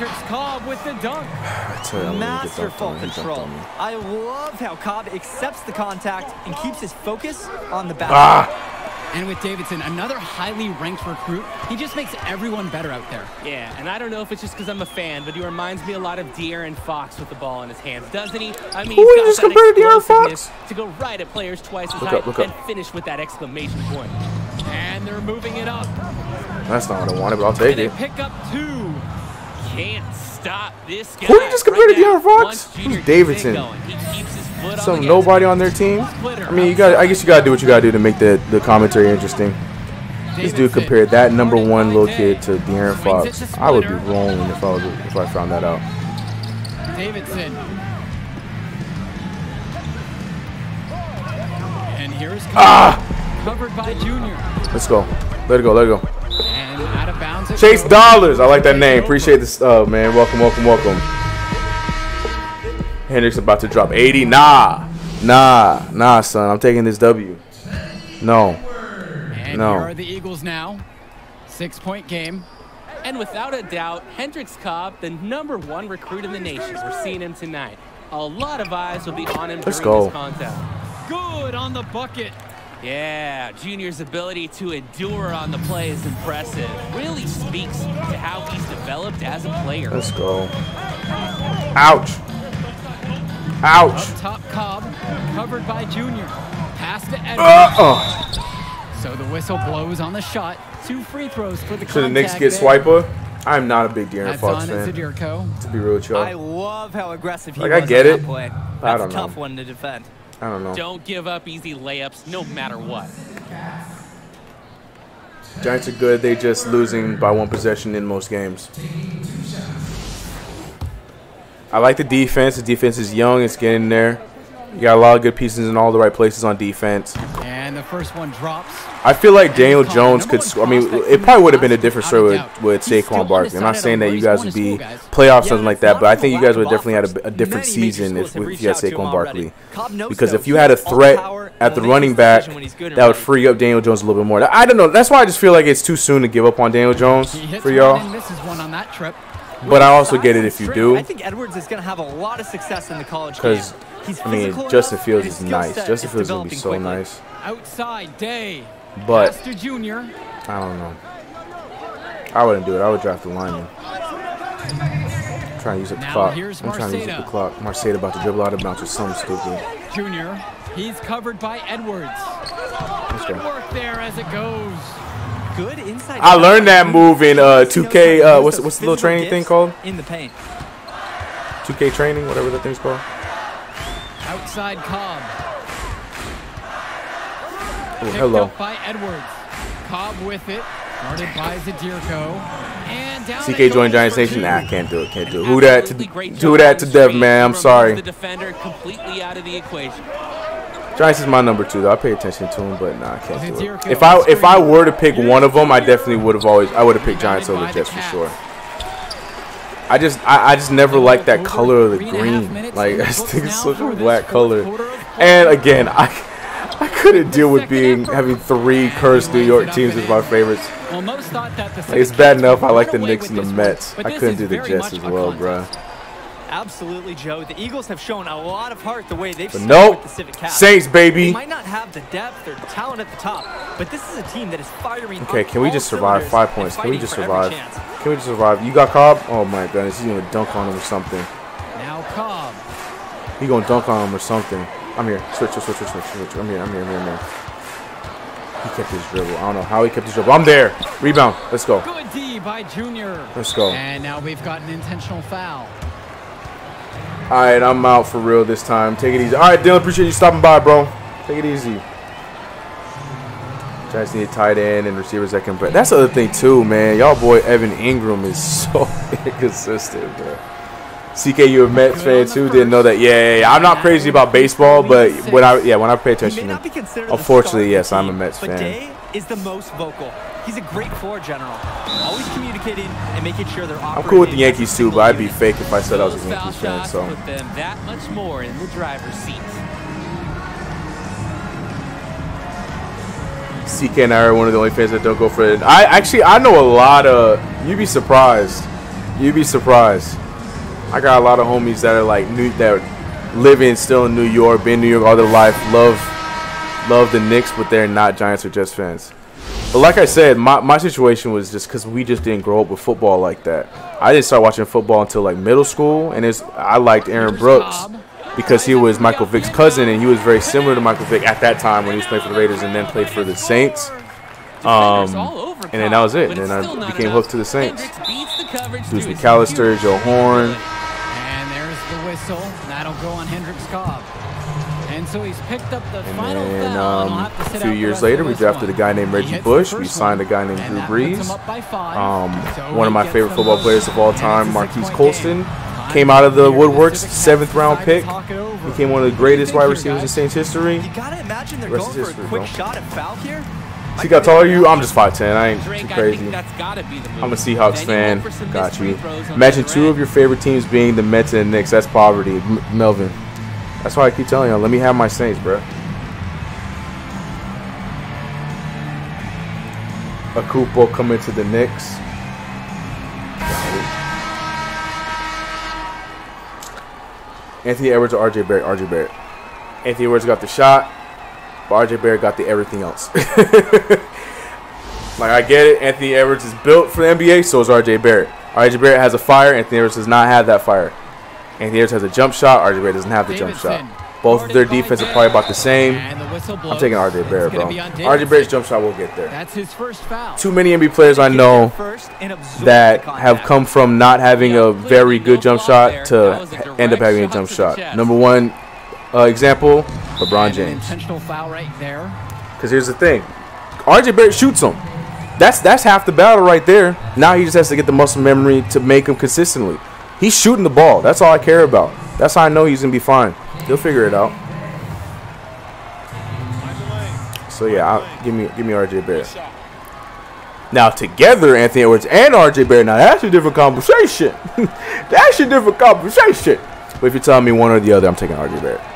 And Hendricks Cobb with the dunk. I tell you, I'm gonna get dunked Masterful on. He dunked control. on. I love how Cobb accepts the contact and keeps his focus on the basket. Ah, And with Davidson, another highly ranked recruit, he just makes everyone better out there. Yeah, and I don't know if it's just because I'm a fan, but he reminds me a lot of De'Aaron Fox with the ball in his hands, doesn't he? I mean, Who he's you got just that compared to De'Aaron explosiveness Fox? to go right at players twice as Look high up, look and up. finish with that exclamation point. And they're moving it up. that's not what I wanted, but I'll take And they it. pick up two. Can't stop this guy. Who you just compared to right now. De'Aaron Fox? Who's Junior gets it Davidson? going, he keeps his foot on Some the gas. nobody on their team. I mean, you got. I guess you gotta do what you gotta do to make the the commentary interesting. This dude compared that number one little kid to De'Aaron Fox. I would be wrong if I was if I found that out. Davidson. And here's Ah, Covered by Junior. let's go. Let it go. Let it go. And out of bounds. it Chase goes. Dollars. I like that name. Appreciate this. Oh man, welcome, welcome, welcome. Hendricks about to drop 80. Nah, nah, nah, son. I'm taking this W. No. And No. here are the Eagles now. Six point game. And without a doubt, Hendricks Cobb, the number one recruit in the nation. We're seeing him tonight. A lot of eyes will be on him Let's during go. this contact. Good on the bucket. Yeah, Junior's ability to endure on the play is impressive. Really speaks to how he's developed as a player. Let's go. Ouch. Ouch. Up top, Cobb. Covered by Junior. Pass to Edwards. Uh, uh. So the whistle blows on the shot. Two free throws for the Should the Knicks get. Swiper? I'm not a big De'Aaron That's Fox on fan. Zadirko. To be real with y'all. I love how aggressive he Like, I was get it. that play. That's I don't a tough know. one to defend. I don't know. Don't give up easy layups no matter what. Giants are good. They just losing by one possession in most games. I like the defense. The defense is young. It's getting there. You got a lot of good pieces in all the right places on defense. And the first one drops. I feel like Daniel Jones could. I mean, it probably would have been a different story with, with Saquon Barkley. I'm not saying that you guys would be playoffs or something like that, but I think you guys would definitely had a, a different season if, if you had Saquon Barkley. Because if you had a threat at the running back, that would free up Daniel Jones a little bit more. I don't know. That's why I just feel like it's too soon to give up on Daniel Jones for y'all. and misses one on that trip. But I also get it if you do. I think Edwards is going to have a lot of success in the college game. Because He's I mean, Justin Fields is nice. Justin Fields is gonna be so nice. Outside Day. But Junior. I don't know. I wouldn't do it. I would draft the lineman. trying to use up the Now clock. I'm trying to use up the clock. Marceda about to dribble out of bounds or something stupid. Junior. He's covered by Edwards. Good work there as it goes. Good inside. I learned that move in uh, 2K. Uh, what's what's the little training thing called? In the paint. 2K training, whatever that thing's called. Outside Cobb. Oh, Picked hello. by Edwards. Cobb with it. Guarded by Zadirko. And down CK joined for Nation. Nah, can't do it. Can't do it. Who that to do that to Dev, man? I'm sorry. The defender completely out of the equation. Giants is my number two though. I pay attention to him, but nah, I can't do it. If I if I were to pick one of them, I definitely would have always I would have picked Giants over Jets for sure. I just I, I just never liked that color of the green. Like I just think it's such a black color. And again, I I couldn't deal with being having three cursed New York teams as my favorites. Well, most thought that the Like, it's bad enough I like the Knicks and the Mets. I couldn't do the Jets as well, bro. Absolutely, Joe. The Eagles have shown a lot of heart the way they've But nope. with the Civic Cats. Saints, baby. They might not have the depth or talent at the top, but this is a team that is firing. Okay, can we just survive? Five points. Can we just survive? Can we just survive? You got Cobb? Oh my goodness, he's gonna dunk on him or something. Now Cobb. He gonna dunk on him or something. I'm here. Switch, switch, switch, switch, switch. I'm here. I'm here. I'm here. I'm here. He kept his dribble. I don't know how he kept his dribble. I'm there. Rebound. Let's go. Good D by Junior. Let's go. And now we've got an intentional foul. All right, I'm out for real this time. Take it easy. All right, Dylan, appreciate you stopping by, bro. Take it easy. Giants need a tight end and receivers that can. But that's the other thing too, man. Y'all boy Evan Engram is so inconsistent, bro. CK, you a Mets fan too? Didn't know that? Yeah, yeah, yeah. I'm not crazy about baseball, but when I yeah when I pay attention, may not be considered unfortunately, yes, I'm a Mets fan. Day is the most vocal. He's a great floor general, always communicating and making sure they're I'm cool with the Yankees too, but I'd be fake if I said I was a Yankees fan. So put them that much more in the driver's seat. CK and I are one of the only fans that don't go for it. I actually I know a lot of. You'd be surprised. You'd be surprised. I got a lot of homies that are like new that live in still in New York, been in New York all their life, love love the Knicks, but they're not Giants or Jets fans. But like I said, my, my situation was just because we just didn't grow up with football like that. I didn't start watching football until like middle school, and it's I liked Aaron Brooks because he was Michael Vick's cousin, and he was very similar to Michael Vick at that time when he was playing for the Raiders and then played for the Saints. Um, and then that was it. And then I became hooked to the Saints. Deuce McAllister, Joe Horn. And there's the whistle. That'll go on Hendricks Cobb. And so he's picked up the final And foul. um, will have to a few years later, we drafted one. a guy named Reggie Bush. We signed one, a guy named Drew that puts him Brees. up by five. Um, So one of my favorite football most, players of all time, a Marques Colston, came out of the woodworks, seventh round pick. talk it over. Became one of the greatest wide do you receivers in? Saints history. You gotta imagine they're Rest going for a quick bro. shot at foul here. See, got taller you. I'm just 5'10. I ain't too crazy. think that's gotta be the move. I'm a Seahawks fan. hope for some Got you. free throws on Imagine two of your favorite teams being the Mets and the Knicks. That's poverty, M- Melvin. That's why I keep telling y'all. Let me have my Saints, bro. A Akupo coming to the Knicks. Anthony Edwards or RJ Barrett? RJ Barrett. Anthony Edwards got the shot, but RJ Barrett got the everything else. like I get it, Anthony Edwards is built for the NBA, so is RJ Barrett. RJ Barrett has a fire, Anthony Edwards does not have that fire. Anthony Edwards has a jump shot, RJ Barrett doesn't have the jump shot. Both of their defense are probably about the same. I'm taking RJ Barrett, bro. RJ Barrett's jump shot will get there. That's his first foul. Too many NBA players I know First and absorb that have come from not having a very good jump shot to end up having a jump shot. Number one uh, example, LeBron James. intentional foul right there. Because here's the thing, RJ Barrett shoots him. That's that's half the battle right there. Now he just has to get the muscle memory to make him consistently. He's shooting the ball. That's all I care about. That's how I know he's gonna be fine. He'll figure it out. So yeah, I'll, give me give me RJ Barrett. Now together, Anthony Edwards and RJ Barrett. Now that's a different conversation. that's a different conversation. But if you're telling me one or the other, I'm taking RJ Barrett.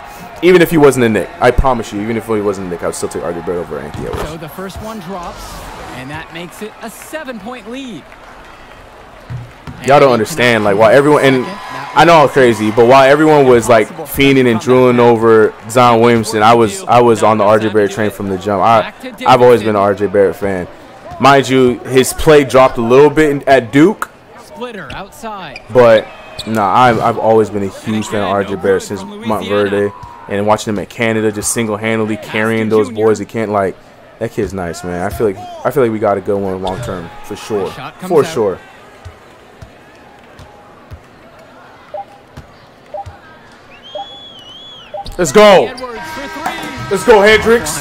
Even if he wasn't a Nick, I promise you, even if he wasn't a Nick, I would still take RJ Barrett over Anthony Edwards. So the first one drops, and that makes it a seven-point lead. Y'all don't understand, like, why everyone and I know I'm crazy, but while everyone was like fiending and drooling over Zion Williamson, I was I was on the RJ Barrett train from the jump. I I've always been an RJ Barrett fan. Mind you, his play dropped a little bit at Duke, Splitter outside. but no, I've I've always been a huge fan of RJ Barrett since Montverde, and watching him at Canada, just single-handedly carrying those boys. He can't like that kid's nice, man. I feel like I feel like we got a good one long term for sure, for out. sure. Let's go. Edwards for three. Let's go, Hendricks.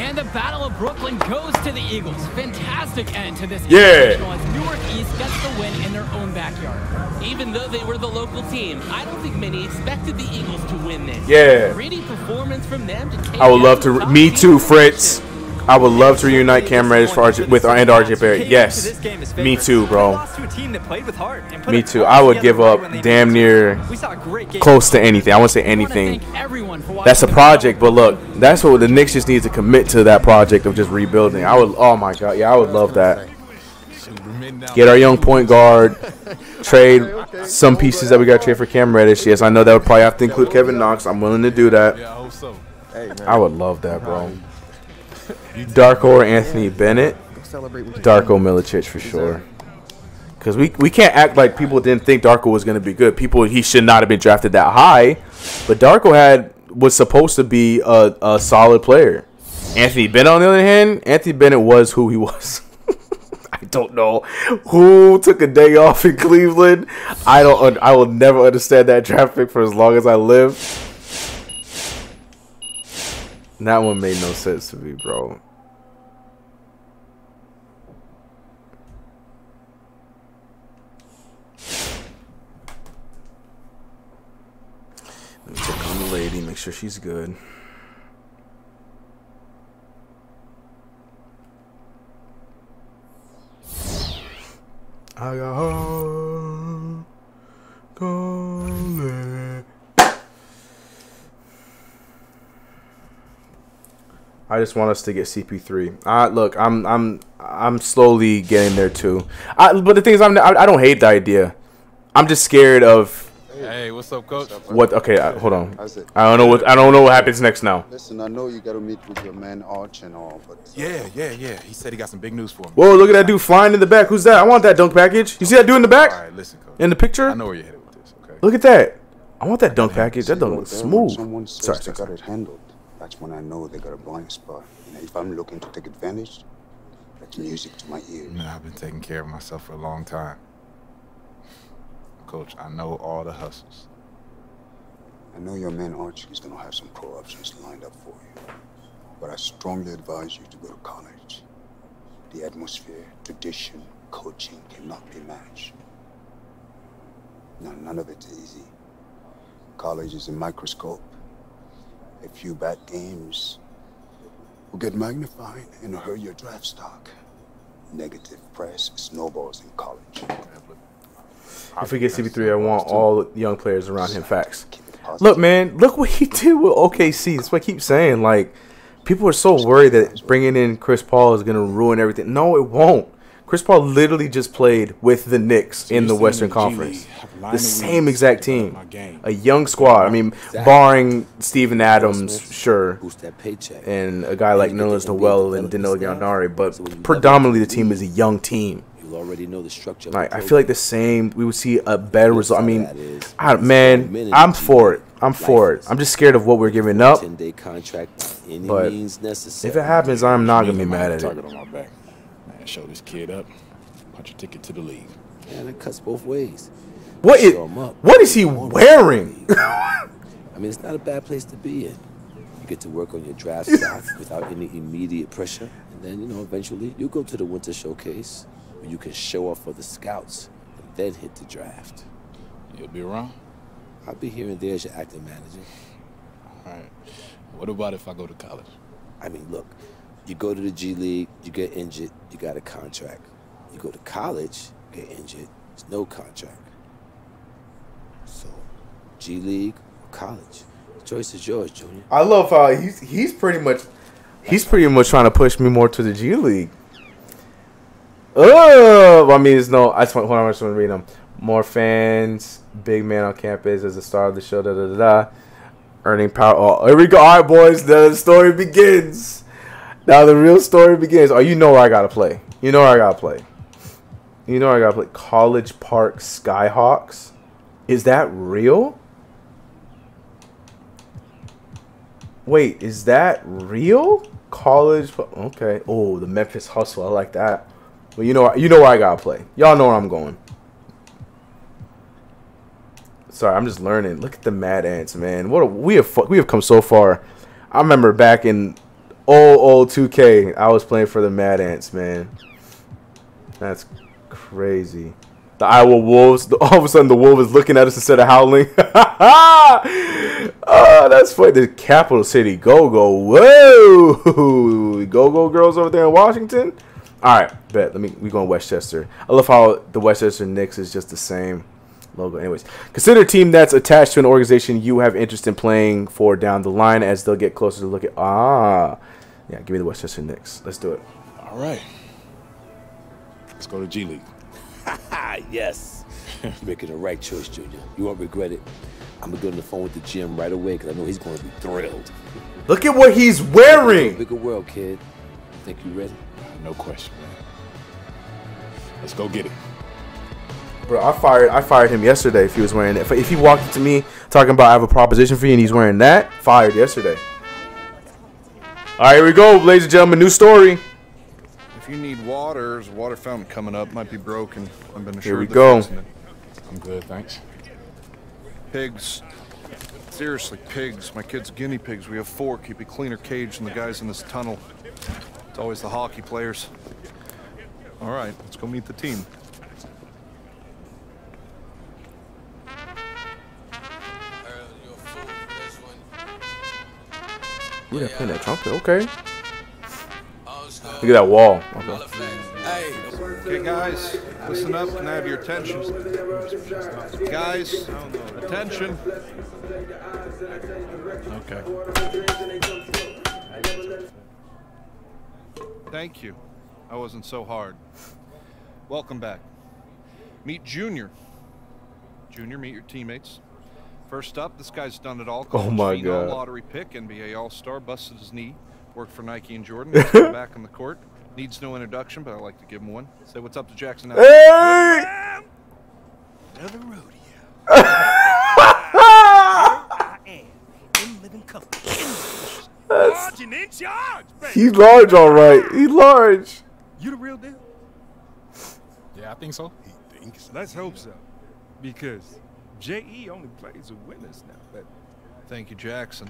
And the Battle of Brooklyn goes to the Eagles. Fantastic end to this Yeah. As Newark East gets the win in their own backyard. Even though they were the local team, I don't think many expected the Eagles to win this. Yeah. Gritty performance from them to take I would love to. top Me too, Fritz. I would love to reunite Cam Reddish for RJ, with and RJ Barrett. Yes, into this game as me too, bro. lost to a team that played with heart and put Me too. I would give up damn near We saw a great game. close to anything. I won't say anything. That's a project, but look, that's what the Knicks just need to commit to that project of just rebuilding. I would. Oh my god, yeah, I would love that. Get our young point guard, trade some pieces that we got to trade for Cam Reddish. Yes, I know that would probably have to include Kevin Knox. I'm willing to do that. Yeah, I hope so. Hey, man. I would love that, bro. Darko or Anthony Bennett, Celebrate with your Darko Milicic for sure. Because we we can't act like people didn't think Darko was going to be good. People he should not have been drafted that high, but Darko had was supposed to be a, a solid player. Anthony Bennett, on the other hand, Anthony Bennett was who he was. Don't know who took a day off in Cleveland. I don't. I will never understand that traffic for as long as I live. That one made no sense to me, bro. Let me check on the lady, make sure she's good. I just want us to get CP3. Uh, look, I'm I'm I'm slowly getting there too. I, but the thing is, I'm I, I don't hate the idea. I'm just scared of Hey, what's up, coach? what. Okay, uh, hold on. How's it? I don't know what I don't know what happens next now. Listen, I know you got to meet with your man Arch and all, but uh, Yeah, yeah, yeah. He said he got some big news for me. Whoa, look at that dude flying in the back. Who's that? I want that dunk package. You see that dude in the back right, listen, coach. in the picture? I know where you're headed with this. Okay. Look at that. I want that dunk package. That dunk looks smooth. Someone says Sorry, sorry, got sorry. That's when I know they got a blind spot. And if I'm looking to take advantage, that's music to my ears. Man, I've been taking care of myself for a long time. Coach, I know all the hustles. I know your man Archie is going to have some pro options lined up for you. But I strongly advise you to go to college. The atmosphere, tradition, coaching cannot be matched. Now, none of it's easy. College is a microscope. A few bad games will get magnified and hurt your draft stock. Negative press snowballs in college. If we get CP3, I want all young players around him. Facts. Look, man, look what he did with OKC. That's what I keep saying. Like, people are so worried that bringing in Chris Paul is going to ruin everything. No, it won't. Chris Paul literally just played with the Knicks in the Western saying the G Conference. League have lined The same exact team. develop my game. A young squad. I mean, barring Steven Adams, sure, Boost that paycheck. and a guy like Nerlens Noel and Danilo Gallinari, but So when you predominantly the team is a young team. You already know the structure. Like I feel like the same. We would see a better result. I mean, I, man, I'm for it. I'm for it. I'm just scared of what we're giving up. Ten day contract by any But. If it happens, I'm not gonna be Means I might mad at it. Show this kid up. Punch a ticket to the league. and it cuts both ways. What is Show 'em up. what is he wearing? I mean, it's not a bad place to be in. You get to work on your draft stock without any immediate pressure, and then you know eventually you go to the winter showcase where you can show off for the scouts, and then hit the draft. You'll be around. I'll be here and there as your acting manager. All right. What about if I go to college? I mean, look, you go to the G League, you get injured, you got a contract. You go to college, get injured, there's no contract. So, G League or college, the choice is yours, Junior. I love how he's he's pretty much he's pretty much trying to push me more to the G League. Oh, I mean, it's no. I just want. Hold on, I just want to read them. More fans, big man on campus as the star of the show. Da da da da. Earning power. Oh, here we go. All right, boys. The story begins. Now the real story begins. Oh, you know where I gotta play. You know where I gotta play. You know where I gotta play. College Park Skyhawks. Is that real? Wait, is that real? College? Okay. Oh, the Memphis Hustle. I like that. Well, you know, you know where I gotta play. Y'all know where I'm going. Sorry, I'm just learning. Look at the Mad Ants, man. What a, we have we have come so far. I remember back in old old 2K, I was playing for the Mad Ants, man. That's crazy. The Iowa Wolves. The, all of a sudden, the wolf is looking at us instead of howling. oh, that's funny. The capital city. Go go. Whoa. Go go girls over there in Washington. All right, bet. Let me. We going Westchester. I love how the Westchester Knicks is just the same logo. Anyways, consider a team that's attached to an organization you have interest in playing for down the line as they'll get closer to look at. Ah, yeah. Give me the Westchester Knicks. Let's do it. All right. Let's go to G League. yes. You're making the right choice, Junior. You won't regret it. I'm gonna get on the phone with the gym right away because I know he's gonna be thrilled. Look at what he's wearing. Bigger world, kid. Think you ready? No question, man. Let's go get it. Bro, I fired I fired him yesterday if he was wearing it. If, if he walked up to me talking about I have a proposition for you and he's wearing that, fired yesterday. All right, here we go, ladies and gentlemen. New story. If you need water, there's a water fountain coming up. Might be broken. I've been assured. Here we go. I'm good, thanks. Pigs. Seriously, pigs. My kids' guinea pigs. We have four. Keep a cleaner cage than the guys in this tunnel. It's always the hockey players. All right, let's go meet the team. Yeah, they're playing that trumpet. Okay. Look at that wall. Okay. Okay, guys, listen up. Can I have your attention? Guys, attention. Okay. Thank you. I wasn't so hard. Welcome back. Meet Junior. Junior, meet your teammates. First up, this guy's done it all. Oh my College God. Lottery pick, NBA All-Star, busted his knee, worked for Nike and Jordan, he's back on the court. Needs no introduction, but I like to give him one. Say what's up to Jackson. Allen. Hey! Another rodeo. I am in living color. Large and in charge, baby. He's large, all right. He's large. You the real deal? Yeah, I think so. He thinks. Let's hope so. Because J.E. only plays with winners now. But Thank you, Jackson.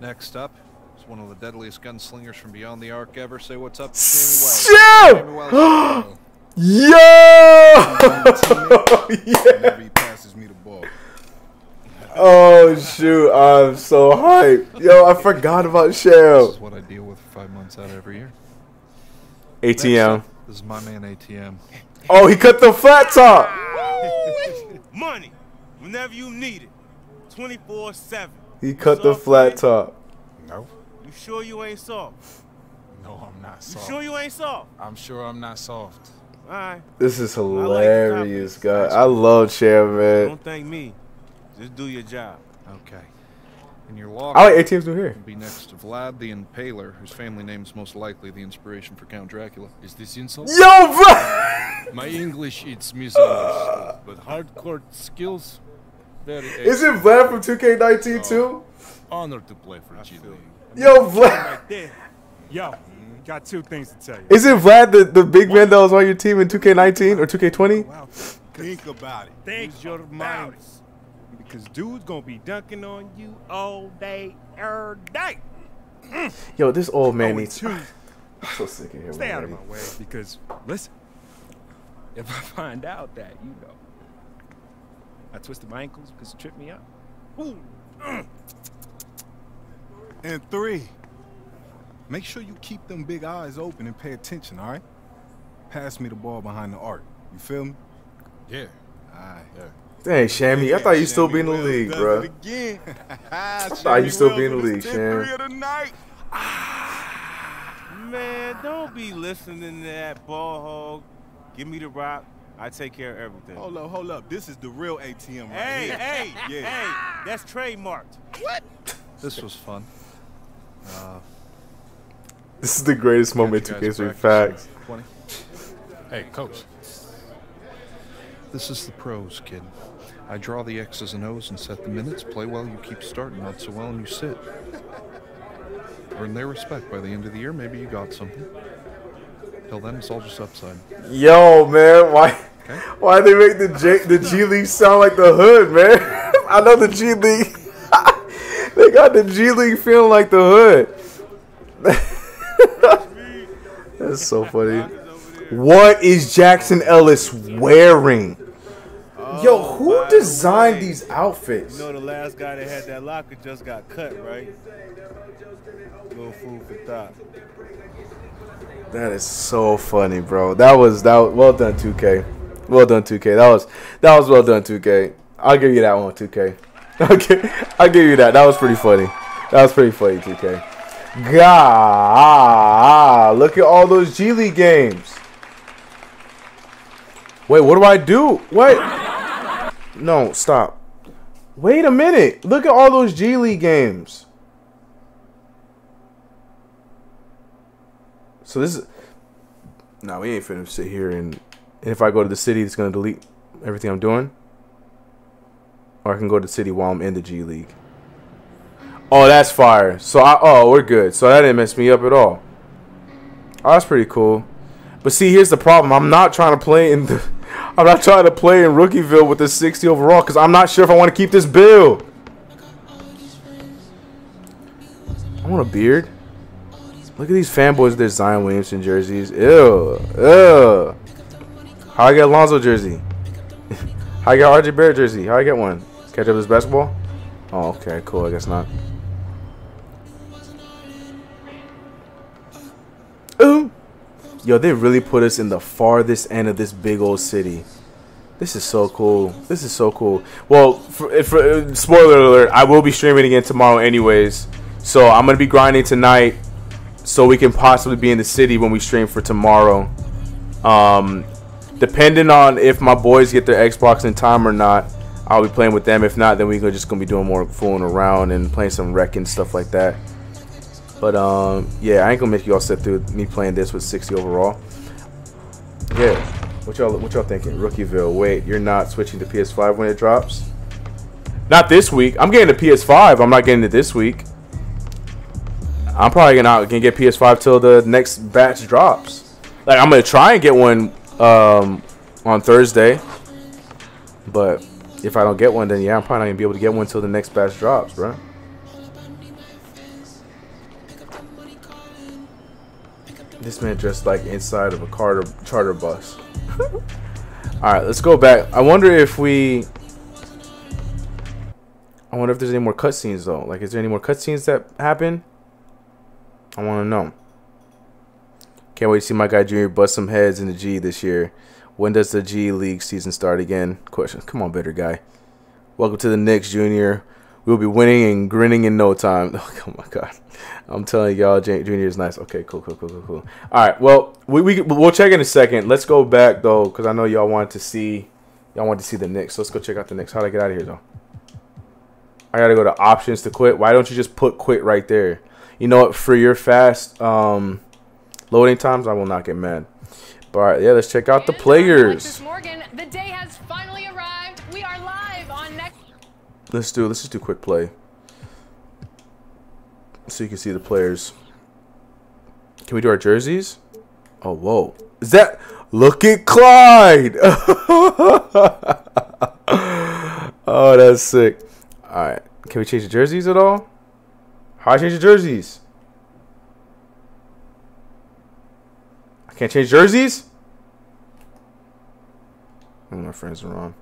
Next up is one of the deadliest gunslingers from beyond the arc ever. Say what's up to Sammy Wells. Shit! Sammy Wells. Yo! yeah. Passes me the ball. Oh shoot! I'm so hyped. Yo, I forgot about This is what I deal with five months out of every year. ATM. This is my man ATM. Oh, he cut the flat top. money, whenever you need it, 24 7. He cut the flat top. No. You sure you ain't soft? No, I'm not soft. You sure you ain't soft? I'm sure I'm not soft. Alright. This is like the hilarious, guy. I love Shell, man. Don't thank me. Just do your job. Okay. In your locker, I like ATM's new hair. will be next to Vlad the Impaler, whose family name is most likely the inspiration for Count Dracula. Is this insult? Yo, Vlad! My English, it's misunderstood, but hardcore skills, very. Is it Vlad from 2K19 too? Honored to play for G League. Yo, Vlad. Right. Yo, got two things to tell you. Is it Vlad, the, the big man that was on your team in 2K19 or 2K20? Think about it. Think your mind. Because dude's gonna be dunking on you all day, every day. Yo, this old man Oh, needs. to. I'm so sick of him. Stay out of my way. Because listen, if I find out that you know I twisted my ankles because you tripped me up. Ooh. mm. And three, make sure you keep them big eyes open and pay attention, all right? Pass me the ball behind the arc. You feel me? Yeah. Alright. Yeah. Dang, Shammy, I thought you still be in the league, bro. I thought you still be in the league, Sham. Three of the night. Man, don't be listening to that ball hog. Give me the rock. I take care of everything. Hold up, hold up. This is the real ATM right Hey, here. hey, Yeah. hey, that's trademarked. What? This was fun. Uh, This is the greatest moment in catch you 2K3 practicing. facts. 20. Hey, coach. This is the pros, kid. I draw the X's and O's and set the minutes. Play well, you keep starting. Not so well, and you sit. Earn their respect. By the end of the year, maybe you got something. Till then, it's all just upside. Yo, man, why why they make the J, the G League sound like the hood, man? I know the G League. they got the G League feeling like the hood. That's so funny. What is Jackson Ellis wearing? Yo, oh, who designed these outfits? You know the last guy that had that locker just got cut, right? Little food for thought. That is so funny, bro. That was that. Was, well done, 2K. Well done, 2K. That was that was well done, 2K. I'll give you that one, 2K. Okay, I'll give you that. That was pretty funny. That was pretty funny, 2K. God, look at all those G League games. Wait, what do I do? Wait. No, stop. Wait a minute. Look at all those G League games. So this is. No, we ain't finna sit here and, and if I go to the city, it's gonna delete everything I'm doing. Or I can go to the city while I'm in the G League. Oh, that's fire. So I oh we're good. So that didn't mess me up at all. Oh, that's pretty cool. But see, here's the problem. I'm not trying to play in the. I'm not trying to play in Rookieville with this 60 overall because I'm not sure if I want to keep this build. I want a beard. Look at these fanboys their Zion Williamson jerseys. Ew. Ew. How I get Alonzo jersey? How I get RJ Barrett jersey? How I get one? Catch up this basketball? Oh, okay. Cool. I guess not. Ooh. Yo, they really put us in the farthest end of this big old city. This is so cool. This is so cool. Well, for, for, spoiler alert, I will be streaming again tomorrow anyways. So I'm to be grinding tonight so we can possibly be in the city when we stream for tomorrow. Um, depending on if my boys get their Xbox in time or not, I'll be playing with them. If not, then we're just gonna be doing more fooling around and playing some rec and stuff like that. But um, yeah, I ain't gonna make you all sit through me playing this with 60 overall. Yeah, what y'all what y'all thinking? Rookieville. Wait, you're not switching to PS5 when it drops? Not this week. I'm getting the PS5. I'm not getting it this week. I'm probably gonna gonna get PS5 till the next batch drops. Like I'm gonna try and get one um, on Thursday, but if I don't get one, then yeah, I'm probably not gonna be able to get one till the next batch drops, bro. This man dressed like inside of a charter charter bus. All right, let's go back. I wonder if we. I wonder if there's any more cutscenes though. Like, is there any more cutscenes that happen? I want to know. Can't wait to see my guy Junior bust some heads in the G this year. When does the G League season start again? Question. Come on, better guy. Welcome to the Knicks, Junior. We'll be winning and grinning in no time. Oh my god. I'm telling y'all, Junior is nice. Okay, cool, cool, cool, cool, cool. All right, well, we, we we'll check in a second. Let's go back though, because I know y'all wanted to see y'all wanted to see the Knicks. So let's go check out the Knicks. How do I get out of here though? I gotta go to options to quit. Why don't you just put quit right there? You know what? For your fast um, loading times, I will not get mad. But all right, yeah, let's check out the players. Morgan, the day has Let's do. Let's just do quick play, so you can see the players. Can we do our jerseys? Oh, whoa! Is that? Look at Clyde! oh, that's sick. All right, can we change the jerseys at all? How I change the jerseys? I can't change jerseys? Oh, my friends are wrong.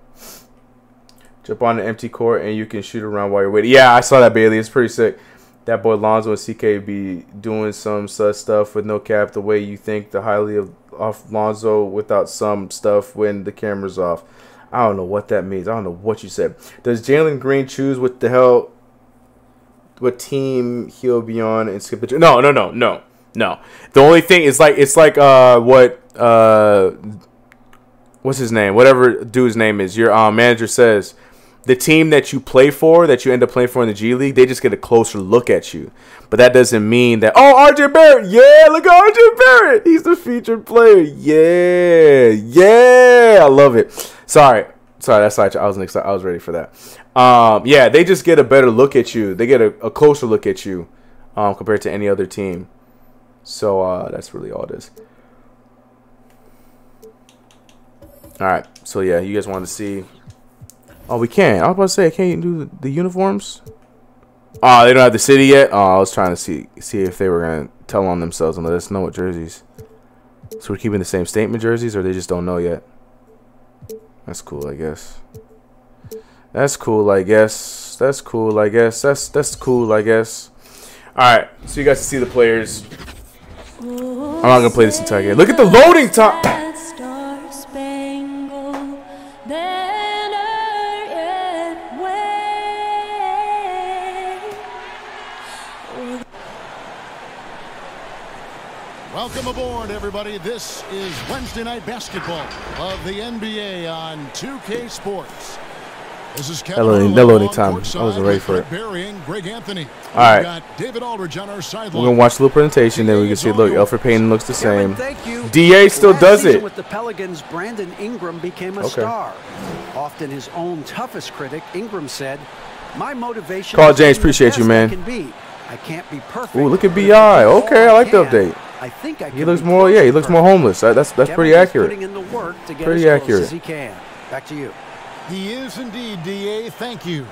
Jump on an empty court and you can shoot around while you're waiting. Yeah, I saw that, Bailey. It's pretty sick. That boy Lonzo and CK be doing some such stuff with no cap the way you think the highly of off Lonzo without some stuff when the camera's off. I don't know what that means. I don't know what you said. Does Jalen Green choose what the hell what team he'll be on and skip the no no no no no the only thing is like it's like uh what uh what's his name whatever dude's name is your uh, manager says the team that you play for that you end up playing for in the G League they just get a closer look at you but that doesn't mean that oh RJ Barrett yeah look at RJ Barrett he's the featured player yeah yeah I love it sorry sorry that's I was excited I was ready for that um, yeah, they just get a better look at you. They get a, a closer look at you um, compared to any other team. So uh, that's really all it is. All right. So yeah, you guys want to see? Oh, we can't. I was about to say, I can you do the, the uniforms? Oh, they don't have the city yet. Oh, I was trying to see see if they were gonna tell on themselves and let us know what jerseys. So we're keeping the same statement jerseys, or they just don't know yet. That's cool, I guess. That's cool, I guess. That's cool, I guess. That's that's cool, I guess. All right, so you guys can see the players. I'm not gonna play this entire game. Look at the loading time. Welcome aboard, everybody. This is Wednesday Night Basketball of the NBA on 2K Sports. This is Kevin That loading, that loading time. I wasn't ready for it. Barry and Greg Anthony. All right. Got David Aldridge on our We're gonna watch the little presentation, then we can see. Look, Elfrid Payton looks the same. Thank you. Da still Last does season it. With the Pelicans, Brandon Ingram became a Okay. star. Often his own toughest critic, Ingram said, "My motivation." Carl is being James, appreciate you, man. can be. I can't be perfect. Ooh, look at Bi. Okay, I like the can, update. I think I He can looks more. Yeah, he looks more homeless. That- That's that's Kevin pretty accurate. In the work to get Pretty as close accurate. as he can. Back to you. He is indeed, DA. Thank you.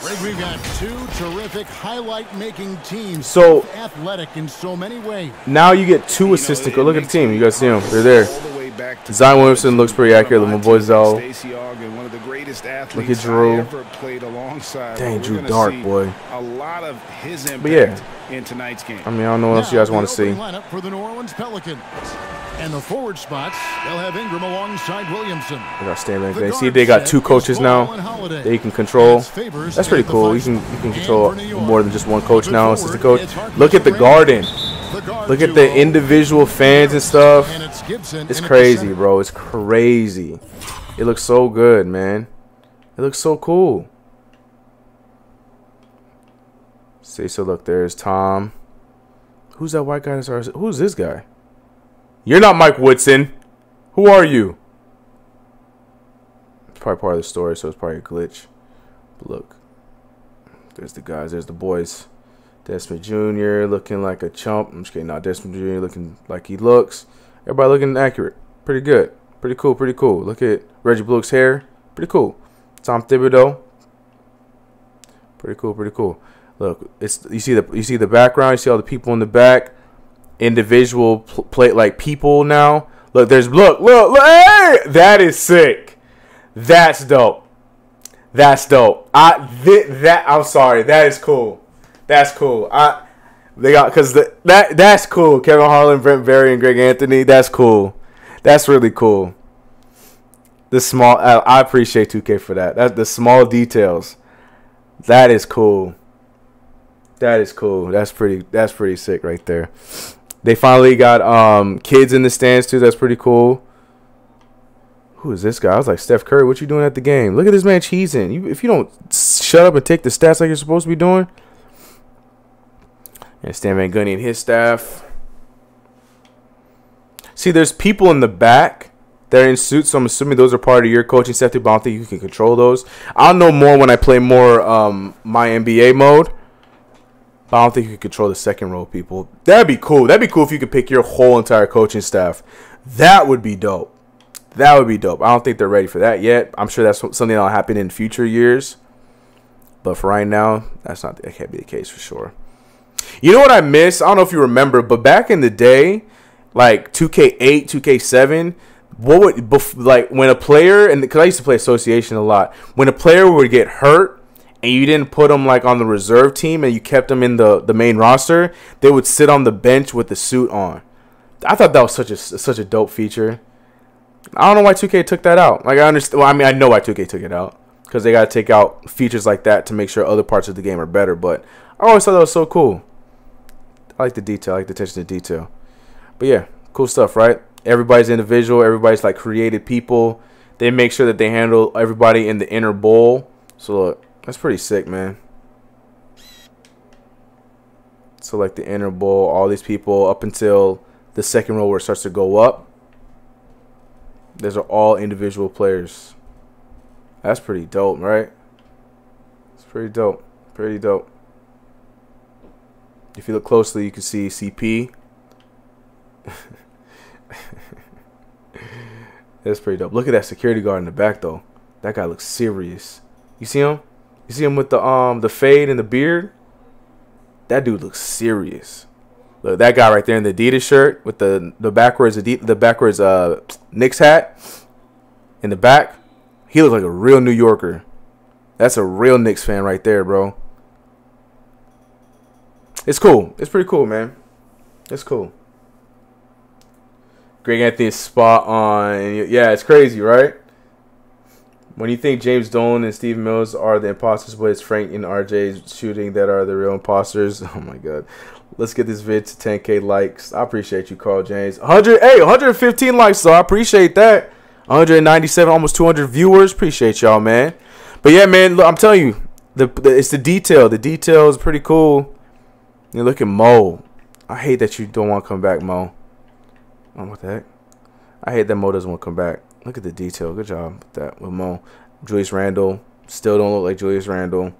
Greg, we've got two terrific highlight-making teams. So- athletic in so many ways. Now you get two assistant. Go look at the team. You guys see them. They're there. Zion Williamson looks pretty accurate. My boy Zell. One of the greatest Look at Jrue. Ever played alongside. Dang, We're Drew gonna Dart, see boy. A lot of his impact But yeah. in tonight's game. I mean, I don't know what else you guys want to see. opening lineup for the New Orleans Pelicans. And the forward spots, they'll have Ingram alongside Williamson. They got Stan Van Gundy. See, they got two coaches now and Holiday. that you can control. That's pretty cool. You can you can control for New York, more than just one coach the now, forward, assistant coach. Look at the garden. Look at the individual fans and stuff. It's Gibson It's in at the crazy, bro. It's crazy. It looks so good, man. It looks so cool. See, so look, there's Tom. Who's that white guy? Who's this guy? You're not Mike Woodson. Who are you? It's probably part of the story, so it's probably a glitch. But look, there's the guys. There's the boys. Dennis Smith Jr. looking like a chump. I'm just kidding. Not Dennis Smith Jr. looking like he looks. Everybody looking accurate. Pretty good. Pretty cool. Pretty cool. Look at Reggie Blue's hair. Pretty cool. Tom Thibodeau. Pretty cool. Pretty cool. Look, it's you see the you see the background. You see all the people in the back. Individual pl- play like people now. Look, there's look look look. Hey, that is sick. That's dope. That's dope. I th- that I'm sorry. That is cool. That's cool. I they got because the, that that's cool. Kevin Harlan, Brent Barry, and Greg Anthony. That's cool. That's really cool. The small. I, appreciate 2K for that. That the small details. That is cool. That is cool. That's pretty. That's pretty sick right there. They finally got um kids in the stands too. That's pretty cool. Who is this guy? I was like Steph Curry. What you doing at the game? Look at this man cheesing. You, if you don't shut up and take the stats like you're supposed to be doing. And Stan Van Gundy and his staff. See, there's people in the back that are in suits, so I'm assuming those are part of your coaching staff. too, But I don't think you can control those. I'll know more when I play more um, my NBA mode. But I don't think you can control the second row people. That'd be cool. That'd be cool if you could pick your whole entire coaching staff. That would be dope. That would be dope. I don't think they're ready for that yet. I'm sure that's something that'll happen in future years. But for right now, that's not that can't be the case for sure. You know what I miss? I don't know if you remember, but back in the day, like 2K8, 2K7, what would bef- like when a player and because I used to play association a lot, when a player would get hurt and you didn't put them like on the reserve team and you kept them in the the main roster, they would sit on the bench with the suit on. I thought that was such a such a dope feature. I don't know why 2K took that out. Like I understand. Well, I mean, I know why 2K took it out because they got to take out features like that to make sure other parts of the game are better. But I always thought that was so cool. I like the detail. I like the attention to detail. But yeah, cool stuff, right? Everybody's individual. Everybody's like created people. They make sure that they handle everybody in the inner bowl. So look, that's pretty sick, man. So like the inner bowl, all these people up until the second row where it starts to go up. Those are all individual players. That's pretty dope, right? It's pretty dope. Pretty dope. If you look closely, you can see CP. That's pretty dope. Look at that security guard in the back though. That guy looks serious. You see him? You see him with the um the fade and the beard? That dude looks serious. Look, that guy right there in the Adidas shirt with the the backwards Adidas, the backwards uh Knicks hat in the back. He looks like a real New Yorker. That's a real Knicks fan right there, bro. It's cool. It's pretty cool, man. It's cool. Greg Anthony is spot on. Yeah, it's crazy, right? When you think James Dolan and Steve Mills are the imposters, but it's Frank and RJ shooting that are the real imposters. Oh my god. Let's get this vid to 10k likes. I appreciate you, Carl James. 100, hey, 115 likes, so I appreciate that. 197, almost 200 viewers. Appreciate y'all, man. But yeah, man, look, I'm telling you, the, the it's the detail. The detail is pretty cool. You look at Mo. I hate that you don't want to come back, Mo. What the heck? I hate that Mo doesn't want to come back. Look at the detail. Good job with that with Mo. Julius Randle still don't look like Julius Randle.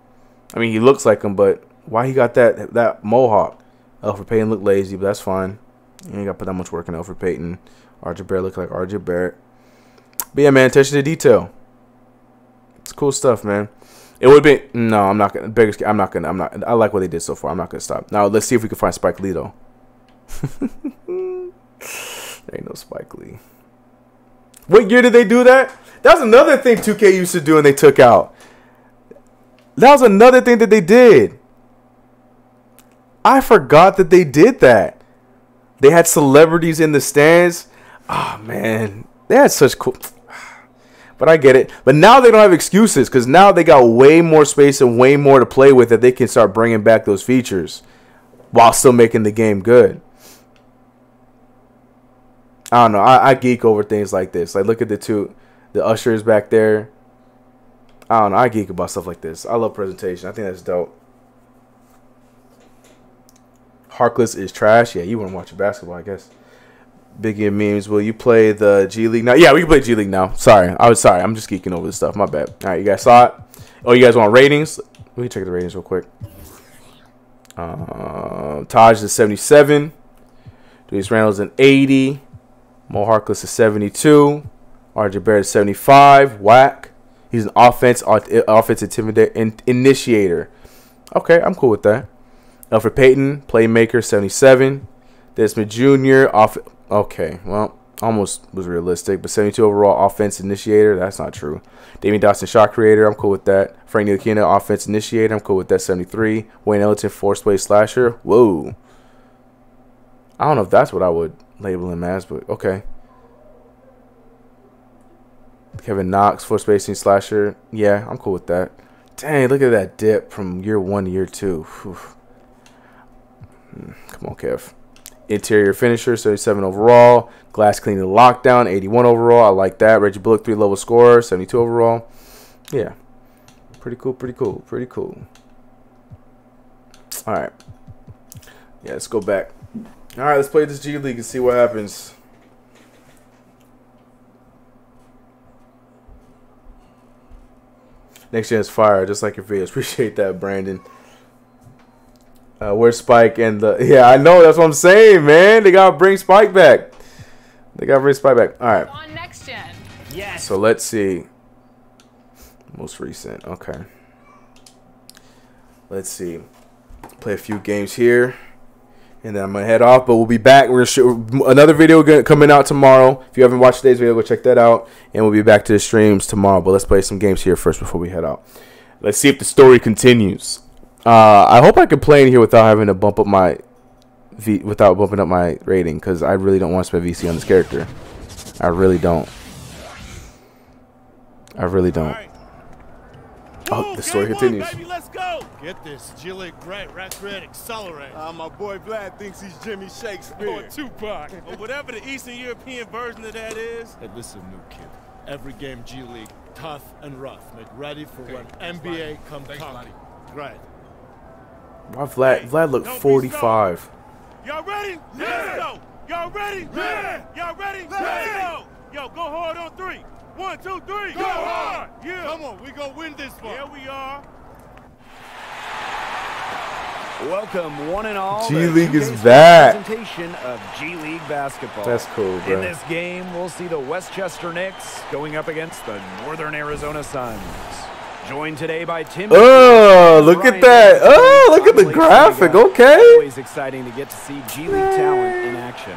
I mean, he looks like him, but why he got that that mohawk? Elfrid Payton looked lazy, but that's fine. You ain't got to put that much work in Elfrid Payton. RJ Barrett look like RJ Barrett. But yeah, man, attention to detail. It's cool stuff, man. It would be no. I'm not gonna. I'm not gonna. I'm not. I like what they did so far. I'm not gonna stop. Now let's see if we can find Spike Lee though. there ain't no Spike Lee. What year did they do that? That was another thing 2K used to do and they took out. That was another thing that they did. I forgot that they did that. They had celebrities in the stands. Oh man, they had such cool. But I get it. But now they don't have excuses because now they got way more space and way more to play with that they can start bringing back those features while still making the game good. I don't know. I, I geek over things like this. Like look at the two, the ushers back there. I don't know. I geek about stuff like this. I love presentation. I think that's dope. Harkless is trash. Yeah, you want to watch basketball, I guess. Biggie and memes. Will you play the G League now? Yeah, we can play G League now. Sorry, I was sorry. I'm just geeking over this stuff. My bad. All right, you guys saw it. Oh, you guys want ratings? Let me check the ratings real quick. Uh, Taj is 77. Julius Randle's an 80. Mo Harkless is 72. RJ Barrett is 75. Whack. He's an offense offense in, initiator. Okay, I'm cool with that. Elfrid Payton, playmaker, 77. Dennis Smith Jr. off. Okay, well, almost was realistic, but 72 overall offense initiator. That's not true. Damyean Dotson, shot creator. I'm cool with that. Frank Ntilikina, offense initiator. I'm cool with that. 73. Wayne Ellington, force play slasher. Whoa. I don't know if that's what I would label him as, but okay. Kevin Knox, force spacing slasher. Yeah, I'm cool with that. Dang, look at that dip from year one to year two. Whew. Hmm, come on, Kev. Interior finisher, 77 overall. Glass cleaning lockdown, 81 overall. I like that. Reggie Bullock, three level scorer, 72 overall. Yeah. Pretty cool, pretty cool, pretty cool. All right. Yeah, let's go back. All right, let's play this G League and see what happens. Next gen is fire, just like your videos. Appreciate that, Brandon. Uh, where's Spike and the? Yeah, I know. That's what I'm saying, man. They gotta bring Spike back. They gotta bring Spike back. All right. On next gen. Yes. So let's see. Most recent. Okay. Let's see. Play a few games here, and then I'm gonna head off. But we'll be back. We're another video coming out tomorrow. If you haven't watched today's video, go check that out, and we'll be back to the streams tomorrow. But let's play some games here first before we head out. Let's see if the story continues. Uh, I hope I can play in here without having to bump up my v without bumping up my rating because I really don't want to spend VC on this character. I really don't. I really don't. Oh, the story continues. Baby, let's go. Get this. G League great. Rats red. Accelerate. Uh, my boy Vlad thinks he's Jimmy Shakespeare. Or Tupac. or whatever the Eastern European version of that is. Hey, listen, new kid. Every game G League, tough and rough. Make ready for okay. when NBA come talking. Great. Why Vlad? Vlad looked 45. Y'all ready? Yeah. Let's go. Y'all ready? Yeah. Y'all ready? Yeah. Let's go. Yo, go hard on three. One, two, three. Go, go hard. Yeah. Come on, we gonna win this one. Yeah, we are. Welcome, one and all. G League is back. Presentation of G League basketball. That's cool, bro. In this game, we'll see the Westchester Knicks going up against the Northern Arizona Suns. Joined today by Tim. Oh, look at that. Oh, look at the graphic. Okay. Always exciting to get to see G League talent in action.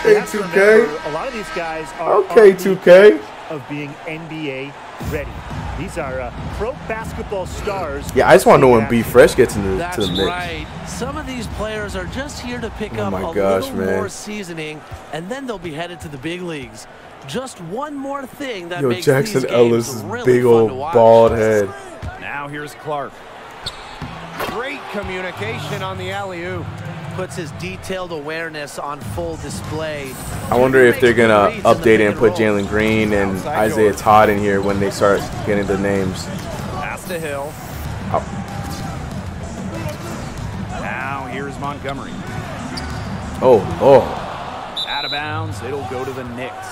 Okay, 2K. A lot of these guys are Okay, 2K. Edge of being NBA ready. These are uh, pro basketball stars. Yeah, I just want to know when B Fresh gets into That's to the mix. right. Some of these players are just here to pick Oh up my a gosh, little man. more seasoning, and then they'll be headed to the big leagues. Just one more thing that Yo, makes Jackson these Ellis' games really big fun to old watch. bald head. Now here's Clark. Great communication on the alley-oop. Puts his detailed awareness on full display. I wonder if they're gonna update it and put Jalen Green and Isaiah Todd in here when they start getting the names. Pass to Hill. Oh. Now here's Montgomery. Oh, oh. Out of bounds. It'll go to the Knicks.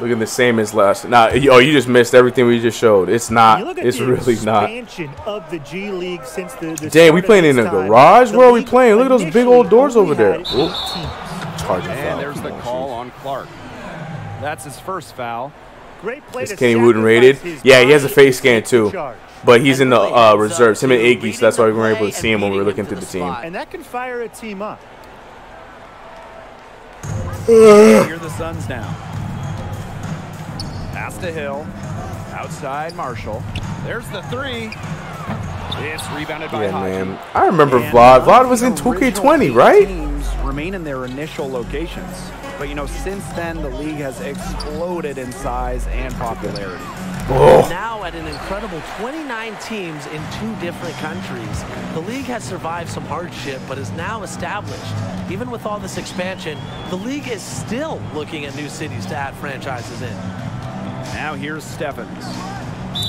Looking the same as last. Nah, y- oh, you just missed everything we just showed. It's You not. look at It's the really not. expansion of the G League since the, the Dang, we playing in a garage? Where are we playing? Look at those big old doors over there. initially Ooh. Charging And foul. there's the call on Clark. That's his first foul. Great play Is to Kenny Wooten rated? Yeah, he has a face scan too. But he's in the uh, reserves. Him and Iggy, so that's why we weren't able to see him when we were looking through the team. And that can fire a team up. Here are the Suns now. Pass to Hill. Outside Marshall. There's the three. It's rebounded by Yeah, Hodge. man. I remember Vlad. Vlad was in 2K20, right? Teams remain in their initial locations. But you know, since then the league has exploded in size and popularity. Oh. Now at an incredible 29 teams in two different countries. The league has survived some hardship, but is now established. Even with all this expansion, the league is still looking at new cities to add franchises in. Now here's Steffens.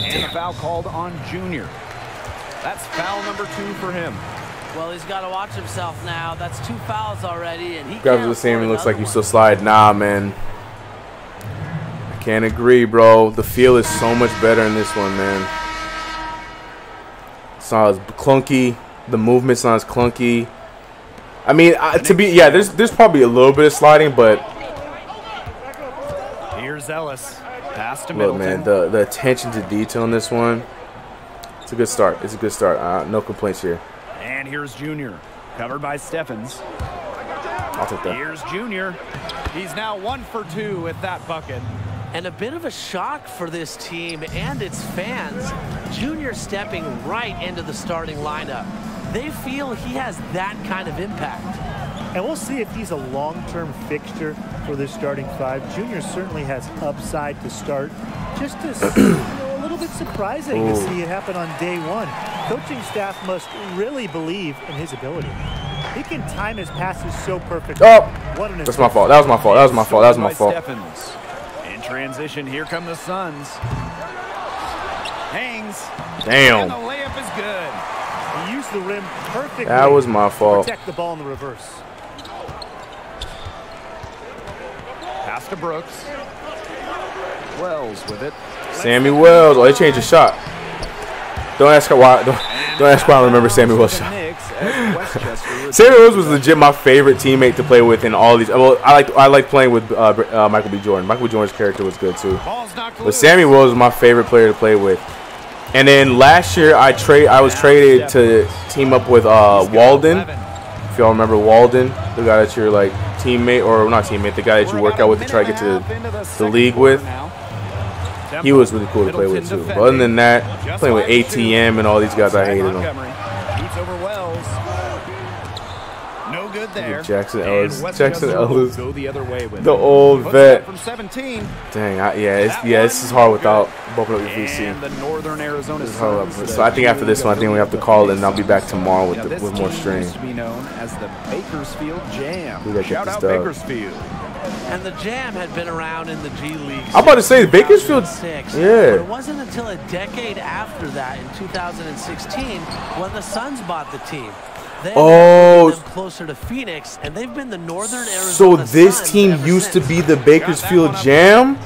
And a foul called on Junior. That's foul number two for him. Well, he's got to watch himself now. That's two fouls already, and he Grabs the same afford and looks like you still slide. Nah, man. I can't agree, bro. The feel is so much better in this one, man. It's not as clunky. The movement's not as clunky. I mean, uh, to be yeah, there's there's probably a little bit of sliding, but Here's Ellis. Pass to look, man, the the attention to detail in this one, it's a good start. It's a good start. Uh, no complaints here. And here's Junior. Covered by Steffens. I'll take that. Here's Junior. He's now one for two with that bucket. And a bit of a shock for this team and its fans. Junior stepping right into the starting lineup. They feel he has that kind of impact. And we'll see if he's a long-term fixture for this starting five. Junior certainly has upside to start. Just as you know, a little bit surprising to see it happen on day one. Coaching staff must really believe in his ability. He can time his passes so perfectly. Oh, What an that's my fault. That was my fault. That was my fault. That was my fault. Steffens. In transition, here come the Suns. Hangs. Damn. And the layup is good. He used the rim perfectly. That was my fault. Protect the ball in the reverse. To Brooks. Wells with it. Sammy Wells. Oh, they changed the shot. Don't ask why. Don't, don't ask why I remember Sammy Wells' shot. Sammy Wells was legit my favorite teammate to play with in all these. Well, I like I like playing with uh, uh, Michael B. Jordan. Michael B. Jordan's character was good too. But Sammy Wells was my favorite player to play with. And then last year I trade I was traded to team up with uh, Walden. If y'all remember Walden, the guy that you're like teammate or not teammate, the guy that you work out with to try to get to the, the league with. He was really cool to play with too. But other than that, playing with ATM and all these guys, I hated them. Montgomery beats over Wells. No good there. Jackson Ellis. Westchester Jackson Ellis. Go the other way with The it. old Puts vet. From 17. Dang, I, yeah, it's, yeah, this is hard without bumping up your VC. The Northern Arizona This is hard. Suns, uh, So I think after this one, I think we have to call it, and I'll be back tomorrow with the, with more team stream. to be known as the Bakersfield Jam. We gotta Shout out dub. Bakersfield. And the Jam had been around in the G League. I'm about to say, since Bakersfield- 2006, yeah. But it wasn't until a decade after that, in 2016, when the Suns bought the team. They Oh. closer to Phoenix, and they've been the Northern Arizona So this Suns team ever used to be the Bakersfield Jam?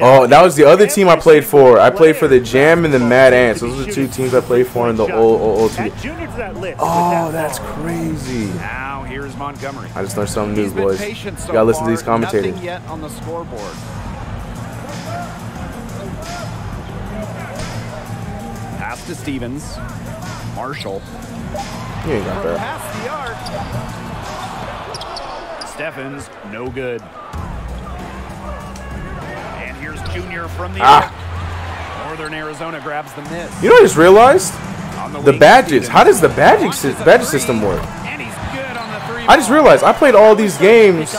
Oh, that was the other team I played for. I played for the Jam and the Mad Ants. Those are the two teams I played for in the old old, old team. Junior to. Oh, that's crazy. Now here's Montgomery. I just learned something new, boys. You gotta listen to these commentators. Nothing yet on the scoreboard. Pass to Stevens. Marshall. You ain't got From that. past the arc. Steffens, no good. And here's Junior from the Ah. arc. Northern Arizona grabs the miss. You know what I just realized? On The badges. How does the badging, sy- badge system work? I just realized I played all these games,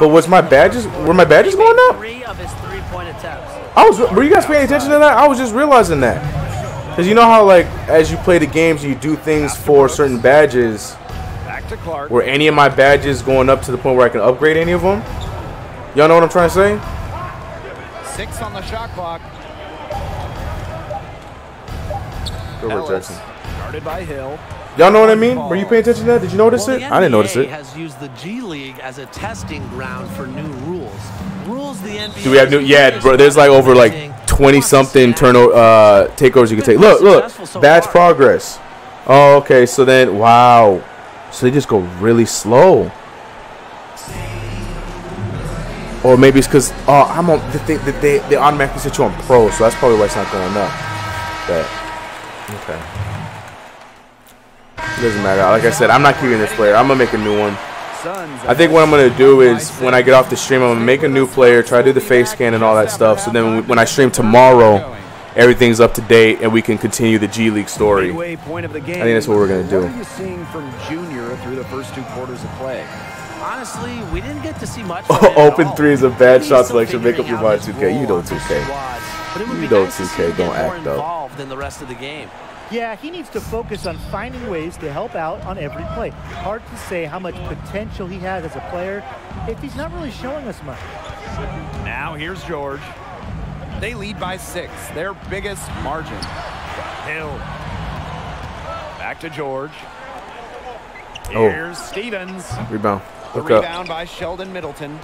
but was my badges were my badges going up? Three of his three-point attempts. I was. Were you guys paying attention to that? I was just realizing that. Cause you know how like as you play the games, you do things for certain badges. Back to Clark. Were any of my badges going up to the point where I can upgrade any of them? Y'all know what I'm trying to say? Six on the shot clock. Go Ellis, Jackson. Guarded by Hill. Y'all know what I mean? Were you paying attention to that? Did you notice Well, it? I didn't notice it. has used the G League as a testing ground for new rules. Rules the NBA. Do we have new? Yeah, bro. There's like over like 20 something turno uh takeovers you can take. Look, look, badge progress. Oh, okay. So then, wow. So they just go really slow. Or maybe it's because oh I'm on the thing that they they automatically set you on pro, so that's probably why it's not going up. But okay. It doesn't matter. Like I said, I'm not keeping this player. I'm gonna make a new one. I think what I'm gonna do is when I get off the stream, I'm gonna make a new player, try to do the face scan and all that stuff. So then when, when I stream tomorrow, everything's up to date and we can continue the G League story. Midway point of the game. I think that's what we're gonna do. What are you seeing from Junior through the first two quarters of play? Honestly, we didn't get to see much. from him at Open three is a bad shot selection. Make up your mind, 2K. You role know 2K. squad, But it would You be know nice to see 2K. him get Don't more act up. Involved in the rest of the game. Yeah, he needs to focus on finding ways to help out on every play. Hard to say how much potential he has as a player if he's not really showing us much. Now here's George. They lead by six, their biggest margin. Hill. Back to George. Oh. Here's Stevens. Rebound. The Look up. rebound by Sheldon Middleton.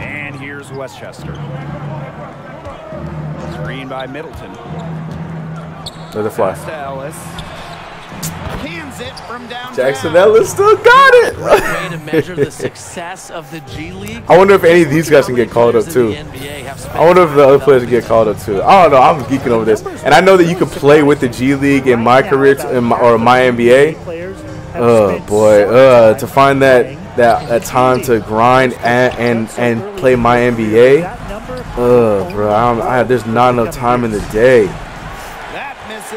And here's Westchester. Screen by Middleton. It fly. Pass to Ellis. Cans it from downtown. Jackson Ellis still got it. Way to measure the success of the G League. I wonder if any of these guys can get called up too. I wonder if the other players can get called up too. I don't know. I'm geeking over this, and I know that you can play with the G League in my career in my, or my NBA. Oh boy, uh, to find that that that time to grind and and, and play my NBA. Uh, bro, I'm, I, there's not enough time in the day.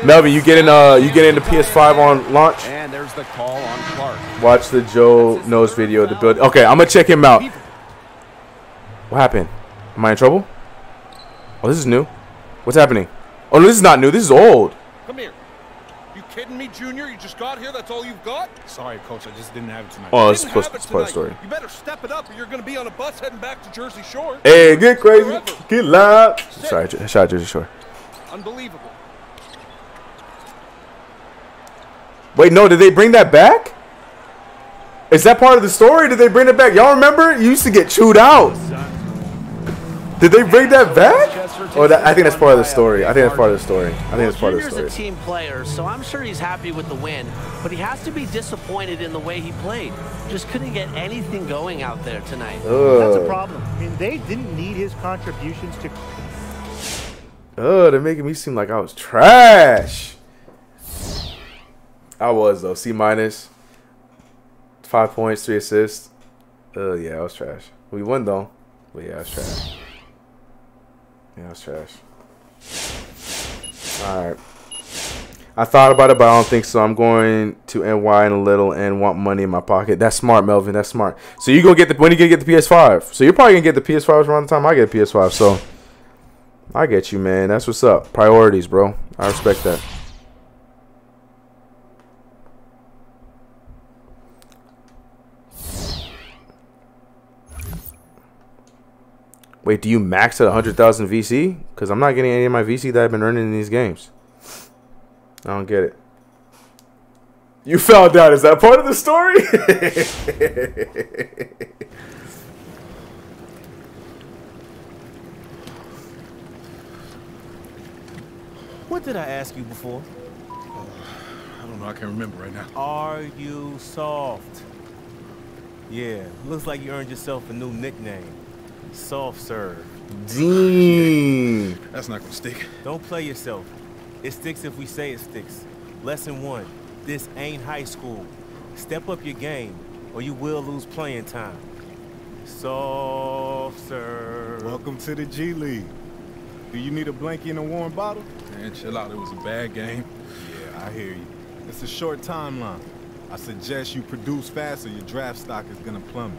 Melvin, you getting uh you getting the PS5 on launch? And there's the call on Clark. Watch the Joe Knows video. The build. Okay, I'm gonna check him out. What happened? Am I in trouble? Oh, this is new. What's happening? Oh, this is not new. This is old. Come here. You kidding me, Junior? You just got here? That's all you've got? Sorry, coach. I just didn't have it tonight. Oh, that's Didn't supposed, have it that's part of the story. You better step it up or you're going to be on a bus heading back to Jersey Shore. Hey, get crazy, get loud. Sorry, J- shout out Jersey Shore. Unbelievable. Wait, no, did they bring that back? Is that part of the story? Did they bring it back? Y'all remember? You used to get chewed out. Did they bring that back? Or that, I think that's part of the story. I think that's part of the story. I think that's part of the Junior's story. a team player, so I'm sure he's happy with the win, but he has to be disappointed in the way he played. Just couldn't get anything going out there tonight. That's a problem. I mean, they didn't need his contributions to Oh, they're making me seem like I was trash. I was though. C minus. Five points, three assists. Oh yeah, I was trash. We won though. But yeah, I was trash. Yeah, I was trash. Alright. I thought about it, but I don't think so. I'm going to NY in a little and want money in my pocket. That's smart, Melvin. That's smart. So you're gonna get the when you gonna get the PS5? So you're probably gonna get the PS5 around the time I get a PS5. So I get you, man. That's what's up. Priorities, bro. I respect that. Wait, do you max at 100,000 VC? Because I'm not getting any of my VC that I've been earning in these games. I don't get it. You found out. Is that part of the story? what did I ask you before? I don't know. I can't remember right now. Are you soft? Yeah, looks like you earned yourself a new nickname. Soft serve. Dean. That's not gonna stick. Don't play yourself. It sticks if we say it sticks. Lesson one, this ain't high school. Step up your game, or you will lose playing time. Soft serve. Welcome to the G League. Do you need a blankie and a warm bottle? Man, chill out. It was a bad game. Yeah, I hear you. It's a short timeline. I suggest you produce fast or your draft stock is gonna plummet.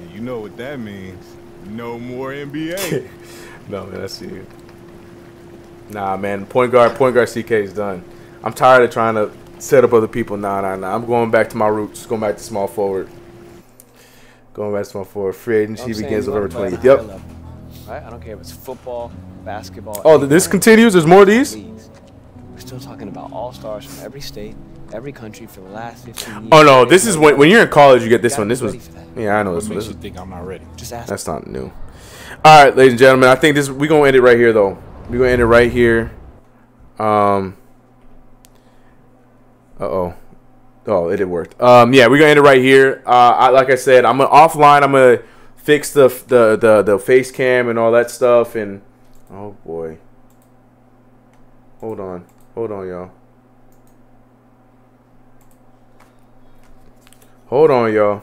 And you know what that means. No more NBA. no, man, that's you. Nah, man, point guard, point guard CK is done. I'm tired of trying to set up other people. Nah, nah, nah. I'm going back to my roots. Going back to small forward. Going back to small forward. Free agency begins November 20th. Yep. Level, right? I don't care if it's football, basketball. Oh, this continues. There's more of these. We're still talking about all stars from every state, every country for the last 15 years. Oh no, this is when when you're in college you get this one. This was yeah, I know this What one. makes This you think I'm not ready? Just ask. That's not new. All right, ladies and gentlemen, I think this we're gonna end it right here though. We're gonna end it right here. Um. Uh oh. Oh, it, it worked. Um, yeah, we're gonna end it right here. Uh, I, like I said, I'm gonna offline. I'm gonna fix the the the the face scan and all that stuff. And oh boy, hold on, hold on, y'all. Hold on, y'all.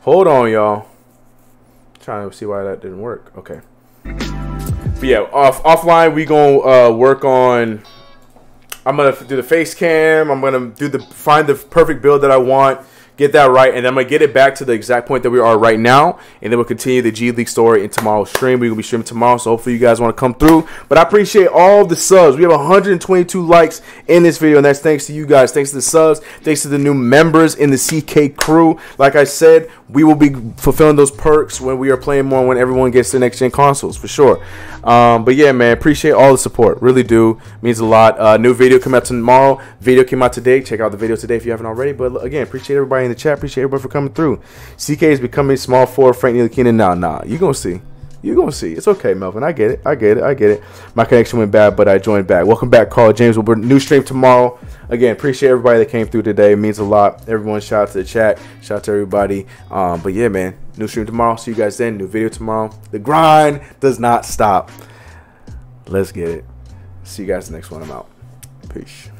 Hold on, y'all. Trying to see why that didn't work. Okay. But yeah, off offline we gonna uh, work on. I'm gonna do the face scan. I'm gonna do the find the perfect build that I want. Get that right, and then I'm gonna get it back to the exact point that we are right now, and then we'll continue the G League story in tomorrow's stream. We're gonna be streaming tomorrow, so hopefully you guys want to come through. But I appreciate all the subs. We have 122 likes in this video, and that's thanks to you guys. Thanks to the subs. Thanks to the new members in the CK crew. Like I said, we will be fulfilling those perks when we are playing more. When everyone gets the next gen consoles, for sure. Um, but yeah, man, appreciate all the support. Really do means a lot. Uh, new video come out tomorrow. Video came out today. Check out the video today if you haven't already. But again, appreciate everybody in the chat. Appreciate everybody for coming through. CK is becoming small four. Frank Ntilikina. Nah, nah. You gonna see. You gonna see. It's okay, Melvin. I get it. I get it. I get it. My connection went bad, but I joined back. Welcome back, Carl James. We'll be new stream tomorrow. Again, appreciate everybody that came through today. It means a lot. Everyone, shout out to the chat. Shout out to everybody. Um, but yeah, man. New stream tomorrow. See you guys then. New video tomorrow. The grind does not stop. Let's get it. See you guys next one. I'm out. Peace.